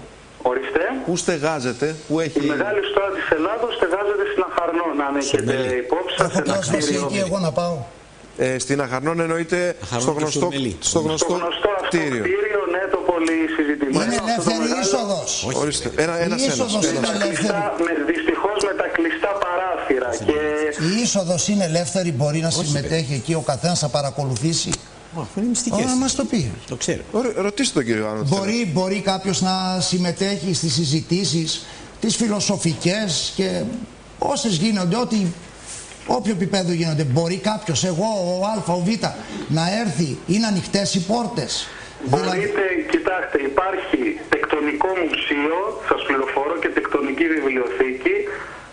Ορίστε. Πού στεγάζεται, πού έχει... Η μεγάλη στοά της Ελλάδος στεγάζεται στην Αχαρνό, αν έχετε υπόψη σας. Έχω πρόσβαση εκεί εγώ να πάω. Ε, στην Αχαρνών εννοείται στο γνωστό, στο γνωστό, στο γνωστό κτίριο. κτίριο. Ναι, το πολύ συζητημένο. Είναι ελεύθερη είσοδος. Ορίστε, ένα, ένας Η είσοδο είναι ελεύθερη. Δυστυχώς με τα κλειστά παράθυρα. Και... Η είσοδος είναι ελεύθερη, μπορεί να συμμετέχει εκεί ο καθένας να παρακολουθήσει. Αυτό είναι μυστικές. να μας το πει. Το ξέρω. Ρωτήστε τον κύριο Άννο. Μπορεί, μπορεί κάποιος να συμμετέχει στις συζητήσεις, τις φιλοσοφικές και όσες γίνονται, ό,τι όποιο επίπεδο γίνονται. Μπορεί κάποιος, εγώ, ο Α, ο Β, να έρθει, είναι ανοιχτές οι πόρτες. Μπορείτε, κοιτάξτε, υπάρχει τεκτονικό μουσείο, σας πληροφορώ και τεκτονική βιβλιοθήκη.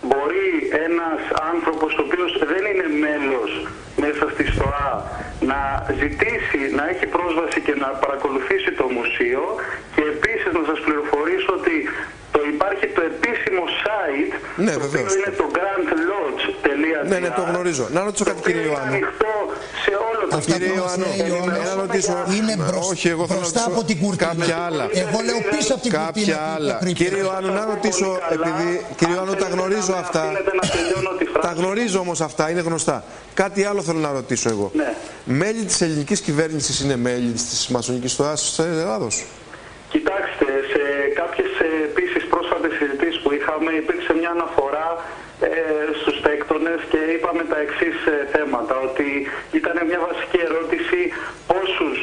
Μπορεί ένας άνθρωπος ο οποίος δεν είναι μέλος μέσα στη ΣΤΟΑ να ζητήσει να έχει πρόσβαση και να παρακολουθήσει το μουσείο και επίσης να σας πληροφορήσω ότι το υπάρχει το επίσημο βεβαίως. Είναι το grandlodge.gr. Ναι, ναι, το γνωρίζω. Να ρωτήσω κάτι, κύριε Ιωάννου. ανοιχτό σε όλο το Κύριε Ιωάννου, να ρωτήσω. Είναι μπροστά, Όχι, εγώ θέλω να μπροστά ρωτήσω από την κουρτίνα. κάποια άλλα. Εγώ λέω πίσω από την κουρτίνα. Κάποια που άλλα. κρύβεται. Κύριε Ιωάννου, να ρωτήσω, επειδή κύριε Ιωάννου τα γνωρίζω αυτά. Τα γνωρίζω όμως αυτά, είναι γνωστά. Κάτι άλλο θέλω να ρωτήσω εγώ. Ναι. Μέλη της ελληνικής κυβέρνησης είναι μέλη της μασονικής τοάς της Ελλάδος; Κοιτάξτε, σε κάποιες ε, επίσης πρόσφατες συζητήσεις που είχαμε υπήρξε μια αναφορά ε, στους τέκτονες και είπαμε τα εξής ε, θέματα, ότι ήταν μια βασική ερώτηση πόσους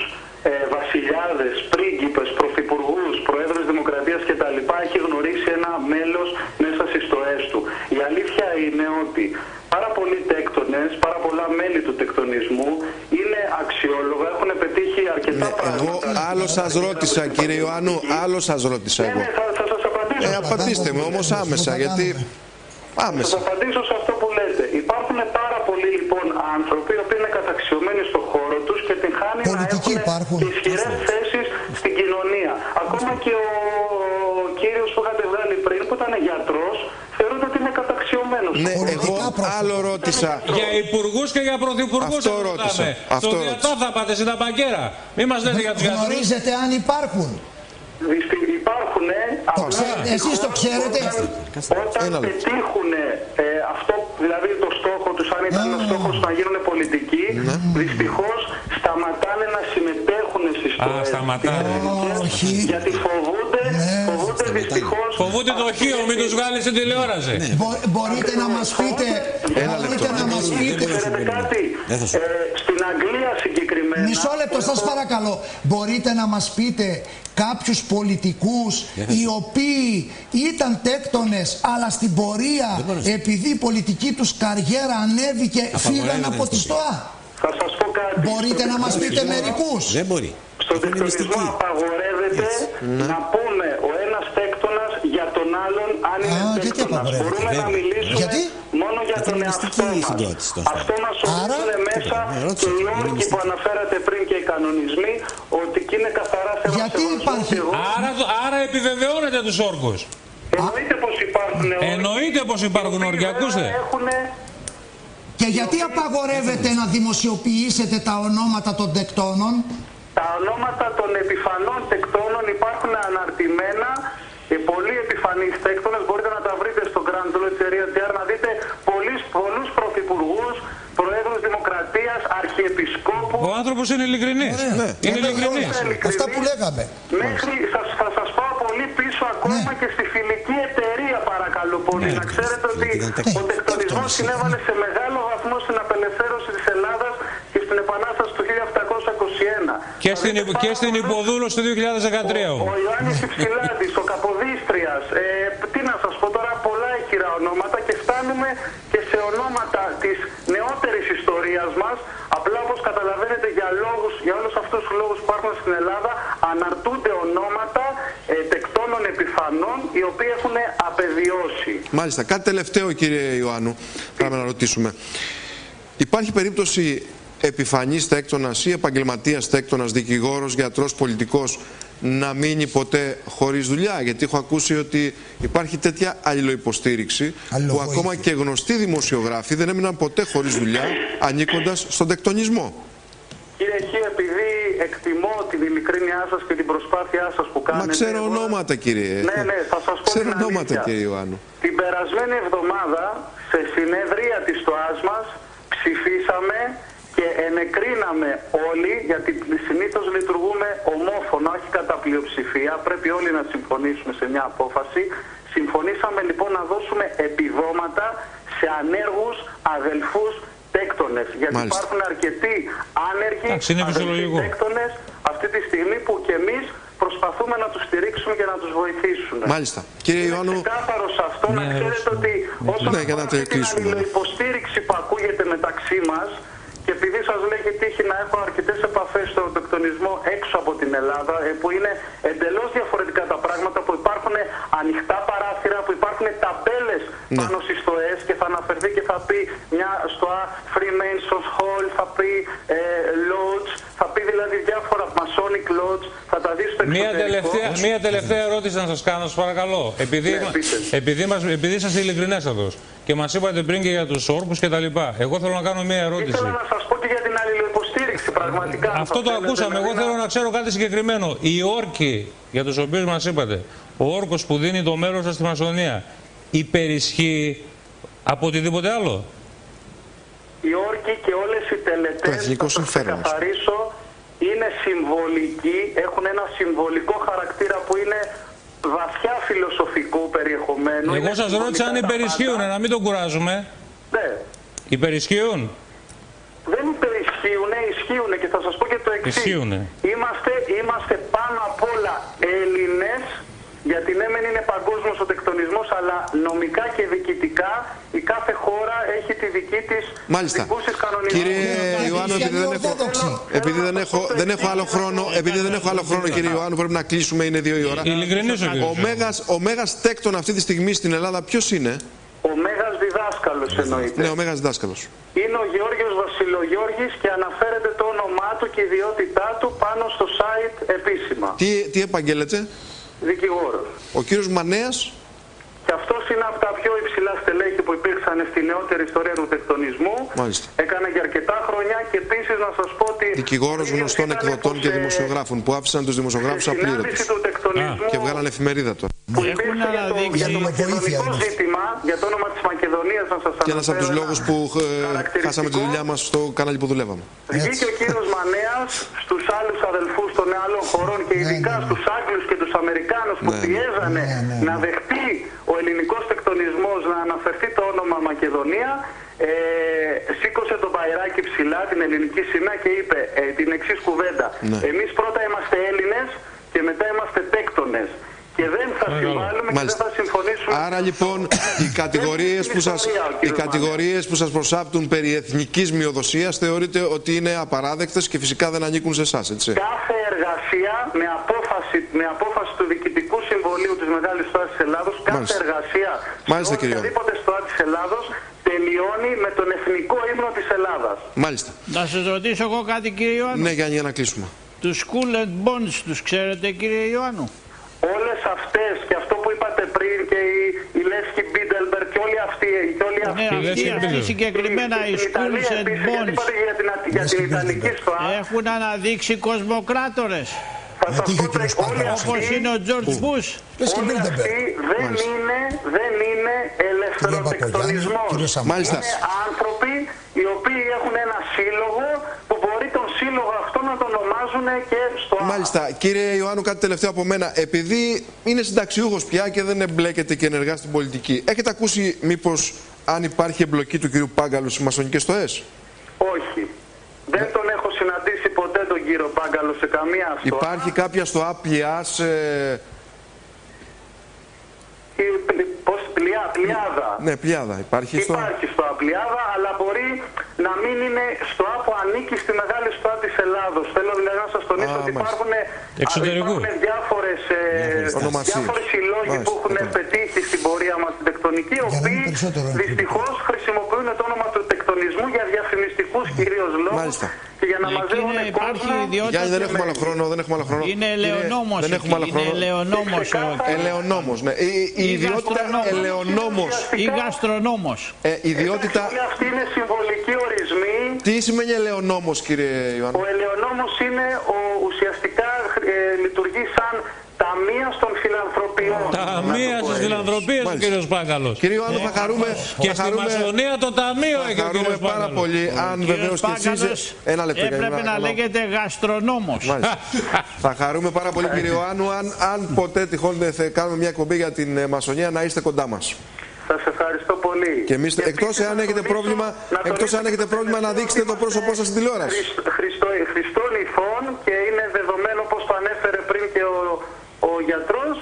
ε, βασιλιάδες, πρίγκιπες, πρωθυπουργούς, προέδρους δημοκρατίας κτλ. έχει γνωρίσει ένα μέλος μέσα στις στοές του. Η αλήθεια είναι ότι πάρα πολλοί τέκτονες, πάρα πολλά μέλη του τεκτονισμού είναι αξιόλογα, έχουν πετύχει αρκετά πράγματα. Εγώ άλλο σας ρώτησα, κύριε Ιωάννου, άλλο σας ρώτησα εγώ. Θα, θα σας απαντήσω. Ε, απαντήστε με όμως άμεσα, γιατί. Θα Άμεσα. σας απαντήσω σε αυτό που λέτε. Υπάρχουν πάρα πολλοί λοιπόν άνθρωποι οι οποίοι είναι καταξιωμένοι στον χώρο τους και την χάνει να έχουν και ισχυρές θέσεις στην κοινωνία. Ακόμα και ο κύριος που είχατε βγάλει πριν που ήταν γιατρός θεωρείται ότι είναι καταξιωμένος. Ναι, εγώ άλλο ρώτησα. Για υπουργούς και για πρωθυπουργούς. Αυτό ρώτησα. Αυτό Στο ρώτησα. διατά θα πάτε στην ταμπαγκέρα. Μην μας λέτε για τους γιατρούς. Γνωρίζετε αν υπάρχουν. Υπάρχουν, Εσείς το ξέρετε. Όταν πετύχουν ε, αυτό, δηλαδή το στόχο τους, αν ήταν ο στόχος να γίνουν πολιτικοί, δυστυχώς σταματάνε να συμμετέχουν στις Α, σταματάνε. γιατί φοβούνται, φοβούνται δυστυχώς Φοβούνται το χείο, μην τους βγάλεις στην τηλεόραση. Μπο- μπορείτε να μας πείτε, μπορείτε να μας πείτε, Ξέρετε κάτι, ε, στην Αγγλία συγκεκριμένα Μισό λεπτό σας παρακαλώ. Μπορείτε να μας πείτε κάποιους πολιτικούς οι οποίοι ήταν τέκτονες αλλά στην πορεία επειδή η πολιτική τους καριέρα ανέβηκε φύγαν από τη ΣΤΟΑ. Θα σας πω κάτι. Μπορείτε να μας πείτε μερικούς. Δεν μπορεί. Στον τεκτονισμό απαγορεύεται να πούμε ο ένας τέκτονας για τον άλλον αν είναι τέκτονας. Μπορούμε να μιλήσουμε μόνο για τον εαυτό μας. Αυτό μας ορίζουν μέσα και οι όρκοι που αναφέρατε πριν και οι κανονισμοί ότι και είναι καθαρά θέμα Γιατί υπάρχει; Άρα, άρα επιβεβαιώνετε τους όρκους. Εννοείται πως υπάρχουν όρκοι. Εννοείται πως υπάρχουν όρκοι, ακούστε. Και γιατί απαγορεύετε να δημοσιοποιήσετε τα ονόματα των τεκτώνων; Τα ονόματα των επιφανών τεκτώνων υπάρχουν αναρτημένα. Οι πολύ επιφανείς τέκτονες μπορείτε να τα βρείτε στο grandlodge.gr να δείτε πολλούς, πολλούς πρωθυπουργούς, προέδρους δημοκρατίας, αρχιεπισκόπους. Ο άνθρωπος είναι ειλικρινής. Είναι ειλικρινής. Αυτά που λέγαμε. Μέχρι, σας, θα σας πάω πολύ πίσω ακόμα και στη φιλική εταιρεία παρακαλώ πολύ. Να ξέρετε ότι ο τεκτονισμός συνέβαλε σε μεγάλο βαθμό στην απελευθέρωση της Ελλάδας και στην Επανάσταση του 1721. Και στην, υπο- και στην υποδούλωση του 2013 Ο όμως. Ιωάννης Υψηλάντης, ο Καποδίστριας, ε, τι να σας πω τώρα, πολλά εχειρά ονόματα και φτάνουμε και σε ονόματα της νεότερης ιστορίας μας. Απλά όπως καταλαβαίνετε για, λόγους, για όλους αυτούς τους λόγους που υπάρχουν στην Ελλάδα αναρτούνται ονόματα ε, τεκτώνων επιφανών οι οποίοι έχουν απεβιώσει. Μάλιστα. Κάτι τελευταίο, κύριε Ιωάννου, πρέπει να ρωτήσουμε. Υπάρχει περίπτωση επιφανής τέκτονας ή επαγγελματίας τέκτονας, δικηγόρος, γιατρός, πολιτικός να μείνει ποτέ χωρίς δουλειά; Γιατί έχω ακούσει ότι υπάρχει τέτοια αλληλοϊποστήριξη που ακόμα και γνωστοί δημοσιογράφοι δεν έμειναν ποτέ χωρίς δουλειά ανήκοντας στον τεκτονισμό. Κύριε Χ, επειδή εκτιμώ την ειλικρίνειά σας και την προσπάθειά σας που κάνετε... Μα ξέρω εγώ- ονόματα, κύριε. Ναι, ναι, θα σας πω Ξέρω την ονόματα, αλήθεια. κύριε Ιωάννου. Την περασμένη εβδομάδα σε συνεδρία της ΤΟΑΣ μας ψηφίσαμε και ενεκρίναμε όλοι, γιατί συνήθως λειτουργούμε ομόφωνα, όχι κατά πλειοψηφία, πρέπει όλοι να συμφωνήσουμε σε μια απόφαση. Συμφωνήσαμε λοιπόν να δώσουμε επιδόματα σε ανέργους αδελφούς τέκτονες. Γιατί Μάλιστα. υπάρχουν αρκετοί άνεργοι Εντάξει, είναι αδελφοί φυσιολογικό. τέκτονες αυτή τη στιγμή που και εμείς προσπαθούμε να τους στηρίξουμε και να τους βοηθήσουμε. Μάλιστα. Κύριε Ιωάννου, Ξεκάθαρο σε αυτό να Ναι, ξέρετε ότι όσον Ναι, για να αφορά αυτή την κλείσουμε. αλληλοϊποστήριξη που ακούγεται μεταξύ μας και επειδή σας λέγει τύχη να έχω αρκετές επαφές στον τεκτονισμό έξω από την Ελλάδα ε, που είναι εντελώς διαφορετικά τα πράγματα που υπάρχουν ανοιχτά παράθυρα, που υπάρχουν ταμπέλες Ναι. πάνω στις στοές και θα αναφερθεί και θα πει μια στοά Freemasons Hall, θα πει ε, Lodge, θα πει δηλαδή διάφορα Masonic Lodge, θα τα θα δει στο Μία εξωτερικό. τελευταία, μία τελευταία ερώτηση να σας κάνω, σας παρακαλώ. Επειδή, Ναι, πείτε. επειδή, μας, επειδή είσαστε ειλικρινέστατο και μας είπατε πριν και για τους όρκους κτλ. Εγώ θέλω να κάνω μία ερώτηση. Ήθελα να σας πω και για την αλληλοϊποστήριξη πραγματικά. αν Αυτό θα το θέλετε, ακούσαμε. Εγώ δηλαδή, θέλω να ξέρω κάτι συγκεκριμένο. Οι όρκοι για τους οποίους μας είπατε, ο όρκος που δίνει το μέρος σας στη Μασονία, υπερισχύει από οτιδήποτε άλλο; Οι όρκοι και όλες οι τελετές, εθνικό θα το συμφέρον μας. ξεκαθαρίσω, είναι συμβολικοί, έχουν ένα συμβολικό χαρακτήρα που είναι βαθιά φιλοσοφικού περιεχομένου. Εγώ Είναι σας ρώτησα αν συμβολικά τα υπερισχύουν, πάντα. να μην τον κουράζουμε. Ναι. Υπερισχύουν; Δεν υπερισχύουν, ισχύουν και θα σας πω και το εξής. Ισχύουνε. Είμαστε, είμαστε πάνω απ' όλα Έλληνες, γιατί ναι μεν είναι παγκόσμιος ο τεκτονισμός, αλλά νομικά και διοικητικά η κάθε χώρα έχει τη δική της Μάλιστα. δικούς της κανονισμούς. Κύριε Ιωάννου, επειδή δεν έχω, επειδή δεν έχω, δεν έχω άλλο χρόνο, επειδή δεν έχω άλλο χρόνο, κύριε Ιωάννου, πρέπει να κλείσουμε, είναι δύο η ώρα. Ειλικρινής ο κύριος. Ο μέγας, ο μέγας τέκτον αυτή τη στιγμή στην Ελλάδα ποιος είναι; Ο Μέγας Διδάσκαλος εννοείται. Ναι, ο μέγας δάσκαλος. Είναι ο Γεώργιος Βασιλογιώργης και αναφέρεται το όνομά του και η ιδιότητά του πάνω στο site επίσημα. Τι, τι επαγγέλλεται; Δικηγόρος. Ο κύριος Μανέας, Και αυτός είναι από τα πιο υψηλά στελέχη που υπήρξαν στη νεότερη ιστορία του τεκτονισμού. μάλιστα. Έκανε για αρκετά χρόνια και επίσης να σας πω ότι. Δικηγόρος γνωστών εκδοτών και δημοσιογράφων που άφησαν τους δημοσιογράφους Στη συνάντηση απλήρωτους του τεκτονισμού και βγάλαν εφημερίδα τώρα. που υπήρξε για το, για το μακεδονικό ζήτημα, για το όνομα της Μακεδονίας να σας Και ένας από τους αναφέρω λόγους που ε, χάσαμε τη δουλειά μας στο κανάλι που δουλεύαμε. Βγήκε ο κύριος Μανέας στους άλλους αδελφούς των άλλων χωρών και ειδικά στους Άγγλους και τους Αμερικάνους που Ναι, ναι. πιέζανε να δεχτεί ο ελληνικός τεκτονισμός να αναφερθεί το όνομα Μακεδονία ε, σήκωσε το μπαϊράκι ψηλά την ελληνική σημαία και είπε ε, την εξής κουβέντα. Ναι. Εμείς πρώτα είμαστε Έλληνες και μετά είμαστε τέκτονες. Και δεν θα συμβάλλουμε και δεν Μάλιστα. θα συμφωνήσουμε. Άρα λοιπόν οι κατηγορίες που σας, οι κατηγορίες που σας προσάπτουν περί εθνικής μειοδοσίας θεωρείτε ότι είναι απαράδεκτες και φυσικά δεν ανήκουν σε εσάς, έτσι; Κάθε εργασία με απόφαση, με απόφαση του Διοικητικού Συμβολίου της Μεγάλης Στράτης της Ελλάδος, κάθε Μάλιστα. εργασία Μάλιστα, σε κύριε. οποιαδήποτε στράτη της Ελλάδος τελειώνει με τον εθνικό ύμνο της Ελλάδας. Μάλιστα. Να σας ρωτήσω εγώ κάτι κύριε Ιωάννου. Ναι, Γιάννη, για να κλείσουμε. Τους School and Bonds τους ξέρετε κύριε Ιωάννου; Όλες αυτές και αυτό που είπατε πριν και η, η Λεύκη Μπίντελμπερ και όλοι αυτοί, και όλοι αυτοί. Ναι, αυτοί, αυτοί συγκεκριμένα οι Στην Schools Ιταλία and επίσης, γιατί Bonds είπατε για την, για την Ιταλική ΣΦΑ. έχουν αναδείξει κοσμοκράτορες. Θα σας πω ότι όλοι Όπως αυτοί, είναι ο George Bush. όλοι αυτοί δεν είναι, δεν είναι ελευθεροτεκτονισμός. Μάλιστα. Είναι άνθρωποι οι οποίοι έχουν ένα σύλλογο που μπορεί τον σύλλογο αυτό να τον ονομάζουν και στο άλλο. Μάλιστα. Κύριε Ιωάννου, κάτι τελευταίο από μένα. Επειδή είναι συνταξιούχος πια και δεν εμπλέκεται και ενεργά στην πολιτική, έχετε ακούσει μήπως αν υπάρχει εμπλοκή του κυρίου Πάγκαλου στις μασονικές στοές; Όχι. Δεν τον έχω συναντήσει ποτέ τον κύριο Πάγκαλο σε καμία αυτό. Υπάρχει κάποια στο ΑΠΙΑΣ ε, Πώς πλειά, πλειάδα. Ναι, πλιάδα. Υπάρχει στο. Υπάρχει στο Απλιάδα, αλλά μπορεί να μην είναι στο Α που ανήκει στη μεγάλη στοά της Ελλάδος. Θέλω δηλαδή να σας τονίσω Α, ότι μάλιστα. υπάρχουν, Εξωτερικού. υπάρχουν διάφορες, ε, ονομασίες. διάφορες συλλόγοι Μάλιστα, που έχουν πετύχει στην πορεία μας στην τεκτονική, οι οποίοι δυστυχώς χρησιμοποιούν το όνομα του τεκτονισμού για διαφημιστικούς κυρίως λόγους Μάλιστα. και για να Εκεί μαζεύουν είναι- υπάρχει κόσμο. ιδιότητα Γιάννη, δεν και έχουμε άλλο χρόνο. Δεν έχουμε άλλο χρόνο. Είναι Κύριε, ελαιονόμος Δεν εκεί, έχουμε άλλο είναι χρόνο. ελαιονόμος ο- Ελαιονόμος, ναι. Η, η Ή ιδιότητα γαστρονόμος. ελαιονόμος. Ή γαστρονόμος. Ε, ιδιότητα. Όλοι αυτοί είναι συμβολικοί ορισμοί. Τι σημαίνει ελαιονόμος, κύριε Ιωάννου. Ο ελαιονόμος είναι ο, ουσιαστικά ε, λειτουργεί σαν ταμεία των φιλανθρωπιών. Ταμεία στι φιλανθρωπίε ο κύριος Πάγκαλος. Κύριε Ιωάννου, θα χαρούμε. Και θα στη χαρούμε- Μασονία το ταμείο θα έχει ο χαρούμε κύριος πάρα Πάγκαλος. πολύ αν βεβαίως και εσεί. Πάγκαλος Ένα λεπτό, για έπρεπε να να- λέγεται γαστρονόμος. Μάλιστα. [LAUGHS] θα χαρούμε πάρα πολύ, κύριε Ιωάννου, αν, αν ποτέ τυχόν δεν θα κάνουμε μια εκπομπή για την ε, Μασονία, να είστε κοντά μας. Σας ευχαριστώ πολύ. Και εμεί, εκτός εάν έχετε πρόβλημα, εκτός εάν έχετε πρόβλημα να δείξετε το πρόσωπό σας στην τηλεόραση. Χριστό, Χριστών ηθών και είναι δεδομένο όπως το ανέφερε πριν και ο, ο γιατρός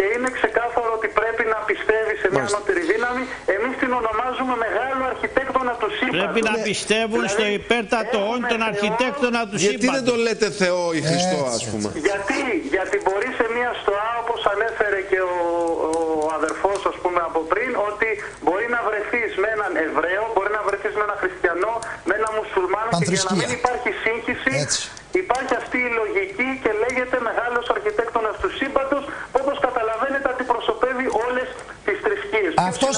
και είναι ξεκάθαρο ότι πρέπει να πιστεύει σε μια Μάλιστα. ανώτερη δύναμη. Εμείς την ονομάζουμε μεγάλο αρχιτέκτονα του σύμπαντος. Πρέπει να πιστεύουν στο υπέρτατο όν τον αρχιτέκτονα του Γιατί δεν σύμπαντος. το λέτε Θεό ή Χριστό, ας πούμε; Γιατί, γιατί μπορεί σε μια στοά, όπως ανέφερε και ο, ο αδερφός ας πούμε από πριν, ότι μπορεί να βρεθείς με έναν Εβραίο, μπορεί να βρεθείς με έναν Χριστιανό, με έναν Μουσουλμάνο και για να Πανθρησκεία. μην υπάρχει σύγχυση, Έτσι. υπάρχει αυτή η λογική και λέγεται μεγάλος αυτός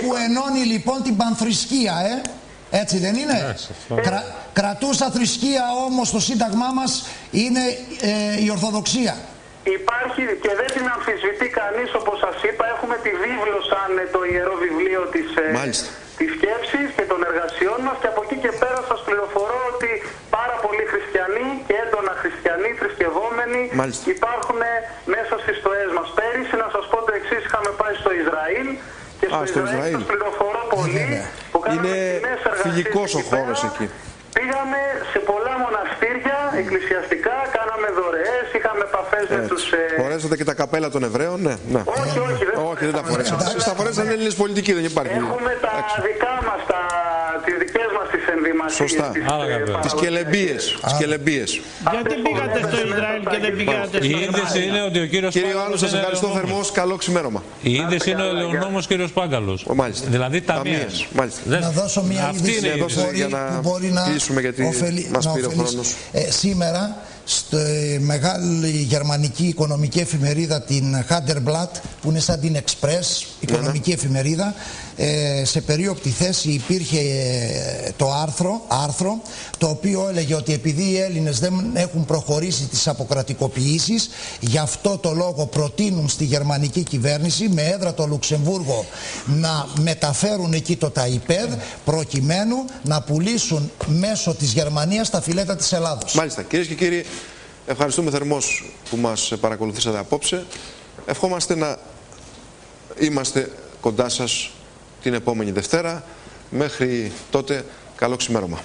που ενώνει λοιπόν την πανθρησκεία, ε. Έτσι δεν είναι; Ναι, Κρα, κρατούσα θρησκεία όμως το σύνταγμά μας είναι ε, η Ορθοδοξία. Υπάρχει και δεν την αμφισβητεί κανείς όπως σας είπα. Έχουμε τη βίβλο σαν ε, το ιερό βιβλίο της, ε, της σκέψης και των εργασιών μας και από εκεί και πέρα σας πληροφορώ ότι πάρα πολλοί χριστιανοί και έντονα χριστιανοί, θρησκευόμενοι υπάρχουν ε, μέσα στις στοές μας. Πέρυσι να σας πω το εξής, είχαμε πάει στο Ισραήλ και στο, Α, στο Ισραήλ, Ισραήλ. σας πληροφορώ πολύ που κάναμε Είναι κοινές εργασίες φιλικός ο εκεί χώρος πέρα. εκεί. Πήγαμε σε πολλά μοναστήρια εκκλησιαστικά, κάναμε δωρεές, είχαμε επαφές με τους... ε, Φορέσατε και τα καπέλα των Εβραίων, ναι. ναι. Όχι, όχι, δεν όχι, δεν τα φορέσατε. Εσείς τα φορέσατε Έλληνες πολιτικοί, δεν υπάρχει. Έχουμε τα δικά μας, τα, τις δικές μας τις ενδυμασίες. Σωστά. τις, ε, Τις κελεμπίες. Τις κελεμπίες. Γιατί πήγατε στο Ισραήλ και δεν πήγατε Η στο είδηση είναι ότι ο κύριος Κύριε Πάγκαλος Άλλου, σας είναι ευχαριστώ ελεονόμος. θερμός. Καλό ξημέρωμα. Η είδηση είναι ο ελεονόμος κύριος Πάγκαλος. Μάλιστα. Δηλαδή ταμείας. Ταμείας, Μάλιστα. Δεν- Να δώσω μια Αυτή είδηση είναι η που είδηση. μπορεί, για να που μπορεί να κλείσουμε, γιατί ωφελεί- μας να πήρε ο ωφελήσει. χρόνος. Ε, σήμερα στη μεγάλη γερμανική οικονομική εφημερίδα την Handelsblatt που είναι σαν την Express οικονομική εφημερίδα ε, σε περίοπτη θέση υπήρχε ε, το άρθρο, άρθρο το οποίο έλεγε ότι επειδή οι Έλληνες δεν έχουν προχωρήσει τις αποκρατικοποιήσεις γι' αυτό το λόγο προτείνουν στη γερμανική κυβέρνηση με έδρα το Λουξεμβούργο να μεταφέρουν εκεί το ΤΑΙΠΕΔ προκειμένου να πουλήσουν μέσω της Γερμανίας τα φιλέτα της Ελλάδος. Μάλιστα. Κυρίες και κύριοι, ευχαριστούμε θερμός που μας παρακολουθήσατε απόψε. Ευχόμαστε να είμαστε κοντά σας την επόμενη Δευτέρα. Μέχρι τότε, καλό ξημέρωμα.